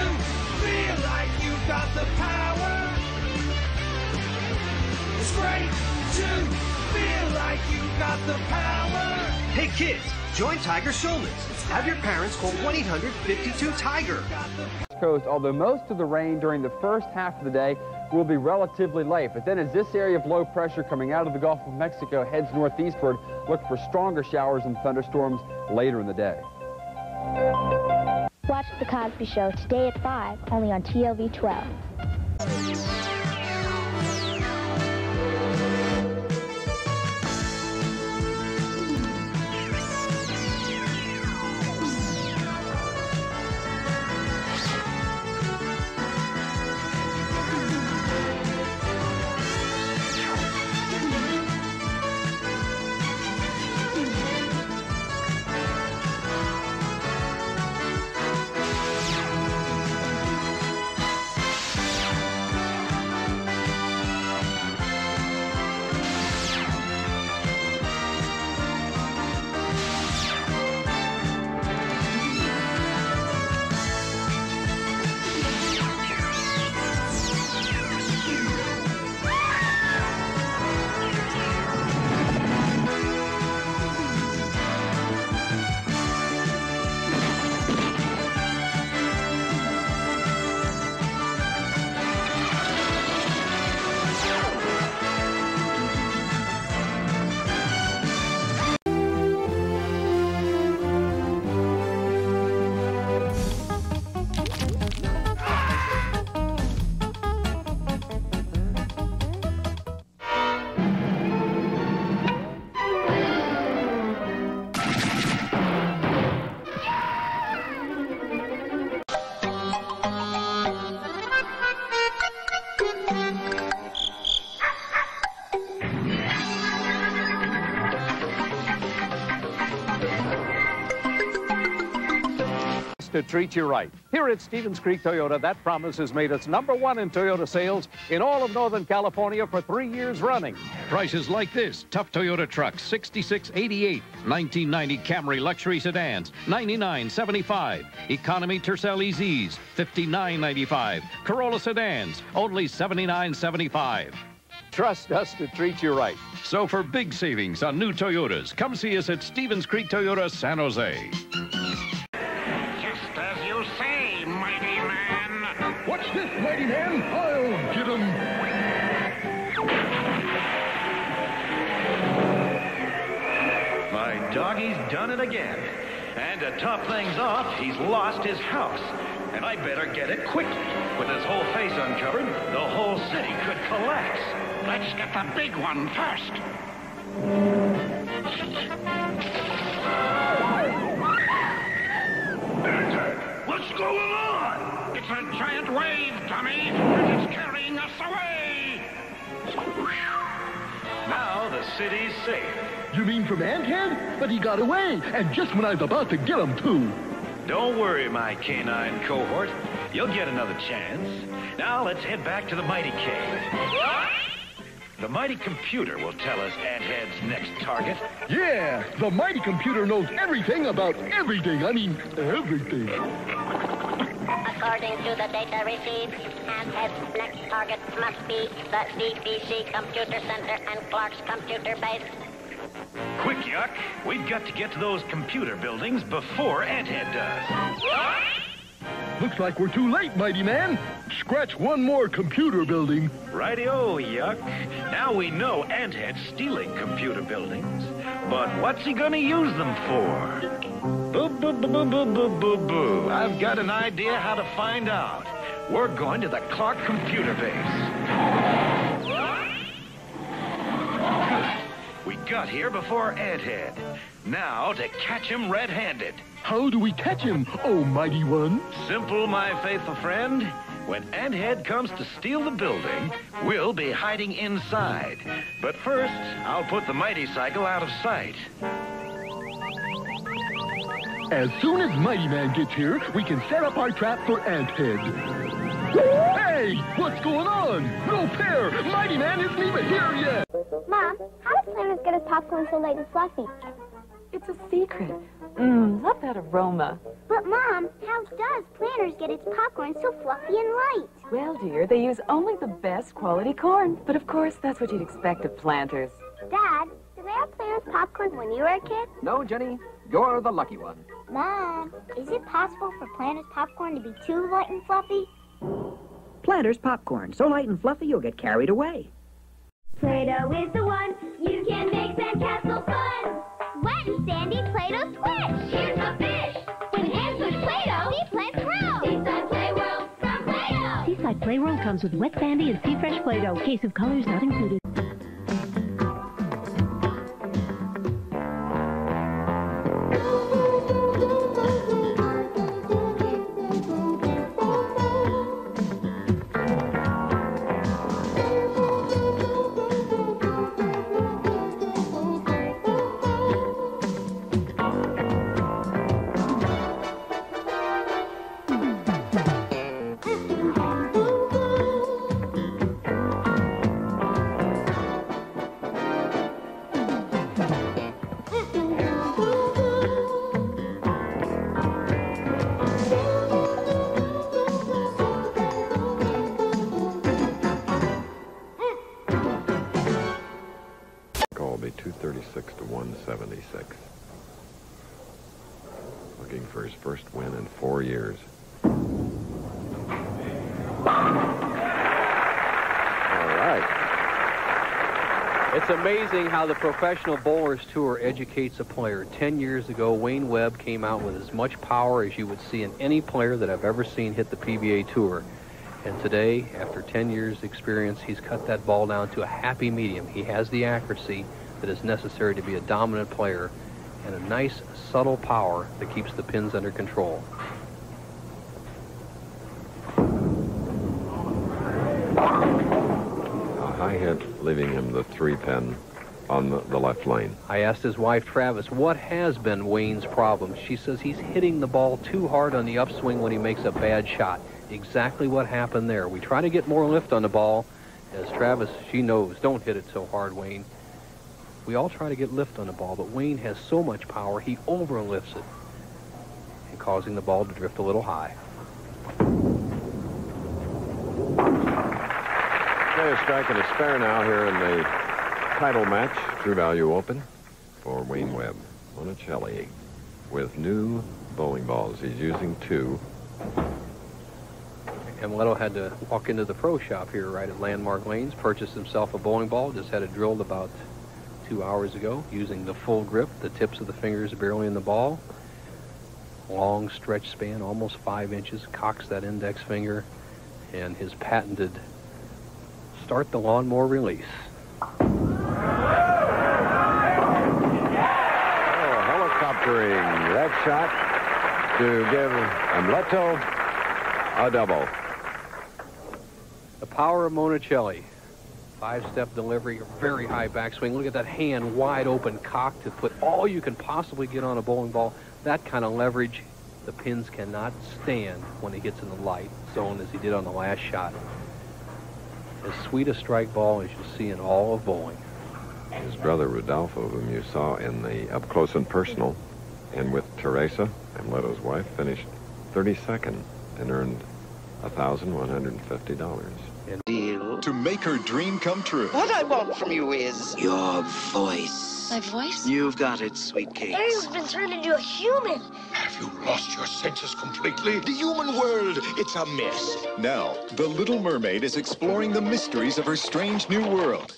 Speaker 3: feel like you've got the power. It's great to feel
Speaker 209: got the power.
Speaker 210: Hey kids, join Tiger Schulman's. Have your parents call 1-800-52-TIGER.
Speaker 211: Coast, although most of the rain during the first half of the day will be relatively light. But then as this area of low pressure coming out of the Gulf of Mexico heads northeastward, look for stronger showers and thunderstorms later in the day.
Speaker 212: Watch The Cosby Show today at 5, only on TLV 12.
Speaker 213: To treat you right. Here at Stevens Creek Toyota, that promise has made us number one in Toyota sales in all of Northern California for three years running.
Speaker 214: Prices like this. Tough Toyota trucks, 6688. 1990 Camry luxury sedans, 9975. Economy Tercel EZs, 5995. Corolla sedans, only 7975.
Speaker 213: Trust us to treat you right.
Speaker 214: So for big savings on new Toyotas, come see us at Stevens Creek Toyota San Jose.
Speaker 215: This, mighty man? I'll get him.
Speaker 20: My doggie's done it again. And to top things off, he's lost his house. And I better get it quickly. With his whole face uncovered, the whole city could collapse.
Speaker 216: Let's get the big one first. What's going on? It's a giant wave, dummy, and it's carrying us away.
Speaker 20: Now the city's safe.
Speaker 215: You mean from Anthead? But he got away, and just when I was about to get him, too.
Speaker 20: Don't worry, my canine cohort. You'll get another chance. Now let's head back to the Mighty Cave. The Mighty Computer will tell us Anthead's next target.
Speaker 215: Yeah, the mighty computer knows everything about everything. I mean, everything.
Speaker 212: According to the data received, Anthead's next target must be the CPC Computer Center and Clark's computer base.
Speaker 20: Quick, Yuck. We've got to get to those computer buildings before Anthead does.
Speaker 215: Looks like we're too late, mighty man. Scratch one more computer building.
Speaker 20: Righty-o, Yuck. Now we know Anthead's stealing computer buildings. But what's he gonna use them for? Boo, boo, boo, boo, boo, boo, boo, boo. I've got an idea how to find out. We're going to the Clark computer base. We got here before Anthead. Now to catch him red-handed.
Speaker 215: How do we catch him, oh mighty one?
Speaker 20: Simple, my faithful friend. When Anthead comes to steal the building, we'll be hiding inside. But first, I'll put the mighty cycle out of sight.
Speaker 215: As soon as Mighty Man gets here, we can set up our trap for Anthead. Hey, what's going on? No fair! Mighty Man isn't even here yet!
Speaker 212: Mom, how do planners get his popcorn so light and fluffy?
Speaker 217: It's a secret. Mmm, love that aroma.
Speaker 212: But Mom, how does Planters get its popcorn so fluffy and light?
Speaker 217: Well, dear, they use only the best quality corn. But of course, that's what you'd expect of planters.
Speaker 212: Dad, did they have Planters popcorn when you were a kid?
Speaker 218: No, Jenny, you're the lucky one.
Speaker 212: Mom, is it possible for Planters popcorn to be too light and fluffy?
Speaker 219: Planters popcorn, so light and fluffy you'll get carried away.
Speaker 212: Play-Doh is the one. You can make sandcastle fun. Wet and sandy Play-Doh squish. Here's a fish. When hands with Play-Doh, sea plants grow. Seaside Playworld from Play-Doh.
Speaker 220: Seaside Playworld comes with wet sandy and sea fresh Play-Doh. Case of colors not included.
Speaker 100: Amazing how the Professional Bowlers Tour educates a player. Ten years ago, Wayne Webb came out with as much power as you would see in any player that I've ever seen hit the PBA Tour. And today, after 10 years' experience, he's cut that ball down to a happy medium. He has the accuracy that is necessary to be a dominant player and a nice, subtle power that keeps the pins under control.
Speaker 74: A high hit, leaving him the three pin on the, the left lane.
Speaker 100: I asked his wife, Travis, what has been Wayne's problem? She says he's hitting the ball too hard on the upswing when he makes a bad shot. Exactly what happened there. We try to get more lift on the ball. As Travis, she knows, don't hit it so hard, Wayne. We all try to get lift on the ball, but Wayne has so much power, he overlifts it and causing the ball to drift a little high.
Speaker 74: Player striking a spare now here in the title match, True Value Open, for Wayne Webb. Monacelli with new bowling balls. He's using two.
Speaker 100: Amleto had to walk into the pro shop here right at Landmark Lanes, purchase himself a bowling ball, just had it drilled about two hours ago using the full grip, the tips of the fingers barely in the ball. Long stretch span, almost five inches, cocks that index finger, and his patented start the lawnmower release.
Speaker 74: Oh, helicoptering that shot to give Amleto a double.
Speaker 100: The power of Monacelli. Five-step delivery, very high backswing. Look at that hand wide open, cocked to put all you can possibly get on a bowling ball. That kind of leverage, the pins cannot stand when he gets in the light zone as he did on the last shot. As sweet a strike ball as you'll see in all of bowling.
Speaker 74: His brother Rodolfo, whom you saw in the up close and personal, and with Teresa, Amleto's wife, finished 32nd and earned $1,150.
Speaker 1: Deal to make her dream come true.
Speaker 5: What I want from you is
Speaker 1: Your voice.
Speaker 5: My voice.
Speaker 1: You've got it, sweet cake.
Speaker 5: Ariel's been turned into a human.
Speaker 1: Have you lost your senses completely? The human world, it's a mess. Now, the Little Mermaid is exploring the mysteries of her strange new world.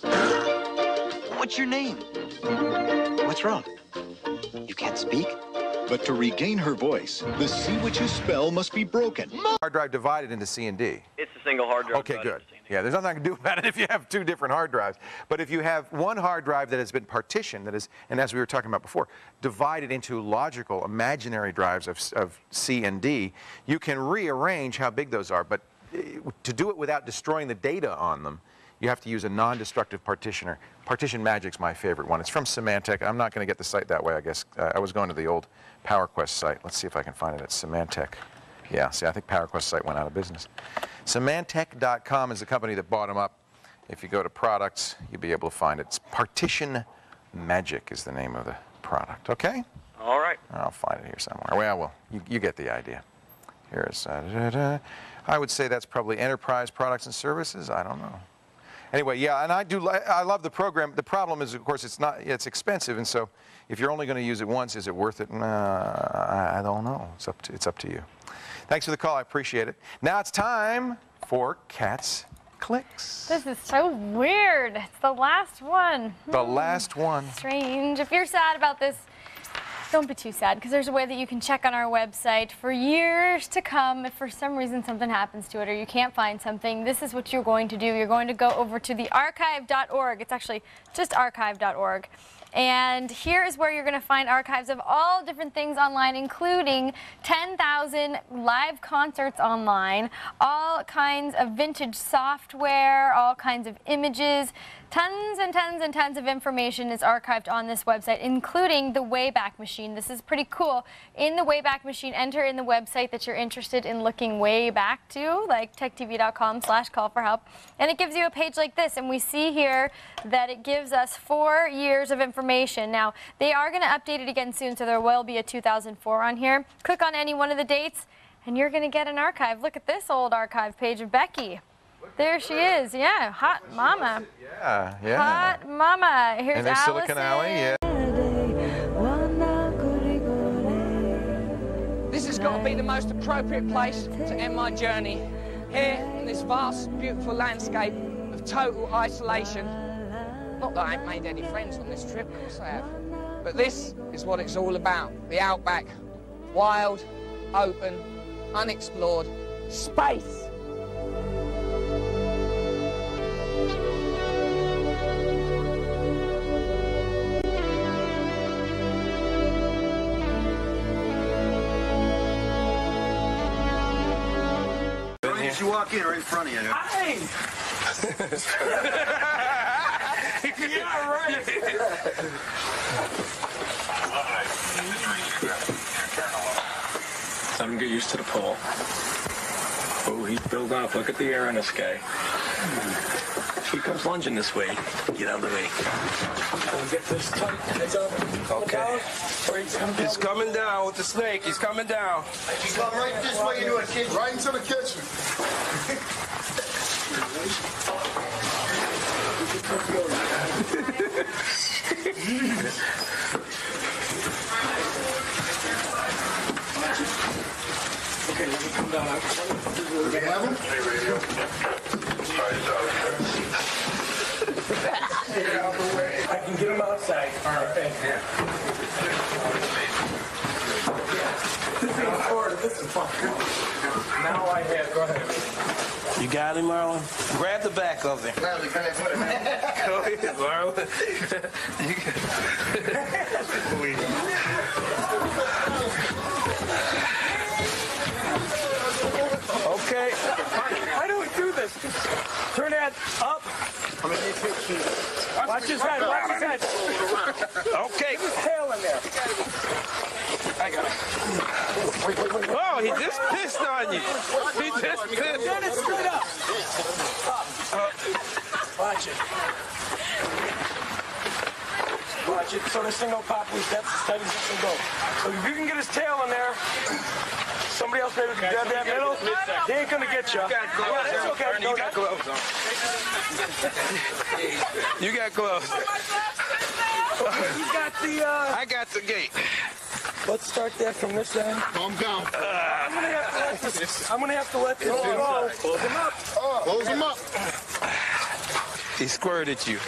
Speaker 5: What's your name? What's wrong? You can't speak?
Speaker 1: But to regain her voice, the Sea Witch's spell must be broken.
Speaker 221: Hard drive divided into C and D.
Speaker 222: It's a single hard drive.
Speaker 221: Okay, good. Yeah, there's nothing I can do about it if you have two different hard drives. But if you have one hard drive that has been partitioned, that is, and as we were talking about before, divided into logical, imaginary drives of, of C and D, you can rearrange how big those are. But uh, to do it without destroying the data on them, you have to use a non-destructive partitioner. Partition Magic's my favorite one. It's from Symantec. I'm not going to get the site that way, I guess. Uh, I was going to the old PowerQuest site. Let's see if I can find it at Symantec. Yeah, see, I think PowerQuest site went out of business. Symantec.com is the company that bought them up. If you go to products, you'll be able to find it. It's Partition Magic is the name of the product, okay?
Speaker 222: All right.
Speaker 221: I'll find it here somewhere. Well, well, you, you get the idea. Here's, uh, da, da, da. I would say that's probably enterprise products and services. I don't know. Anyway, yeah, and I do. I love the program. The problem is, of course, it's not. It's expensive, and so if you're only going to use it once, is it worth it? I I don't know. It's up to. It's up to you. Thanks for the call. I appreciate it. Now it's time for Cat's Clicks.
Speaker 223: This is so weird. It's the last one.
Speaker 221: The
Speaker 223: Hmm.
Speaker 221: last one.
Speaker 223: Strange. If you're sad about this, don't be too sad because there's a way that you can check on our website for years to come. If for some reason something happens to it or you can't find something, this is what you're going to do. You're going to go over to the archive.org. It's actually just archive.org. And here is where you're going to find archives of all different things online, including 10,000 live concerts online, all kinds of vintage software, all kinds of images. Tons and tons and tons of information is archived on this website, including the Wayback Machine. This is pretty cool. In the Wayback Machine, enter in the website that you're interested in looking way back to, like techtv.com slash call for help. And it gives you a page like this. And we see here that it gives us four years of information. Now, they are going to update it again soon, so there will be a 2004 on here. Click on any one of the dates, and you're going to get an archive. Look at this old archive page of Becky. There she is. Yeah, hot mama.
Speaker 221: Yeah, yeah.
Speaker 223: Hot mama. Here's
Speaker 221: and there's
Speaker 223: Allison.
Speaker 221: Silicon Alley. Yeah.
Speaker 224: This has got to be the most appropriate place to end my journey. Here, in this vast, beautiful landscape of total isolation. Not that I ain't made any friends on this trip, of course I have. But this is what it's all about. The outback. Wild, open, unexplored space.
Speaker 225: As you walk in, right in front of you.
Speaker 224: Hey! yeah, right.
Speaker 226: Let him get used to the pole. Oh, he's built up. Look at the air in the sky. He comes lunging this way. Get out of the way. We'll get this tight. Heads up. Okay.
Speaker 225: He's coming down with the snake. He's coming down. He's Come right this way into a kitchen. Right into the kitchen.
Speaker 226: Okay, let me come down.
Speaker 225: Do we have him?
Speaker 226: I can get him outside. All right, thank you. This is Florida. This is fun. Now I have. Go ahead.
Speaker 225: You got him, Marlon? Grab the back of him. Go ahead, Marlon.
Speaker 226: this? Turn that up. I'm gonna need Watch his head. Watch his head.
Speaker 225: Okay.
Speaker 226: His tail in there.
Speaker 225: I got it. Oh, he just pissed on you. He just pissed.
Speaker 226: Turn it straight up. Up. Watch it. Watch it. So this thing don't pop loose. That's as tight as it can go. So if you can get his tail in there, somebody else maybe can grab that middle. He ain't gonna get you.
Speaker 225: You got gloves
Speaker 226: Yeah, that's okay.
Speaker 225: Ernie.
Speaker 226: No,
Speaker 225: You got gloves on. You got gloves.
Speaker 226: Okay, you got the. Uh,
Speaker 225: I got the gate.
Speaker 226: Let's start that from this end.
Speaker 225: Calm down.
Speaker 226: I'm gonna have to let this. I'm gonna have to let this go. Close him up.
Speaker 225: Close him up. He squirted you.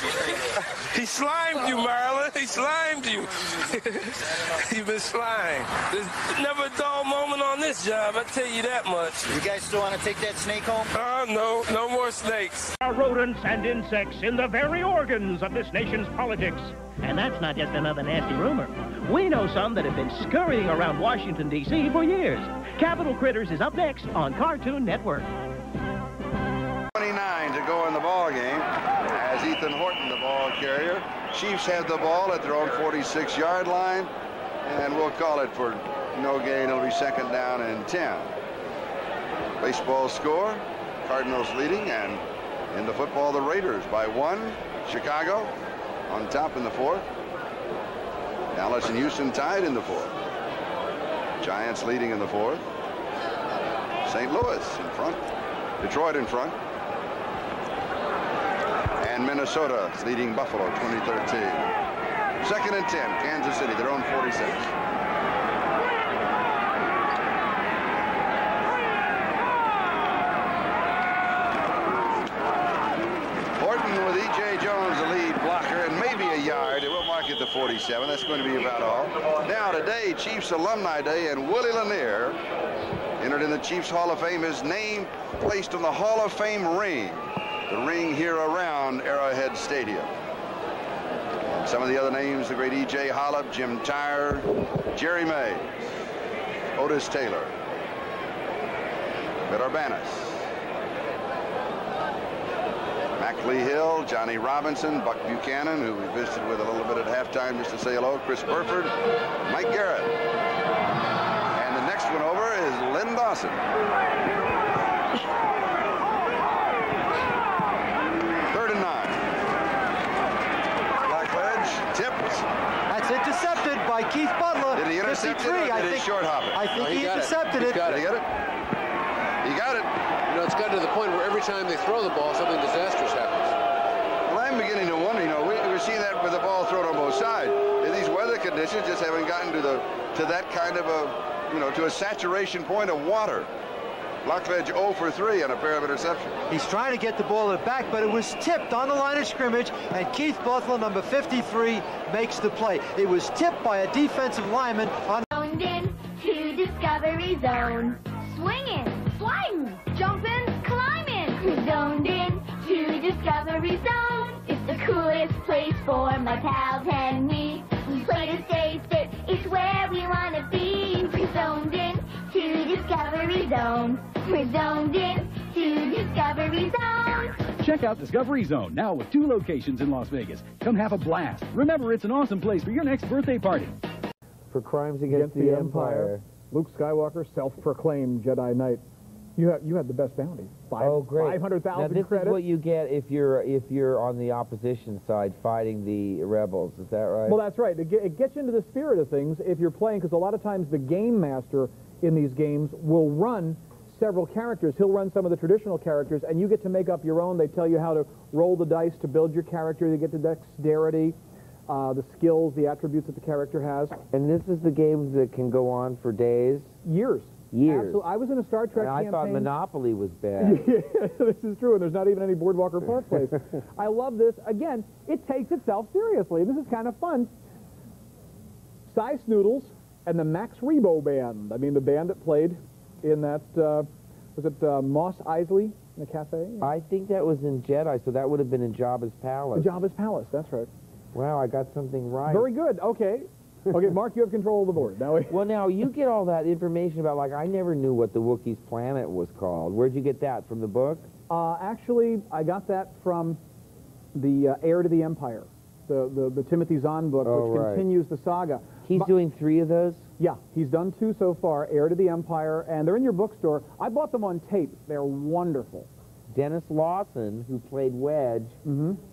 Speaker 225: He slimed you, Marlon. He slimed you. You've been slimed. There's never a dull moment on this job, I tell you that much. You guys still want to take that snake home? Oh, no. No more snakes.
Speaker 227: Are rodents and insects in the very organs of this nation's politics.
Speaker 228: And that's not just another nasty rumor. We know some that have been scurrying around Washington, D.C. for years. Capital Critters is up next on Cartoon Network.
Speaker 229: 29 to go in the ball game as Ethan Horton, the ball carrier. Chiefs have the ball at their own 46-yard line, and we'll call it for no gain. It'll be second down and 10. Baseball score, Cardinals leading, and in the football, the Raiders by one. Chicago on top in the fourth. Dallas and Houston tied in the fourth. Giants leading in the fourth. St. Louis in front. Detroit in front. Minnesota leading Buffalo 2013. Second and 10, Kansas City, their own 46. Horton with E.J. Jones, the lead blocker, and maybe a yard. It will mark it to 47. That's going to be about all. Now today, Chiefs Alumni Day, and Willie Lanier entered in the Chiefs Hall of Fame. His name placed on the Hall of Fame ring. The ring here around Arrowhead Stadium. And some of the other names, the great E.J. Holub, Jim Tyrer, Jerry May, Otis Taylor, Bill Urbanus, Mack Lee Hill, Johnny Robinson, Buck Buchanan, who we visited with a little bit at halftime just to say hello, Chris Burford, Mike Garrett. And the next one over is Len Dawson. Third and nine. Blackledge tipped.
Speaker 230: That's intercepted by Keith Butler.
Speaker 229: Did he intercept
Speaker 230: 53,
Speaker 229: it or
Speaker 230: I
Speaker 229: did he
Speaker 230: think,
Speaker 229: short hop it?
Speaker 230: I think
Speaker 229: Oh,
Speaker 230: he,
Speaker 229: got
Speaker 230: intercepted
Speaker 229: He's
Speaker 230: it.
Speaker 229: Got Did he get it? He got it.
Speaker 231: You know, it's gotten to the point where every time they throw the ball, something disastrous happens.
Speaker 229: Well, I'm beginning to wonder, you know, we, we're seeing that with the ball thrown on both sides. These weather conditions just haven't gotten to the to that kind of a, you know, to a saturation point of water. Blackledge 0 for 3 on a pair of interceptions.
Speaker 230: He's trying to get the ball at the back, but it was tipped on the line of scrimmage, and Keith Butler, number 53, makes the play. It was tipped by a defensive lineman on
Speaker 232: Zoned in to Discovery Zone. Swinging, sliding, jumping, climbing. Zoned in to Discovery Zone. It's the coolest place for my pals and me. We play to stay fit. It's where we want to be. We're zoned in to Discovery Zone. We're zoned in to Discovery Zone.
Speaker 233: Check out Discovery Zone now with two locations in Las Vegas. Come have a blast. Remember, it's an awesome place for your next birthday party.
Speaker 234: For crimes against, the, Empire. Luke Skywalker, self-proclaimed Jedi Knight. You have you had the best bounty. Five,
Speaker 235: oh, great.
Speaker 234: Five hundred
Speaker 235: Now, this
Speaker 234: credits.
Speaker 235: is what you get if you're if you're on the opposition side fighting the rebels. Is that right?
Speaker 234: Well, that's right. It, it gets you into the spirit of things if you're playing, because a lot of times the game master in these games will run several characters. He'll run some of the traditional characters, and you get to make up your own. They tell you how to roll the dice to build your character. You get the dexterity, uh, the skills, the attributes that the character has.
Speaker 235: And this is the game that can go on for days.
Speaker 234: Years.
Speaker 235: Years.
Speaker 234: Absol- I was in a Star Trek
Speaker 235: And I
Speaker 234: campaign.
Speaker 235: thought Monopoly was bad.
Speaker 234: yeah, this is true, and there's not even any Boardwalk or Park Place. I love this. Again, it takes itself seriously. This is kind of fun. Sy Snootles and the Max Rebo Band. I mean, the band that played in that, uh, was it uh, Mos Eisley in the cafe?
Speaker 235: I think that was in Jedi, so that would have been in Jabba's palace.
Speaker 234: Jabba's Palace, that's right.
Speaker 235: Wow, I got something right.
Speaker 234: Very good. Okay. Okay, Mark, you have control of the board. Now,
Speaker 235: well, now you get all that information about, like, I never knew what the Wookiees' planet was called. Where'd you get that? From the book?
Speaker 234: Uh, actually, I got that from the uh, Heir to the Empire, the, the, the Timothy Zahn book,
Speaker 235: Oh,
Speaker 234: which
Speaker 235: right.
Speaker 234: continues the saga.
Speaker 235: He's
Speaker 234: My-
Speaker 235: doing three of those?
Speaker 234: Yeah, he's done two so far, Heir to the Empire, and they're in your bookstore. I bought them on tape. They're wonderful.
Speaker 235: Denis Lawson, who played Wedge,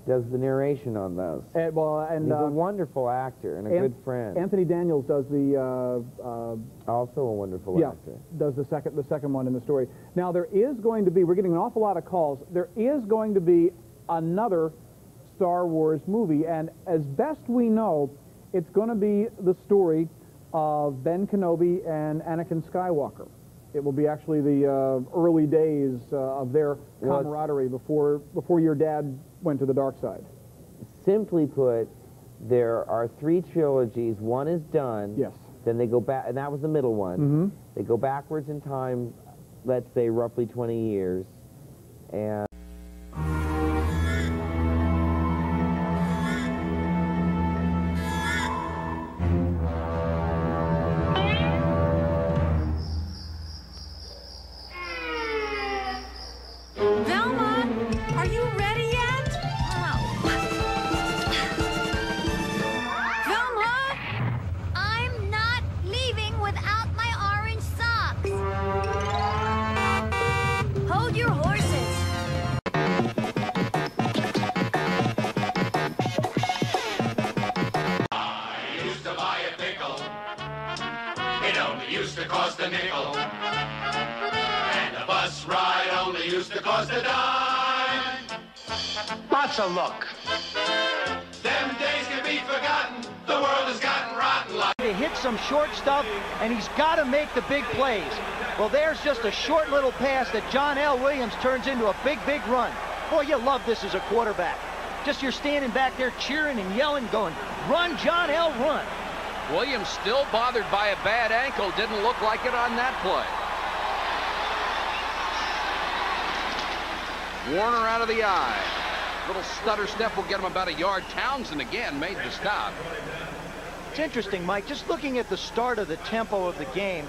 Speaker 235: does the narration on those.
Speaker 234: And, well, and
Speaker 235: He's a
Speaker 234: uh,
Speaker 235: wonderful actor and a
Speaker 234: An-
Speaker 235: good friend.
Speaker 234: Anthony Daniels does the uh, uh,
Speaker 235: also a wonderful
Speaker 234: yeah,
Speaker 235: actor.
Speaker 234: does the second the second one in the story. Now there is going to be we're getting an awful lot of calls. There is going to be another Star Wars movie, and as best we know, it's going to be the story of Ben Kenobi and Anakin Skywalker. It will be actually the uh, early days uh, of their
Speaker 235: Well,
Speaker 234: camaraderie before before your dad went to the dark side.
Speaker 235: Simply put, there are three trilogies. One is done.
Speaker 234: Yes.
Speaker 235: Then they go back, and that was the middle one.
Speaker 234: Mhm.
Speaker 235: They go backwards in time, let's say roughly 20 years, and
Speaker 236: make the big plays. Well, there's just a short little pass that John L. Williams turns into a big, big run. Boy, you love this as a quarterback. Just you're standing back there cheering and yelling, going, run, John L., run.
Speaker 103: Williams still bothered by a bad ankle. Didn't look like it on that play. Warner out of the eye. Little stutter step will get him about a yard. Townsend again made the stop.
Speaker 236: It's interesting, Mike, just looking at the start of the tempo of the game,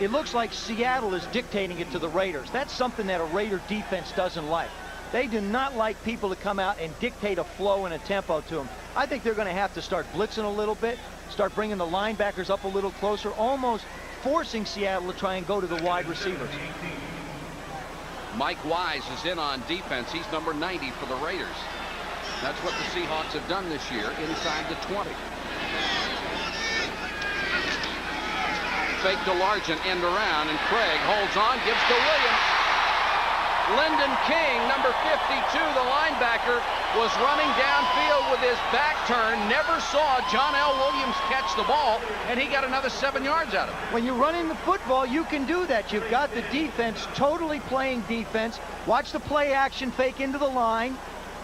Speaker 236: it looks like Seattle is dictating it to the Raiders. That's something that a Raider defense doesn't like. They do not like people to come out and dictate a flow and a tempo to them. I think they're going to have to start blitzing a little bit, start bringing the linebackers up a little closer, almost forcing Seattle to try and go to the wide receivers.
Speaker 103: Mike Wise is in on defense. He's number 90 for the Raiders. That's what the Seahawks have done this year inside the 20. Fake to Largent, end around, and Krieg holds on, gives to Williams. Linden King, number 52, the linebacker, was running downfield with his back turned, never saw John L. Williams catch the ball, and he got another seven yards out of it.
Speaker 236: When you're running the football, you can do that. You've got the defense totally playing defense. Watch the play action fake into the line,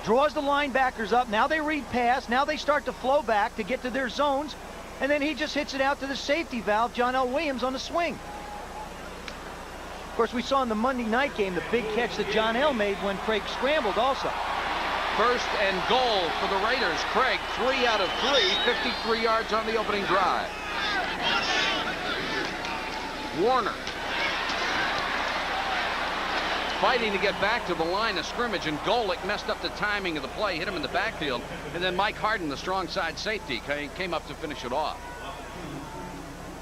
Speaker 236: draws the linebackers up. Now they read pass. Now they start to flow back to get to their zones, and then he just hits it out to the safety valve, John L. Williams, on the swing. Of course, we saw in the Monday night game the big catch that John L. made when Krieg scrambled also.
Speaker 103: First and goal for the Raiders. Krieg, three out of three, 53 yards on the opening drive. Warner. Fighting to get back to the line of scrimmage, and Golic messed up the timing of the play, hit him in the backfield, and then Mike Harden, the strong side safety, came up to finish it off.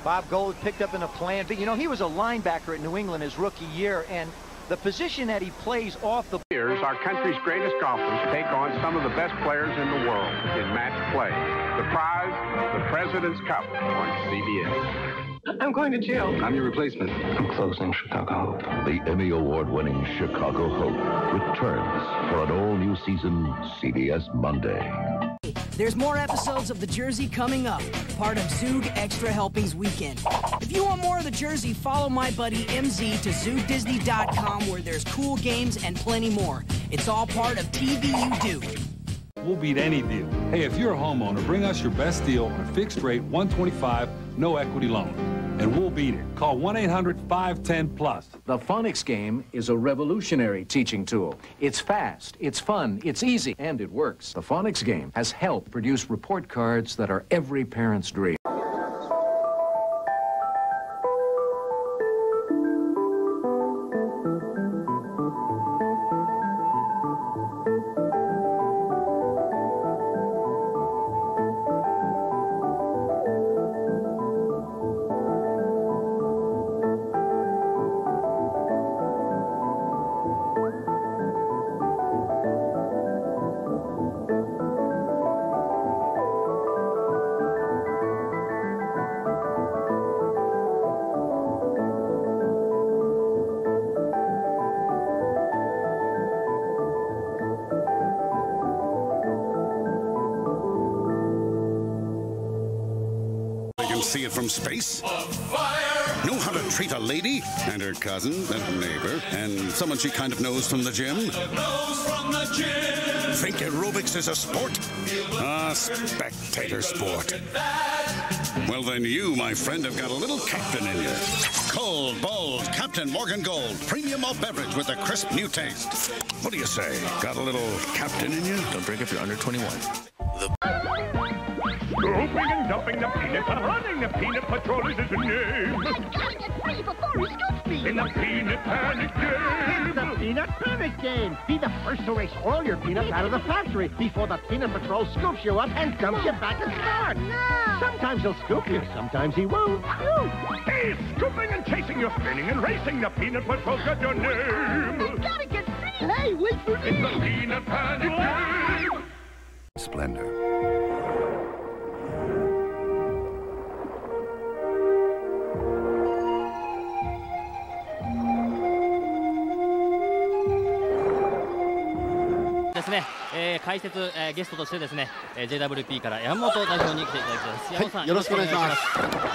Speaker 236: Bob Golic picked up in a plan B. You know, he was a linebacker at New England his rookie year, and the position that he plays off the...
Speaker 237: Years, our country's greatest golfers take on some of the best players in the world in match play. The prize, the President's Cup on CBS.
Speaker 238: I'm going to jail.
Speaker 237: I'm your replacement.
Speaker 238: I'm closing Chicago Hope.
Speaker 235: The Emmy Award-winning Chicago Hope returns for an all-new season CBS Monday.
Speaker 239: There's more episodes of The Jersey coming up, part of Zoog Extra Helpings Weekend. If you want more of The Jersey, follow my buddy MZ to ZoogDisney.com where there's cool games and plenty more. It's all part of TV You Do.
Speaker 240: We'll beat any deal. Hey, if you're a homeowner, bring us your best deal on a fixed rate 125 no equity loan. And we'll beat it. Call 1 800 510 plus.
Speaker 241: The Phonics game is a revolutionary teaching tool. It's fast, it's fun, it's easy, and it works. The Phonics game has helped produce report cards that are every parent's dream.
Speaker 1: Space. Know how to treat a lady and her cousin and neighbor and someone she kind of knows from the gym. Think aerobics is a sport? A spectator sport. Well, then you, my friend, have got a little captain in you. Cold, bold, Captain Morgan Gold, premium malt beverage with a crisp new taste. What do you say? Got a little captain in you? Don't drink if you're under 21.
Speaker 242: Scooping and dumping the peanut butter, running the peanut patrol is his name.
Speaker 243: I gotta get free before he scoops me.
Speaker 242: In the peanut panic game.
Speaker 243: It's the peanut panic game. Be the first to race all your peanuts out of the factory before the peanut patrol scoops you up and dumps you back at start. No.
Speaker 242: Sometimes he'll scoop you, sometimes he won't. He's scooping and chasing you, spinning and racing. The peanut patrol's got your name.
Speaker 243: They gotta get free. Hey, wait for me.
Speaker 242: It's the peanut panic game.
Speaker 244: Splendor.
Speaker 232: 解説、えー、ゲストとしてですね、えー、JWP から山本代表に来ていただきます。山本さん、よろしくお願いします。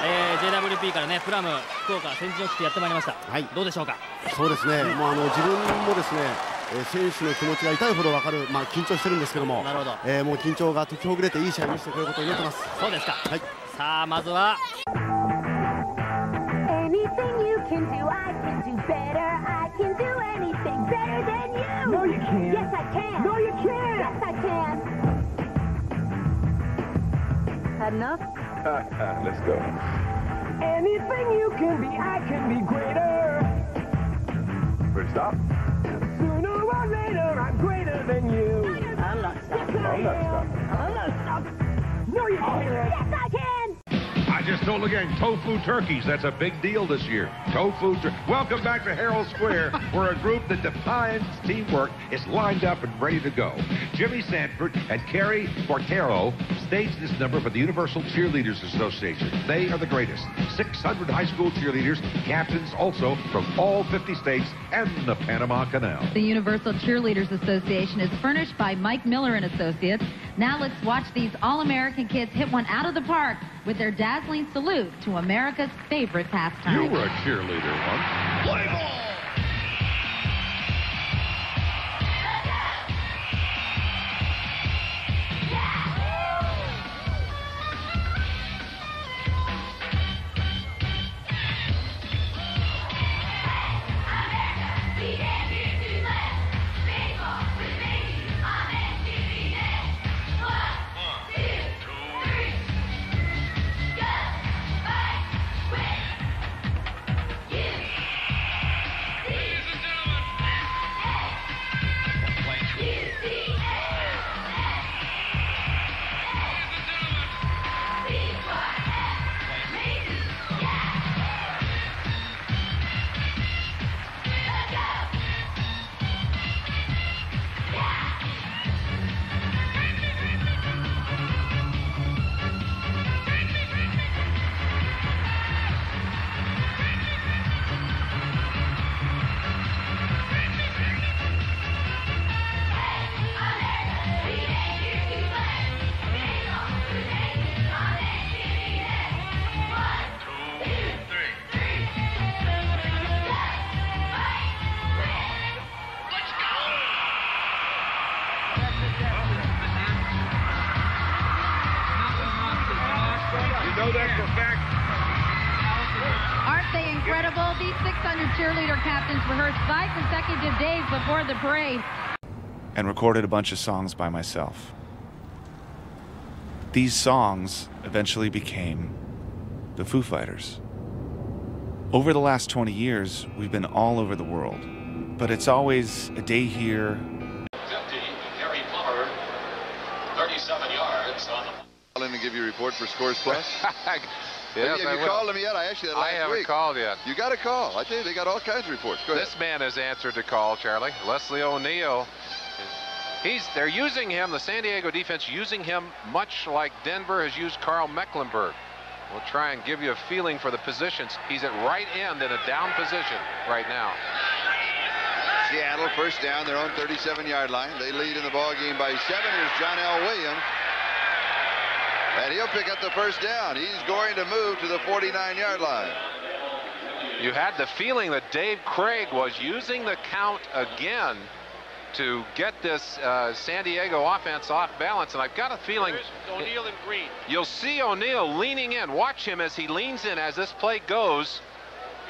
Speaker 232: えー、JWP からねプラム福岡先陣を切ってやってまいりました。はい。どうでしょうか？
Speaker 245: そうですね、もうあの自分もですねえー、選手の気持ちが痛いほど分かる、まあ、緊張してるんですけどもなるほど、えー、もう緊張が解きほぐれていい試合を見せてくれることを祈ってます。
Speaker 232: そうですか、はい、さあまずは Had enough?
Speaker 14: Let's go.
Speaker 246: Anything you can be, I can be greater.
Speaker 14: First stop.
Speaker 246: Sooner or later, I'm greater than you. I'm not stopping. I'm not stopping. I'm not stopping. No, you can't.
Speaker 247: Yes, I can.
Speaker 246: I just told again, tofu turkeys. That's a big deal this year. Tofu. Tur- Welcome back to Herald Square, where a group that defines teamwork is lined up and ready to go. Jimmy Sanford and Carrie Portero staged this number for the Universal Cheerleaders Association. They are the greatest. 600 high school cheerleaders, captains also from all 50 states and the Panama Canal.
Speaker 248: The Universal Cheerleaders Association is furnished by Mike Miller and Associates. Now let's watch these all-American kids hit one out of the park with their dazzling salute to America's favorite pastime.
Speaker 246: You were a cheerleader once. Play ball!
Speaker 235: And recorded a bunch of songs by myself. These songs eventually became the Foo Fighters. Over the last 20 years, we've been all over the world, but it's always a day here,
Speaker 249: 50, Harry Plummer, 37 yards on the
Speaker 229: Call in and give you a report for Scores Plus?
Speaker 250: Yes,
Speaker 229: have you,
Speaker 250: I
Speaker 229: you
Speaker 250: will.
Speaker 229: called them yet? I asked you that
Speaker 250: I haven't
Speaker 229: week.
Speaker 250: called yet.
Speaker 229: You got a call. I tell you, they got all kinds of reports. Go ahead.
Speaker 250: This man has answered the call, Charlie. Leslie O'Neal. He's they're using him, the San Diego defense using him much like Denver has used Karl Mecklenburg. We'll try and give you a feeling for the positions. He's at right end in a down position right now.
Speaker 229: Seattle first down, their own 37-yard line. They lead in the ball game by seven. Here's John L. Williams. And he'll pick up the first down. He's going to move to the 49-yard line.
Speaker 250: You had the feeling that Dave Krieg was using the count again to get this uh, San Diego offense off balance, and I've got a feeling
Speaker 251: O'Neal and Green.
Speaker 250: you'll see O'Neal leaning in. Watch him as he leans in as this play goes.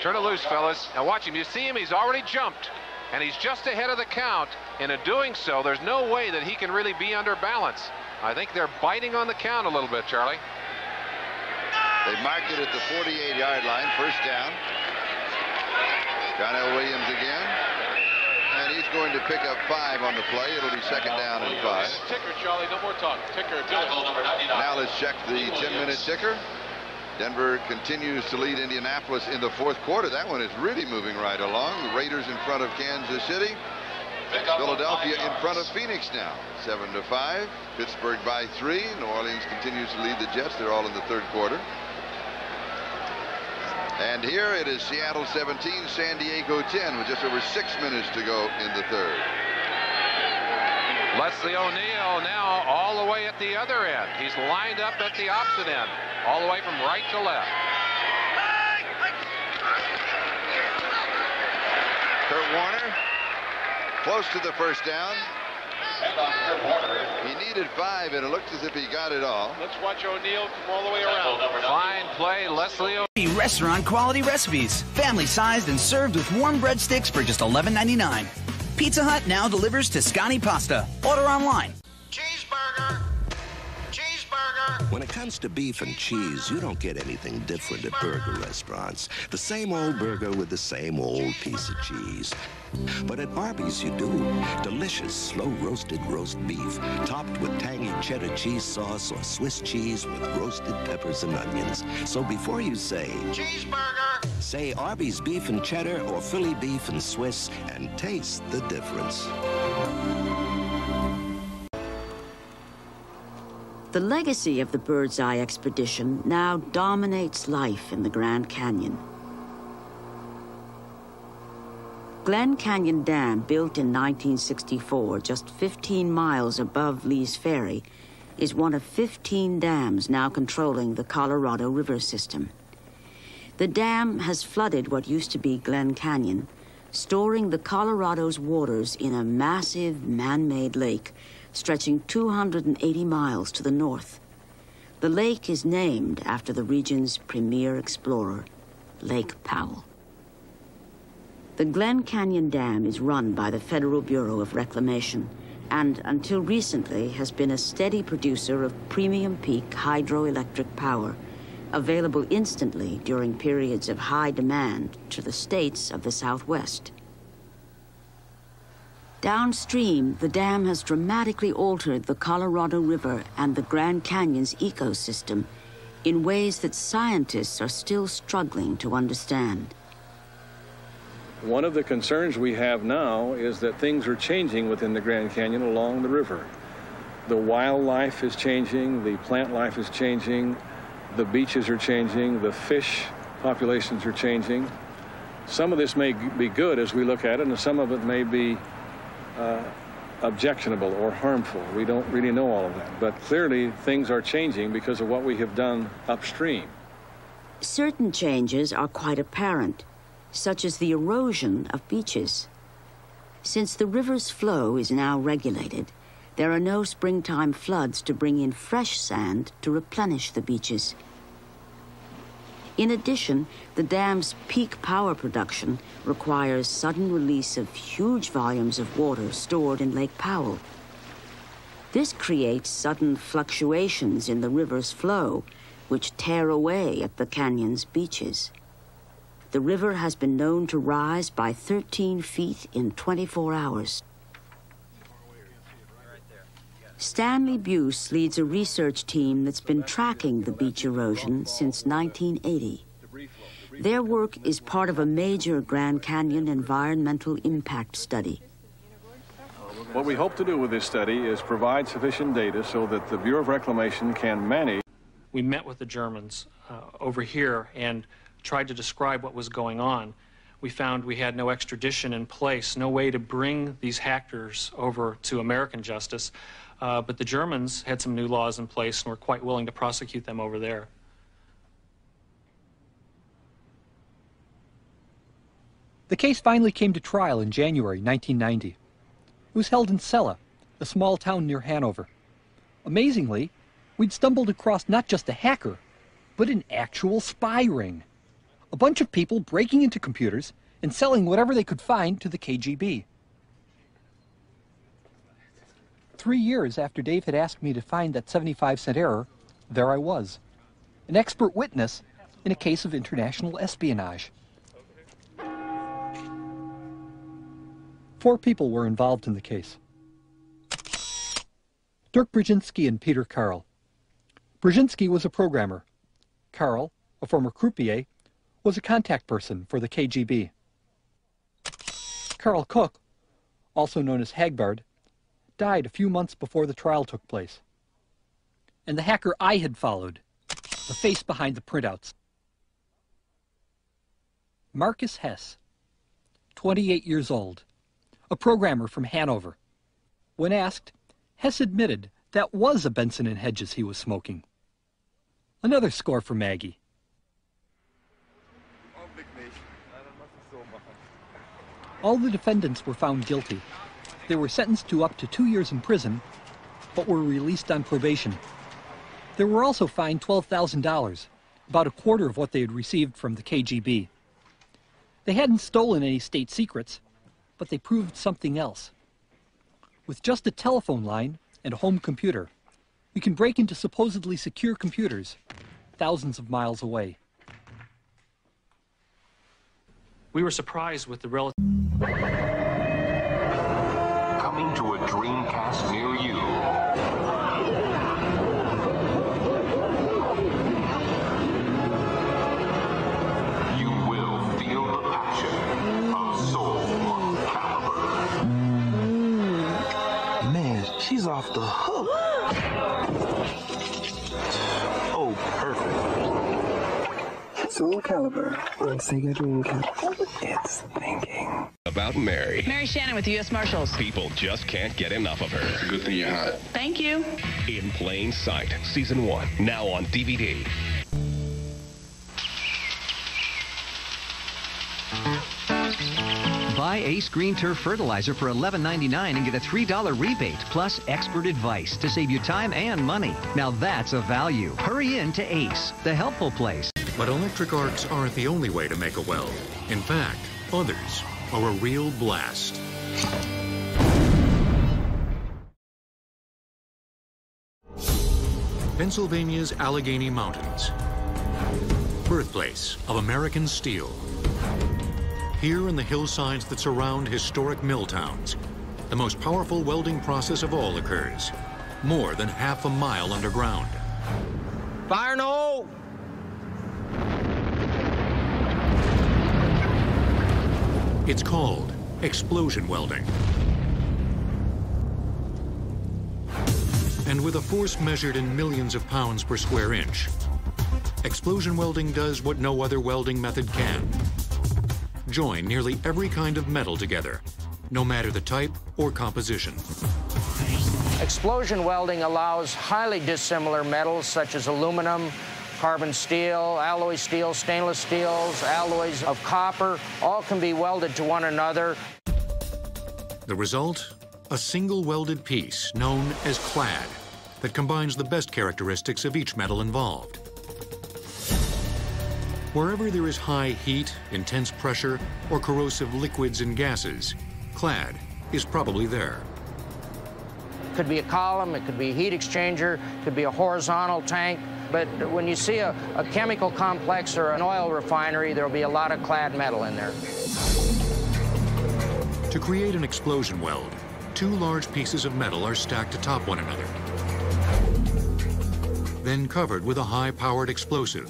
Speaker 250: Turn it loose, fellas. Now watch him. You see him, he's already jumped, and he's just ahead of the count, and in doing so, there's no way that he can really be under balance. I think they're biting on the count a little bit, Charlie.
Speaker 229: They marked it at the 48-yard line, first down. John L. Williams again. And he's going to pick up five on the play. It'll be second down and five.
Speaker 251: Ticker, Charlie. No more talk. Ticker. Do it.
Speaker 229: Now let's check the 10-minute ticker. Denver continues to lead Indianapolis in the fourth quarter. That one is really moving right along. The Raiders in front of Kansas City. Philadelphia in front of Phoenix now. Seven to five. Pittsburgh by three. New Orleans continues to lead the Jets. They're all in the third quarter. And here it is Seattle 17, San Diego 10 with just over six minutes to go in the third.
Speaker 252: Leslie O'Neal now all the way at the other end. He's lined up at the opposite end, all the way from right to left.
Speaker 229: Curt Warner, close to the first down. He needed five, and it looked as if he got it all.
Speaker 252: Let's watch O'Neal come all the way around. Fine play, Leslie O'Neal.
Speaker 253: Restaurant quality recipes, family sized and served with warm breadsticks for just $11.99. Pizza Hut now delivers Toscani pasta. Order online. Cheeseburger. Cheeseburger.
Speaker 254: When it comes to beef and cheese, you don't get anything different at burger restaurants. The same old burger with the same old piece of cheese. But at Arby's you do. Delicious, slow-roasted roast beef, topped with tangy cheddar cheese sauce or Swiss cheese with roasted peppers and onions. So before you say... Cheeseburger! Say Arby's beef and cheddar or Philly beef and Swiss and taste the difference.
Speaker 255: The legacy of the Birdseye expedition now dominates life in the Grand Canyon. Glen Canyon Dam, built in 1964, just 15 miles above Lee's Ferry, is one of 15 dams now controlling the Colorado River system. The dam has flooded what used to be Glen Canyon, storing the Colorado's waters in a massive man-made lake stretching 280 miles to the north. The lake is named after the region's premier explorer, Lake Powell. The Glen Canyon Dam is run by the Federal Bureau of Reclamation and until recently has been a steady producer of premium peak hydroelectric power available instantly during periods of high demand to the states of the Southwest. Downstream, the dam has dramatically altered the Colorado River and the Grand Canyon's ecosystem in ways that scientists are still struggling to understand.
Speaker 100: One of the concerns we have now is that things are changing within the Grand Canyon along the river. The wildlife is changing, the plant life is changing, the beaches are changing, the fish populations are changing. Some of this may be good as we look at it, and some of it may be uh, objectionable or harmful. We don't really know all of that. But clearly, things are changing because of what we have done upstream.
Speaker 255: Certain changes are quite apparent, such as the erosion of beaches. Since the river's flow is now regulated, there are no springtime floods to bring in fresh sand to replenish the beaches. In addition, the dam's peak power production requires sudden release of huge volumes of water stored in Lake Powell. This creates sudden fluctuations in the river's flow, which tear away at the canyon's beaches. The river has been known to rise by 13 feet in 24 hours. Stanley Beus leads a research team that's been tracking the beach erosion since 1980. Their work is part of a major Grand Canyon environmental impact study.
Speaker 100: What we hope to do with this study is provide sufficient data so that the Bureau of Reclamation can manage.
Speaker 256: We met with the Germans uh, over here and tried to describe what was going on. We found we had no extradition in place, no way to bring these hackers over to American justice. Uh, but the Germans had some new laws in place and were quite willing to prosecute them over there.
Speaker 250: The case finally came to trial in January 1990. It was held in Celle, a small town near Hanover. Amazingly, we'd stumbled across not just a hacker, but an actual spy ring. A bunch of people breaking into computers and selling whatever they could find to the KGB. Three years after Dave had asked me to find that 75 cent error, there I was, an expert witness in a case of international espionage. Four people were involved in the case. Dirk Brzezinski and Peter Carl. Brzezinski was a programmer. Carl, a former croupier, was a contact person for the KGB. Karl Koch, also known as Hagbard, died a few months before the trial took place. And the hacker I had followed, the face behind the printouts. Markus Hess, 28 years old, a programmer from Hanover. When asked, Hess admitted that was a Benson and Hedges he was smoking. Another score for Maggie. All the defendants were found guilty. They were sentenced to up to two years in prison, but were released on probation. They were also fined $12,000, about a quarter of what they had received from the KGB. They hadn't stolen any state secrets, but they proved something else. With just a telephone line and a home computer, you can break into supposedly secure computers thousands of miles away.
Speaker 256: We were surprised with the relative.
Speaker 257: Coming to a Dreamcast near you. You will Soul Calibur
Speaker 258: on Sega Dreamcast. It's thinking.
Speaker 74: About Mary.
Speaker 8: Mary Shannon with the U.S. Marshals.
Speaker 74: People just can't get enough of her.
Speaker 257: Good thing you're hot.
Speaker 8: Thank you.
Speaker 74: In Plain Sight, Season 1, now on DVD.
Speaker 5: Buy Ace Green Turf Fertilizer for $11.99 and get a $3 rebate plus expert advice to save you time and money. Now that's a value. Hurry in to Ace, the helpful place.
Speaker 155: But electric arcs aren't the only way to make a weld. In fact, others are a real blast. Pennsylvania's Allegheny Mountains, birthplace of American steel. Here in the hillsides that surround historic mill towns, the most powerful welding process of all occurs, more than half a mile underground.
Speaker 204: Fire no!
Speaker 155: It's called explosion welding. And with a force measured in millions of pounds per square inch, explosion welding does what no other welding method can. Join nearly every kind of metal together, no matter the type or composition.
Speaker 204: Explosion welding allows highly dissimilar metals such as aluminum, carbon steel, alloy steel, stainless steels, alloys of copper, all can be welded to one another.
Speaker 155: The result? A single welded piece known as clad that combines the best characteristics of each metal involved. Wherever there is high heat, intense pressure, or corrosive liquids and gases, clad is probably there.
Speaker 204: Could be a column, it could be a heat exchanger, could be a horizontal tank, but when you see a, a chemical complex or an oil refinery, there'll be a lot of clad metal in there.
Speaker 155: To create an explosion weld, two large pieces of metal are stacked atop one another, then covered with a high-powered explosive.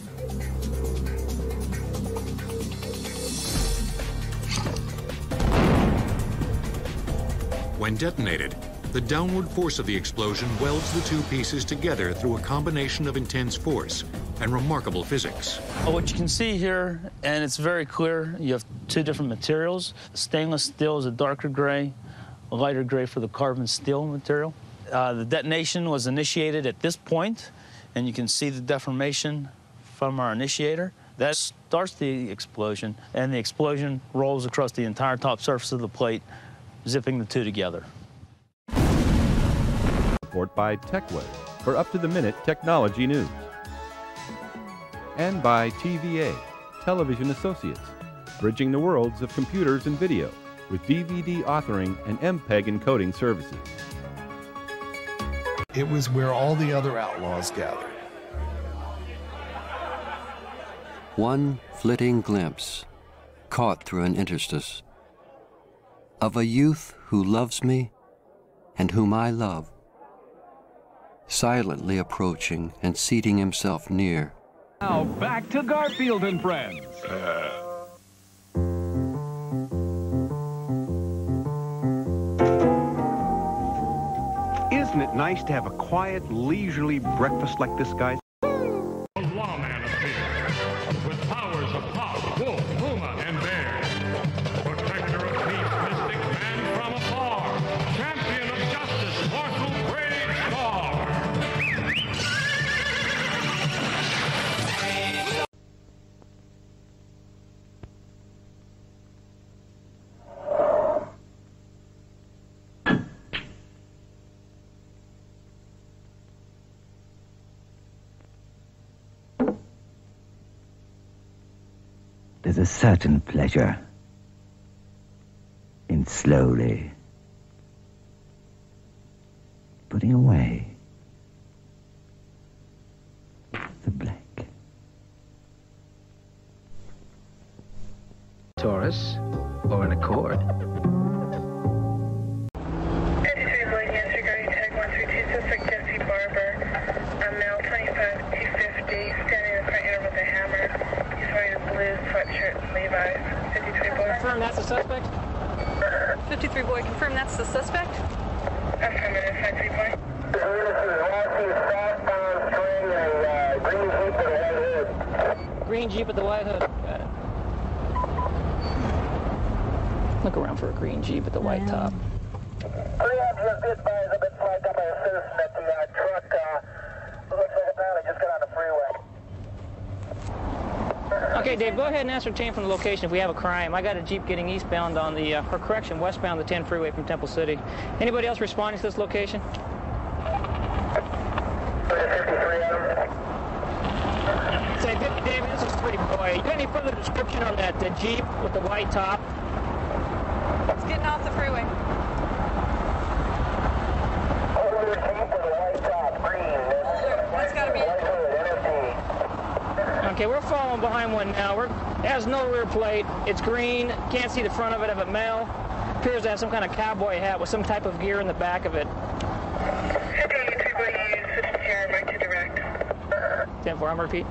Speaker 155: When detonated, the downward force of the explosion welds the two pieces together through a combination of intense force and remarkable physics.
Speaker 259: What you can see here, and it's very clear, you have two different materials. Stainless steel is a darker gray, a lighter gray for the carbon steel material. Uh, the detonation was initiated at this point, and you can see the deformation from our initiator. That starts the explosion, and the explosion rolls across the entire top surface of the plate, zipping the two together.
Speaker 260: Support by TechWave for up-to-the-minute technology news. And by TVA, Television Associates, bridging the worlds of computers and video with DVD authoring and MPEG encoding services.
Speaker 261: It was where all the other outlaws gathered.
Speaker 235: One flitting glimpse, caught through an interstice, of a youth who loves me and whom I love, silently approaching and seating himself near.
Speaker 14: Now back to Garfield and Friends.
Speaker 262: Isn't it nice to have a quiet, leisurely breakfast like this, guys?
Speaker 263: A
Speaker 264: certain pleasure in slowly putting away the black.
Speaker 5: Taurus or an Accord.
Speaker 265: Confirm that's the suspect?
Speaker 204: 53 boy, confirm that's the suspect?
Speaker 265: Affirmative, 53 boy.
Speaker 204: Green Jeep at the White Hood. Got it. Look around for a green Jeep at the white top. Okay, Dave, go ahead and ascertain from the location if we have a crime. I got a Jeep getting eastbound on the, uh, or correction, westbound the 10 freeway from Temple City. Anybody else responding to this location? Say, Dave, this is pretty boy. You got any further description on that Jeep with the white top? It's getting off the freeway. That's gotta be it. Okay, behind one now. We're, it has no rear plate. It's green. Can't see the front of it. Of a male. Appears to have some kind of cowboy hat with some type of gear in the back of it. 10 4, I'm repeat.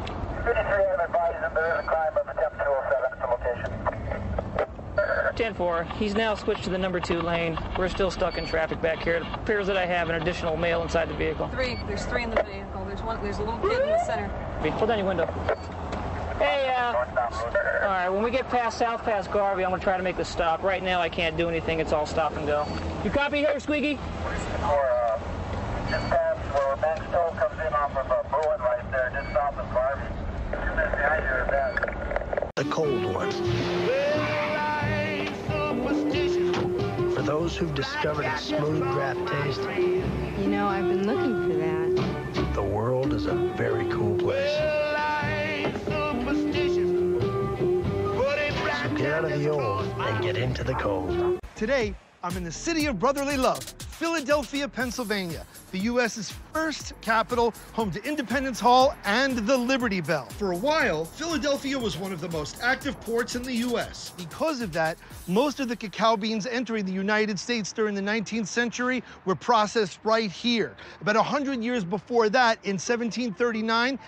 Speaker 204: 10 4. He's now switched to the number two lane. We're still stuck in traffic back here. It appears that I have an additional male inside the vehicle. Three. There's three in the vehicle. There's one. There's a little kid in the center. Pull down your window. Hey, uh, all right, when we get past South Pass Garvey, I'm going to try to make the stop. Right now, I can't do anything. It's all stop and go. You copy here, Squeaky?
Speaker 5: The cold one. For those who've discovered its smooth draft taste,
Speaker 8: You know, I've been looking for that.
Speaker 5: the world is a very cool get into the cold.
Speaker 119: Today, I'm in the city of brotherly love, Philadelphia, Pennsylvania, the U.S.'s first capital, home to Independence Hall and the Liberty Bell. For a while, Philadelphia was one of the most active ports in the U.S. Because of that, most of the cacao beans entering the United States during the 19th century were processed right here. About 100 years before that, in 1739,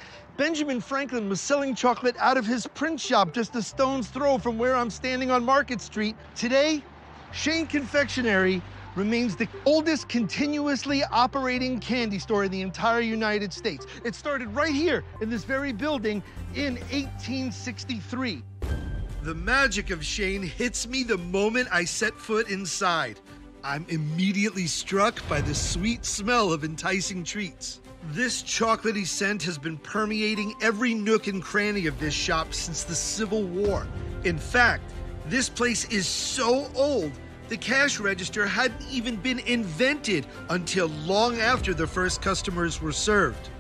Speaker 119: Benjamin Franklin was selling chocolate out of his print shop just a stone's throw from where I'm standing on Market Street. Today, Shane Confectionery remains the oldest continuously operating candy store in the entire United States. It started right here in this very building in 1863. The magic of Shane hits me the moment I set foot inside. I'm immediately struck by the sweet smell of enticing treats. This chocolatey scent has been permeating every nook and cranny of this shop since the Civil War. In fact, this place is so old, the cash register hadn't even been invented until long after the first customers were served.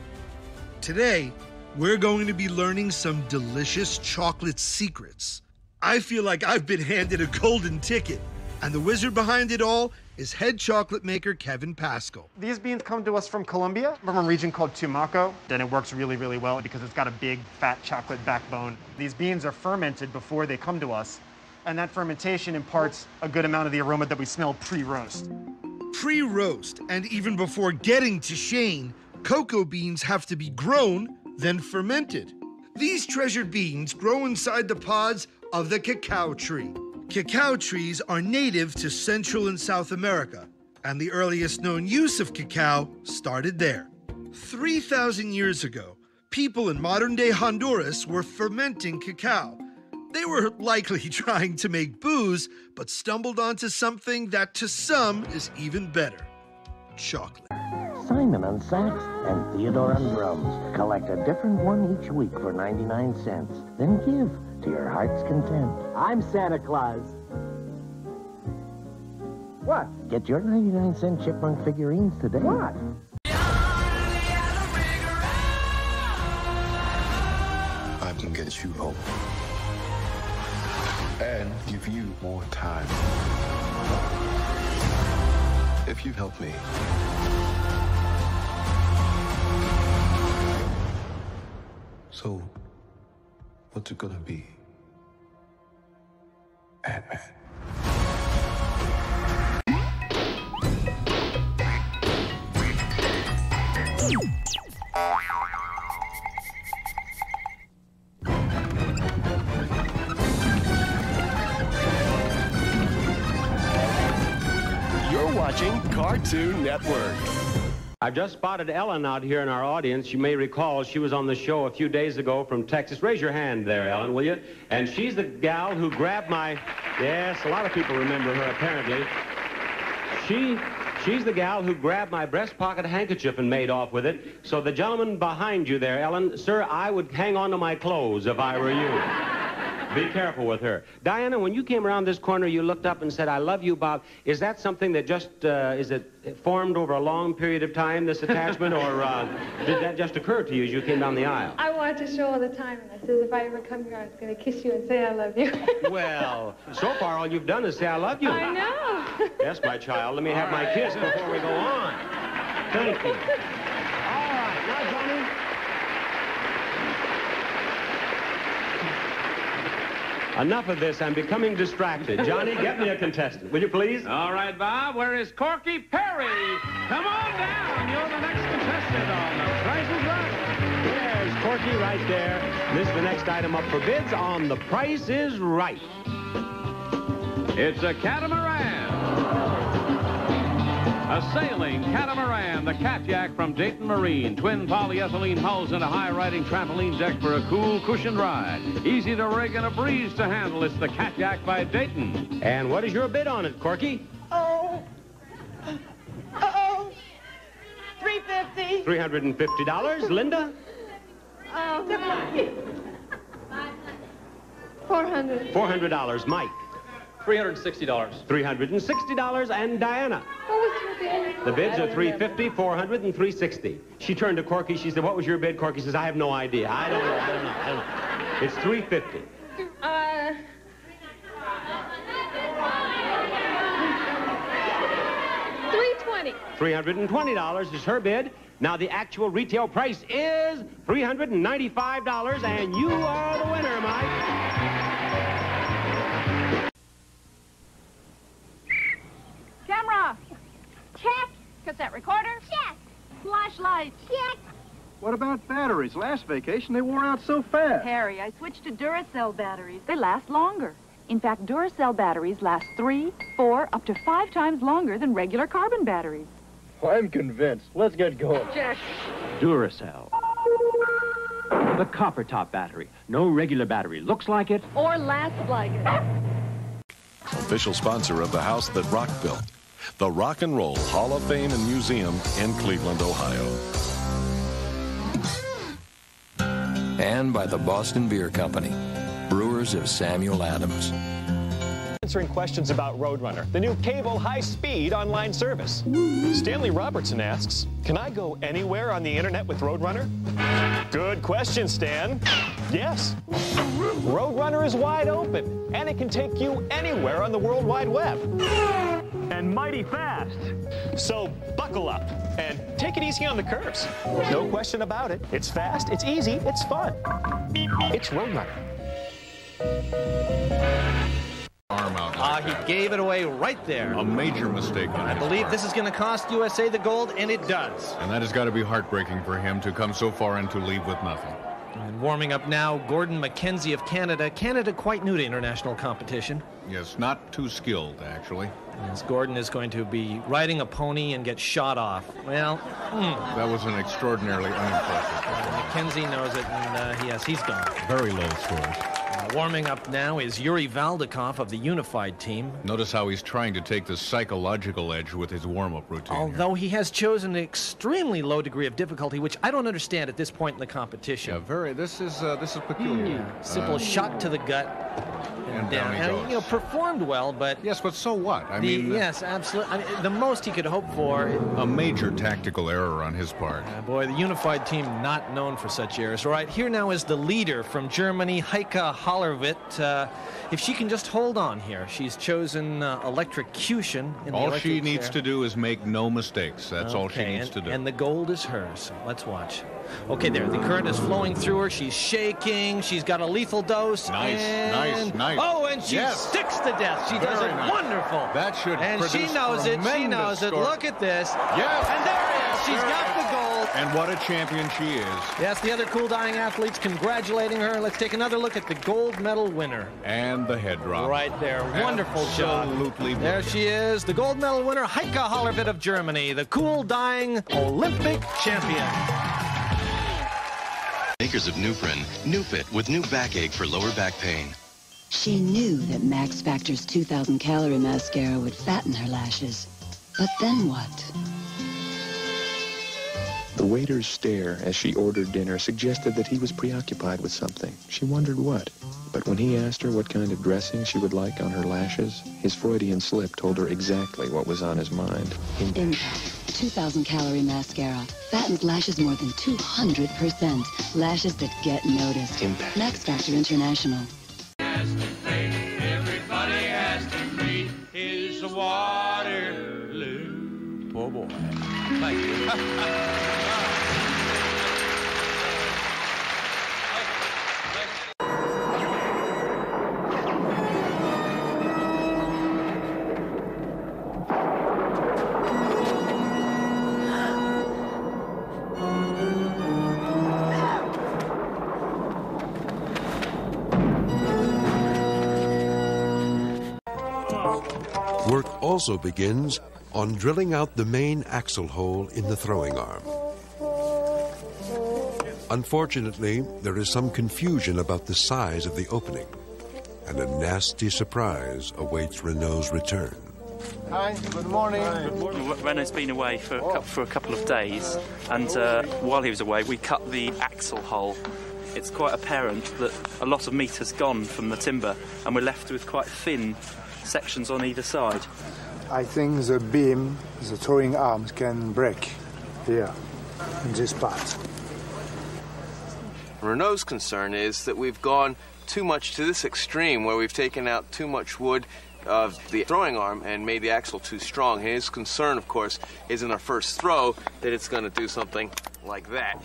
Speaker 119: Today, we're going to be learning some delicious chocolate secrets. I feel like I've been handed a golden ticket, and the wizard behind it all is head chocolate maker Kevin Paschall.
Speaker 266: These beans come to us from Colombia, from a region called Tumaco. And it works really, really well because it's got a big, fat chocolate backbone. These beans are fermented before they come to us, and that fermentation imparts a good amount of the aroma that we smell pre-roast.
Speaker 119: Pre roast, and even before getting to Shane, cocoa beans have to be grown, then fermented. These treasured beans grow inside the pods of the cacao tree. Cacao trees are native to Central and South America, and the earliest known use of cacao started there. 3,000 years ago, people in modern day Honduras were fermenting cacao. They were likely trying to make booze, but stumbled onto something that to some is even better chocolate.
Speaker 267: Simon on sax and Theodore on drums. Collect a different one each week for 99 cents. Then give to your heart's content.
Speaker 268: I'm Santa Claus. What?
Speaker 267: Get your 99 cent chipmunk figurines today.
Speaker 268: What?
Speaker 235: I can get you home.
Speaker 269: and give you more time. If you help me, so what's it gonna be? Ant-Man.
Speaker 270: You're watching Cartoon Network.
Speaker 271: I've just spotted Ellen out here in our audience. You may recall she was on the show a few days ago from Texas. Raise your hand there, Ellen, will you? And she's the gal who grabbed my... Yes, a lot of people remember her, apparently. She... She's the gal who grabbed my breast pocket handkerchief and made off with it. So the gentleman behind you there, Ellen, sir, I would hang on to my clothes if I were you. Be careful with her. Diana, when you came around this corner, you looked up and said, I love you, Bob. Is that something that just, uh, is it formed over a long period of time, this attachment, or uh, did that just occur to you as you came down the aisle?
Speaker 272: I watch the show all the time, and I said if I ever come here, I was going to kiss you and say I love you.
Speaker 271: Well, so far all you've done is say, I love you.
Speaker 272: I know.
Speaker 271: Yes, my child, let me have my kiss before we go on. Thank you. All right, now, Johnny. Enough of this. I'm becoming distracted. Johnny, get me a contestant, will you please?
Speaker 273: All right, Bob, where is Corky Perry? Come on down. You're the next contestant on The Price is Right.
Speaker 271: There's Corky right there. This is the next item up for bids on The Price is Right.
Speaker 273: It's a catamaran. A sailing catamaran, the Catjack from Dayton Marine. Twin polyethylene hulls and a high-riding trampoline deck for a cool, cushioned ride. Easy to rig and a breeze to handle. It's the Catjack by Dayton.
Speaker 271: And what is your bid on it, Corky?
Speaker 274: Oh. Uh-oh. 350.
Speaker 271: $350. Linda?
Speaker 272: Oh, 400.
Speaker 271: $400. Mike?
Speaker 275: $360.
Speaker 271: $360. And Diana?
Speaker 272: What was your bid?
Speaker 271: The bids are 350, 400, and 360. She turned to Corky. She said, what was your bid? Corky says, I have no idea. I don't know. I don't know. I don't know. It's 350.
Speaker 272: Uh... Three twenty.
Speaker 271: $320 is her bid. Now, the actual retail price is $395, and you are the winner, Mike.
Speaker 276: Camera. Check. Cassette recorder. Check. Flashlight. Check.
Speaker 277: What about batteries? Last vacation, they wore out so fast.
Speaker 276: Harry, I switched to Duracell batteries. They last longer. In fact, Duracell batteries last three, four, up to five times longer than regular carbon batteries.
Speaker 277: I'm convinced. Let's get going.
Speaker 276: Check.
Speaker 278: Duracell. The copper top battery. No regular battery looks like it.
Speaker 276: Or lasts like it.
Speaker 279: Official sponsor of the house that rock built. The Rock and Roll Hall of Fame and Museum in Cleveland, Ohio.
Speaker 280: And by the Boston Beer Company, brewers of Samuel Adams.
Speaker 281: Answering questions about Roadrunner, the new cable high-speed online service. Stanley Robertson asks, can I go anywhere on the internet with Roadrunner? Good question, Stan. Yes. Roadrunner is wide open, and it can take you anywhere on the World Wide Web. And mighty fast. So buckle up and take it easy on the curves. No question about it. It's fast, it's easy, it's fun. It's Roadrunner.
Speaker 14: Arm out.
Speaker 204: Ah, he gave it away right there.
Speaker 14: A major mistake on
Speaker 204: I
Speaker 14: his
Speaker 204: believe
Speaker 14: part.
Speaker 204: this is going to cost USA the gold, and it does.
Speaker 14: And that has got to be heartbreaking for him to come so far and to leave with nothing.
Speaker 204: And warming up now, Gordon McKenzie of Canada. Canada quite new to international competition.
Speaker 14: Yes, not too skilled, actually.
Speaker 204: As Gordon is going to be riding a pony and get shot off. Well, hmm.
Speaker 14: That was an extraordinarily unimpressive.
Speaker 204: McKenzie knows it, and uh, yes, he's gone.
Speaker 14: Very low scores.
Speaker 204: Uh, warming up now is Yuri Valdikov of the Unified team.
Speaker 14: Notice how he's trying to take the psychological edge with his warm-up routine. here.
Speaker 204: Although he has chosen an extremely low degree of difficulty, which I don't understand at this point in the competition.
Speaker 14: Yeah, very. This is uh, this is peculiar.
Speaker 204: Simple
Speaker 14: Uh,
Speaker 204: shot to the gut.
Speaker 14: And
Speaker 204: uh,
Speaker 14: down he
Speaker 204: and, you know, performed well, but
Speaker 14: yes, but so what? I
Speaker 204: the-
Speaker 14: mean, uh,
Speaker 204: yes, absolutely. I mean, the most he could hope for.
Speaker 14: a major tactical error on his part.
Speaker 204: Uh, boy, the unified team not known for such errors. All right, here now is the leader from Germany, Heike Hollerwitt. Uh, if she can just hold on here, she's chosen uh, electrocution. In
Speaker 14: All
Speaker 204: electric
Speaker 14: she needs
Speaker 204: chair.
Speaker 14: to do is make no mistakes. That's all she needs
Speaker 204: and,
Speaker 14: to do.
Speaker 204: And the gold is hers. So let's watch. Okay, there. The current is flowing through her. She's shaking. She's got a lethal dose.
Speaker 14: Nice,
Speaker 204: and-
Speaker 14: nice, nice.
Speaker 204: Oh, and she
Speaker 14: Yes.
Speaker 204: sticks to death. She does it
Speaker 14: nice.
Speaker 204: wonderful.
Speaker 14: That should
Speaker 204: And she knows it. She knows it. Look at this.
Speaker 14: Yes.
Speaker 204: And there it is. She's
Speaker 14: Very
Speaker 204: got the gold.
Speaker 14: And what a champion she is.
Speaker 204: Yes, the other cool dying athletes congratulating her. Let's take another look at the gold medal winner.
Speaker 14: And the head drop.
Speaker 204: Right there. Wonderful job.
Speaker 14: Absolutely
Speaker 204: There she is, the gold medal winner, Heike Hollerwitt of Germany, the cool dying Olympic champion.
Speaker 282: Makers of Nuprin, Nupit with new backache for lower back pain.
Speaker 77: She knew that Max Factor's 2,000 calorie mascara would fatten her lashes. But then what?
Speaker 283: The waiter's stare as she ordered dinner suggested that he was preoccupied with something. She wondered what. But when he asked her what kind of dressing she would like on her lashes, his Freudian slip told her exactly what was on his mind.
Speaker 77: Impact. 2,000 calorie mascara. Fattens lashes more than 200%. Lashes that get noticed.
Speaker 283: Impact.
Speaker 77: Max Factor International.
Speaker 7: Everybody has to meet his Waterloo.
Speaker 204: Oh boy. Thank you.
Speaker 235: Work also begins on drilling out the main axle hole in the throwing arm. Unfortunately, there is some confusion about the size of the opening, and a nasty surprise awaits Renaud's return.
Speaker 284: Hi, good morning. Renaud's been away for a, cou- for a couple of days, and uh, while he was away, we cut the axle hole. It's quite apparent that a lot of meat has gone from the timber, and we're left with quite thin sections on either side.
Speaker 285: I think the beam, the throwing arms can break here, in this part.
Speaker 286: Renaud's concern is that we've gone too much to this extreme where we've taken out too much wood of the throwing arm and made the axle too strong. His concern, of course, is in our first throw that it's going to do something like that.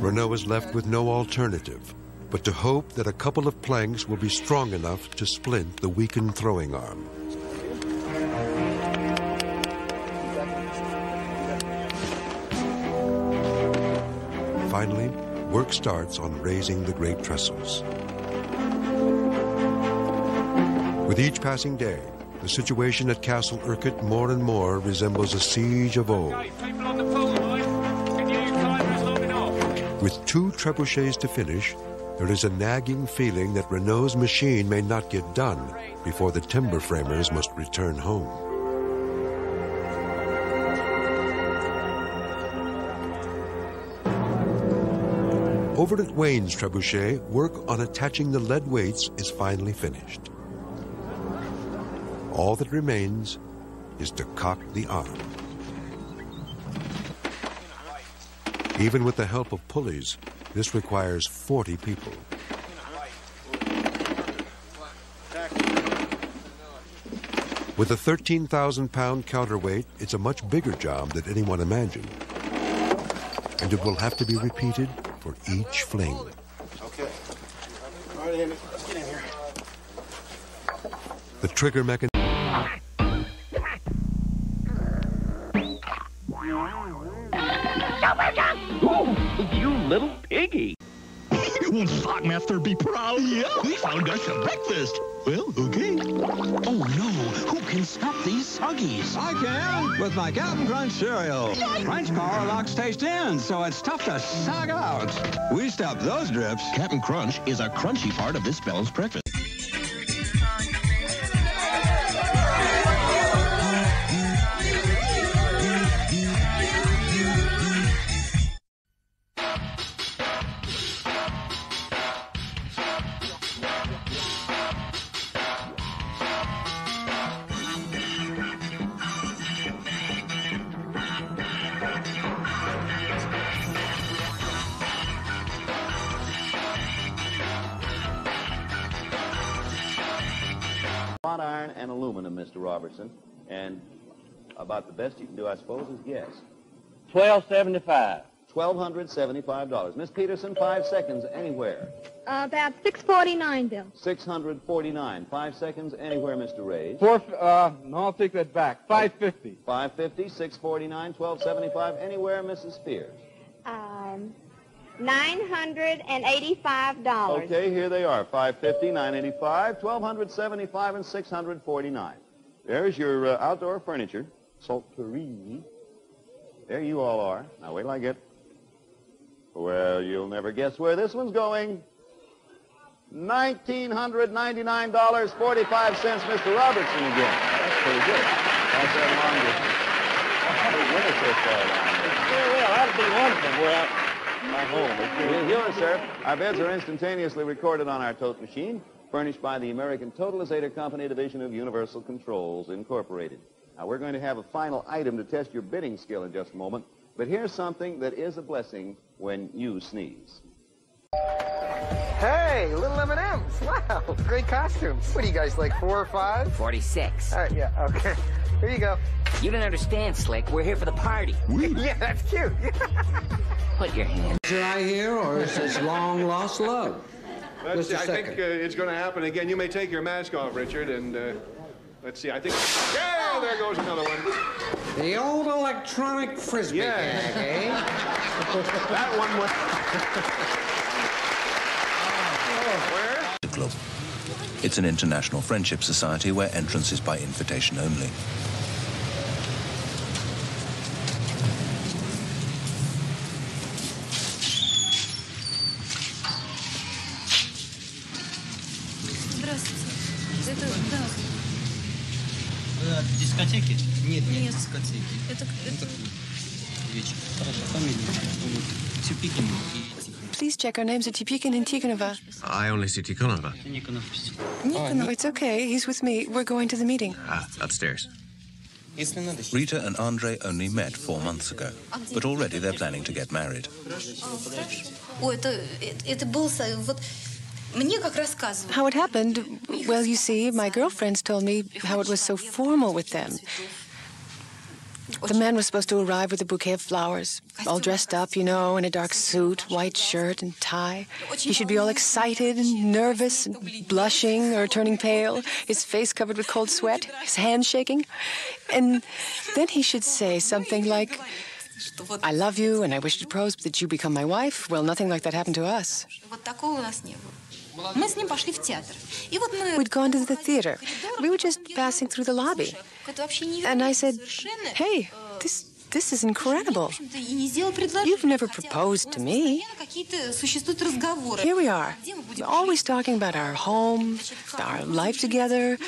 Speaker 235: Renaud is left with no alternative but to hope that a couple of planks will be strong enough to splint the weakened throwing arm. Finally, work starts on raising the great trestles. With each passing day, the situation at Castle Urquhart more and more resembles a siege of old. With two trebuchets to finish, there is a nagging feeling that Renaud's machine may not get done before the timber framers must return home. Over at Wayne's trebuchet, work on attaching the lead weights is finally finished. All that remains is to cock the arm. Even with the help of pulleys, this requires 40 people. With a 13,000 pound counterweight, it's a much bigger job than anyone imagined. And it will have to be repeated for each fling.
Speaker 285: Okay. All right, Amy, let's get in here.
Speaker 235: The trigger mechanism.
Speaker 1: Won't Stockmaster be proud? Yeah, we found us a breakfast. Well, okay. Oh no, who can stop these soggies?
Speaker 287: I can, with my Cap'n Crunch cereal. Crunch power locks taste in, so it's tough to suck out. We stop those drips.
Speaker 14: Cap'n Crunch is a crunchy part of this balanced breakfast.
Speaker 20: The best you can do, I suppose, is guess.
Speaker 288: Twelve seventy-five.
Speaker 20: $1,275. Miss Peterson, five seconds anywhere.
Speaker 272: Uh, about 649, Bill.
Speaker 20: 649. Five seconds anywhere, Mr. Ray.
Speaker 289: Four, uh, no, I'll take that back. 550.
Speaker 20: 550, 649, 1275. Anywhere, Mrs. Spears.
Speaker 272: Um, $985.
Speaker 20: Okay, here they are. 550, 985, 1275, and 649. There's your uh, outdoor furniture. Salterie. There you all are. Now wait till I get... Well, you'll never guess where this one's going. $1,999.45, Mr. Robertson again. That's pretty good. Pass that along to big winner so far.
Speaker 288: Yeah, well, that'd be wonderful. Well, my home.
Speaker 20: Here, here, sir. Our bids are instantaneously recorded on our tote machine, furnished by the American Totalizator Company Division of Universal Controls, Incorporated. Now, we're going to have a final item to test your bidding skill in just a moment, but here's something that is a blessing when you sneeze.
Speaker 290: Hey, little M&M's. Wow, great costumes. What are you guys, like four or five?
Speaker 291: 46.
Speaker 290: All right, yeah, okay. Here you go.
Speaker 291: You don't understand, Slick. We're here for the party.
Speaker 290: yeah, that's cute.
Speaker 291: Put your hand.
Speaker 204: Dry here, or is this long lost love?
Speaker 292: Let's
Speaker 204: Just
Speaker 292: see,
Speaker 204: a
Speaker 292: I think uh, it's going to happen again. You may take your mask off, Richard, and uh, let's see. I think. Yeah, there goes another one.
Speaker 204: The old electronic frisbee
Speaker 292: Yeah.
Speaker 204: gag, eh?
Speaker 292: that one was.
Speaker 293: The club. It's an international friendship society where entrance is by invitation only.
Speaker 77: Check our names are and Tikhonova.
Speaker 293: I only see Tikhonova.
Speaker 77: It's okay. He's with me. We're going to the meeting.
Speaker 293: Ah, upstairs. Rita and Andre only met four months ago, but already they're planning to get married.
Speaker 77: How it happened, well, you see, my girlfriends told me how it was so formal with them. The man was supposed to arrive with a bouquet of flowers, all dressed up, you know, in a dark suit, white shirt, and tie. He should be all excited and nervous and blushing or turning pale, his face covered with cold sweat, his hands shaking. And then he should say something like, I love you and I wish to propose that you become my wife. Well, nothing like that happened to us. We'd gone to the theater. We were just passing through the lobby. And I said, hey, this this is incredible. You've never proposed to me. Here we are, We're always talking about our home, our life together.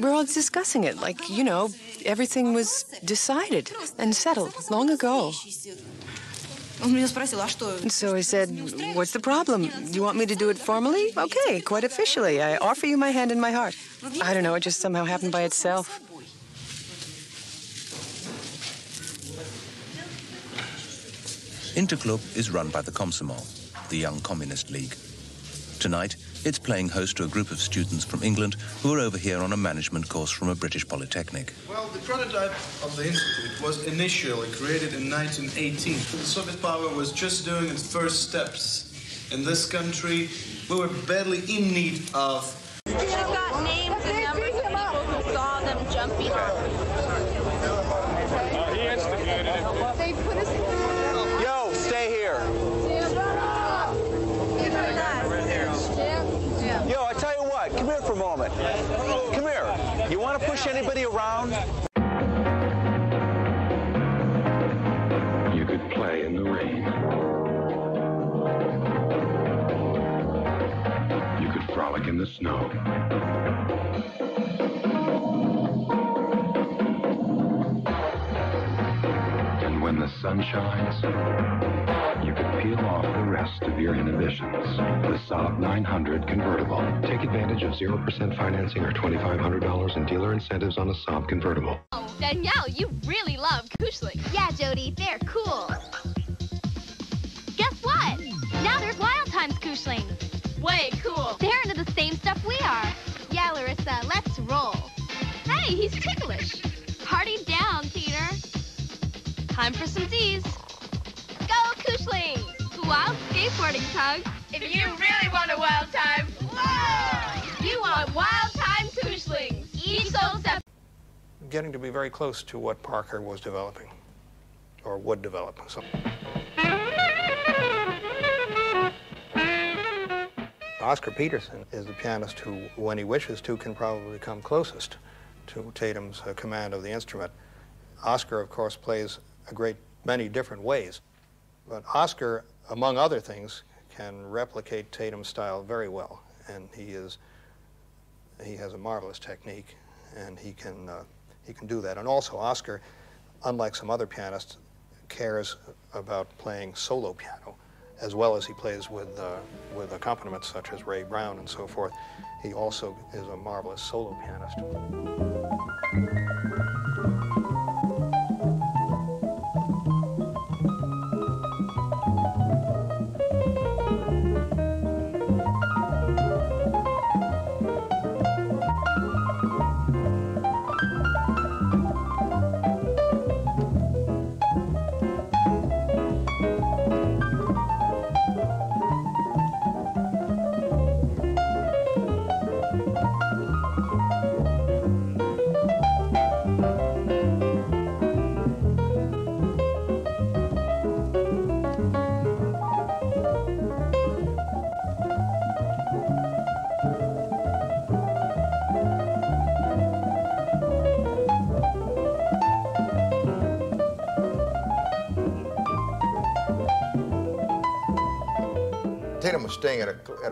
Speaker 77: We're all discussing it like, you know, everything was decided and settled long ago so I said, What's the problem? You want me to do it formally? Okay, quite officially. I offer you my hand and my heart. I don't know, it just somehow happened by itself.
Speaker 293: Interclub is run by the Komsomol, the Young Communist League. Tonight, it's playing host to a group of students from England who are over here on a management course from a British polytechnic.
Speaker 294: Well, the prototype of the institute was initially created in 1918. The Soviet power was just doing its first steps. In this country, we were badly in need of
Speaker 8: They've got names and numbers of people who saw them jumping
Speaker 292: he instigated it.
Speaker 8: They put us
Speaker 295: Yo, stay here. Yo, I tell you what, come here for a moment. Come here. You want to push anybody around?
Speaker 235: You could play in the rain. You could frolic in the snow. And when the sun shines, you could peel off the rest of your inhibitions. The Saab 900 convertible. Take advantage of 0% financing or $2,500 in dealer incentives on a Saab convertible.
Speaker 296: Oh, Danielle, you really love Kushlik. Yeah, Jody, they're cool. Guess what? Now there's Wild Times Kooshling. Way cool. They're into the same stuff we are. Yeah, Larissa, let's roll. Hey, He's ticklish. Party down, Peter. Time for some Z's. Kooshlings! Wild skateboarding tug. If you really want a wild time, whoa! You want wild time Kooshlings. Each step.
Speaker 235: Getting to be very close to what Parker was developing, or would develop. So. Oscar Peterson is the pianist who, when he wishes to, can probably come closest to Tatum's uh, command of the instrument. Oscar, of course, plays a great many different ways, but Oscar, among other things, can replicate Tatum's style very well, and he is he has a marvelous technique, and he can uh, he can do that. And also, Oscar, unlike some other pianists, cares about playing solo piano as well as he plays with, uh, with accompaniments such as Ray Brown and so forth. He also is a marvelous solo pianist.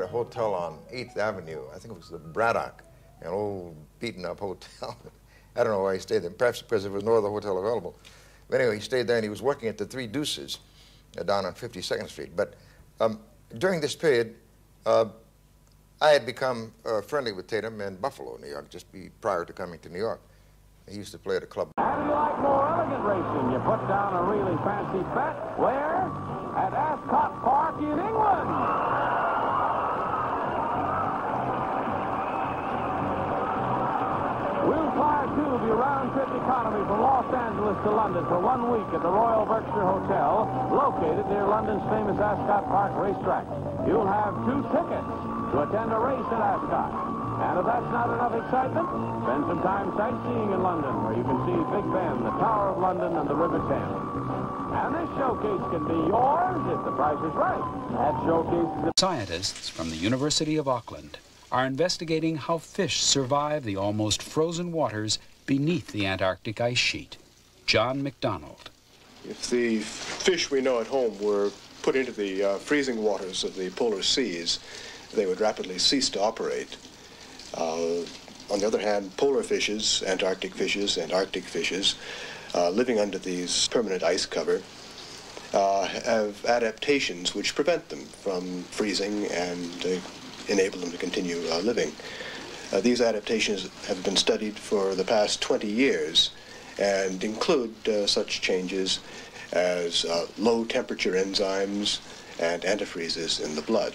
Speaker 297: A, a hotel on 8th Avenue. I think it was the Braddock, an old beaten up hotel. I don't know why he stayed there. Perhaps because there was no other hotel available. But anyway, he stayed there and he was working at the Three Deuces uh, down on 52nd Street. But um, during this period, uh, I had become uh, friendly with Tatum in Buffalo, New York, just be, prior to coming to New York. He used to play at a club.
Speaker 7: How do you like more elegant racing? You put down a really fancy bet. Where? At Ascot Park in England. A tube your round-trip economy from Los Angeles to London for one week at the Royal Berkshire Hotel, located near London's famous Ascot Park racetrack. You'll have two tickets to attend a race at Ascot. And if that's not enough excitement, spend some time sightseeing in London, where you can see Big Ben, the Tower of London, and the River Thames. And this showcase can be yours if the price is right. That showcase is...
Speaker 298: Scientists from the University of Auckland are investigating how fish survive the almost frozen waters beneath the Antarctic ice sheet. John McDonald.
Speaker 299: If the fish we know at home were put into the uh, freezing waters of the polar seas, they would rapidly cease to operate. Uh, on the other hand, polar fishes, Antarctic fishes, and Arctic fishes, uh, living under these permanent ice cover, uh, have adaptations which prevent them from freezing and uh, enable them to continue uh, living. Uh, these adaptations have been studied for the past 20 years and include such changes as low temperature enzymes and antifreezes in the blood.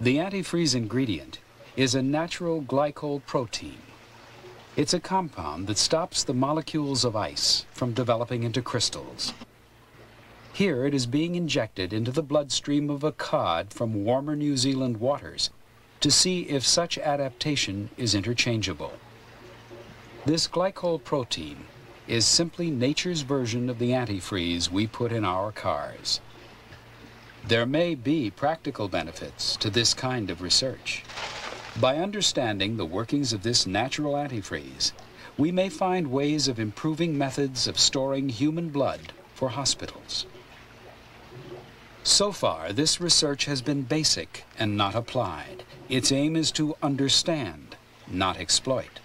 Speaker 298: The antifreeze ingredient is a natural glycoprotein. It's a compound that stops the molecules of ice from developing into crystals. Here it is being injected into the bloodstream of a cod from warmer New Zealand waters to see if such adaptation is interchangeable. This glycoprotein is simply nature's version of the antifreeze we put in our cars. There may be practical benefits to this kind of research. By understanding the workings of this natural antifreeze, we may find ways of improving methods of storing human blood for hospitals. So far, this research has been basic and not applied. Its aim is to understand, not exploit.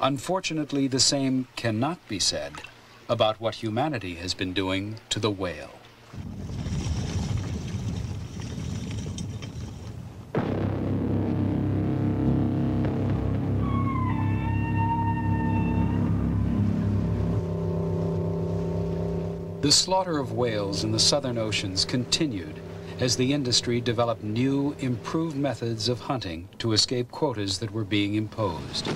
Speaker 298: Unfortunately, the same cannot be said about what humanity has been doing to the whale. The slaughter of whales in the southern oceans continued as the industry developed new, improved methods of hunting to escape quotas that were being imposed.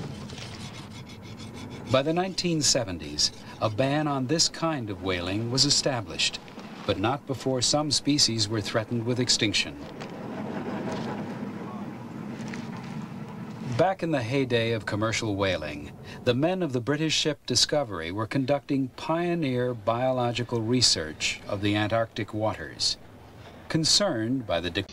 Speaker 298: By the 1970s, a ban on this kind of whaling was established, but not before some species were threatened with extinction. Back in the heyday of commercial whaling, the men of the British ship Discovery were conducting pioneer biological research of the Antarctic waters concerned by the.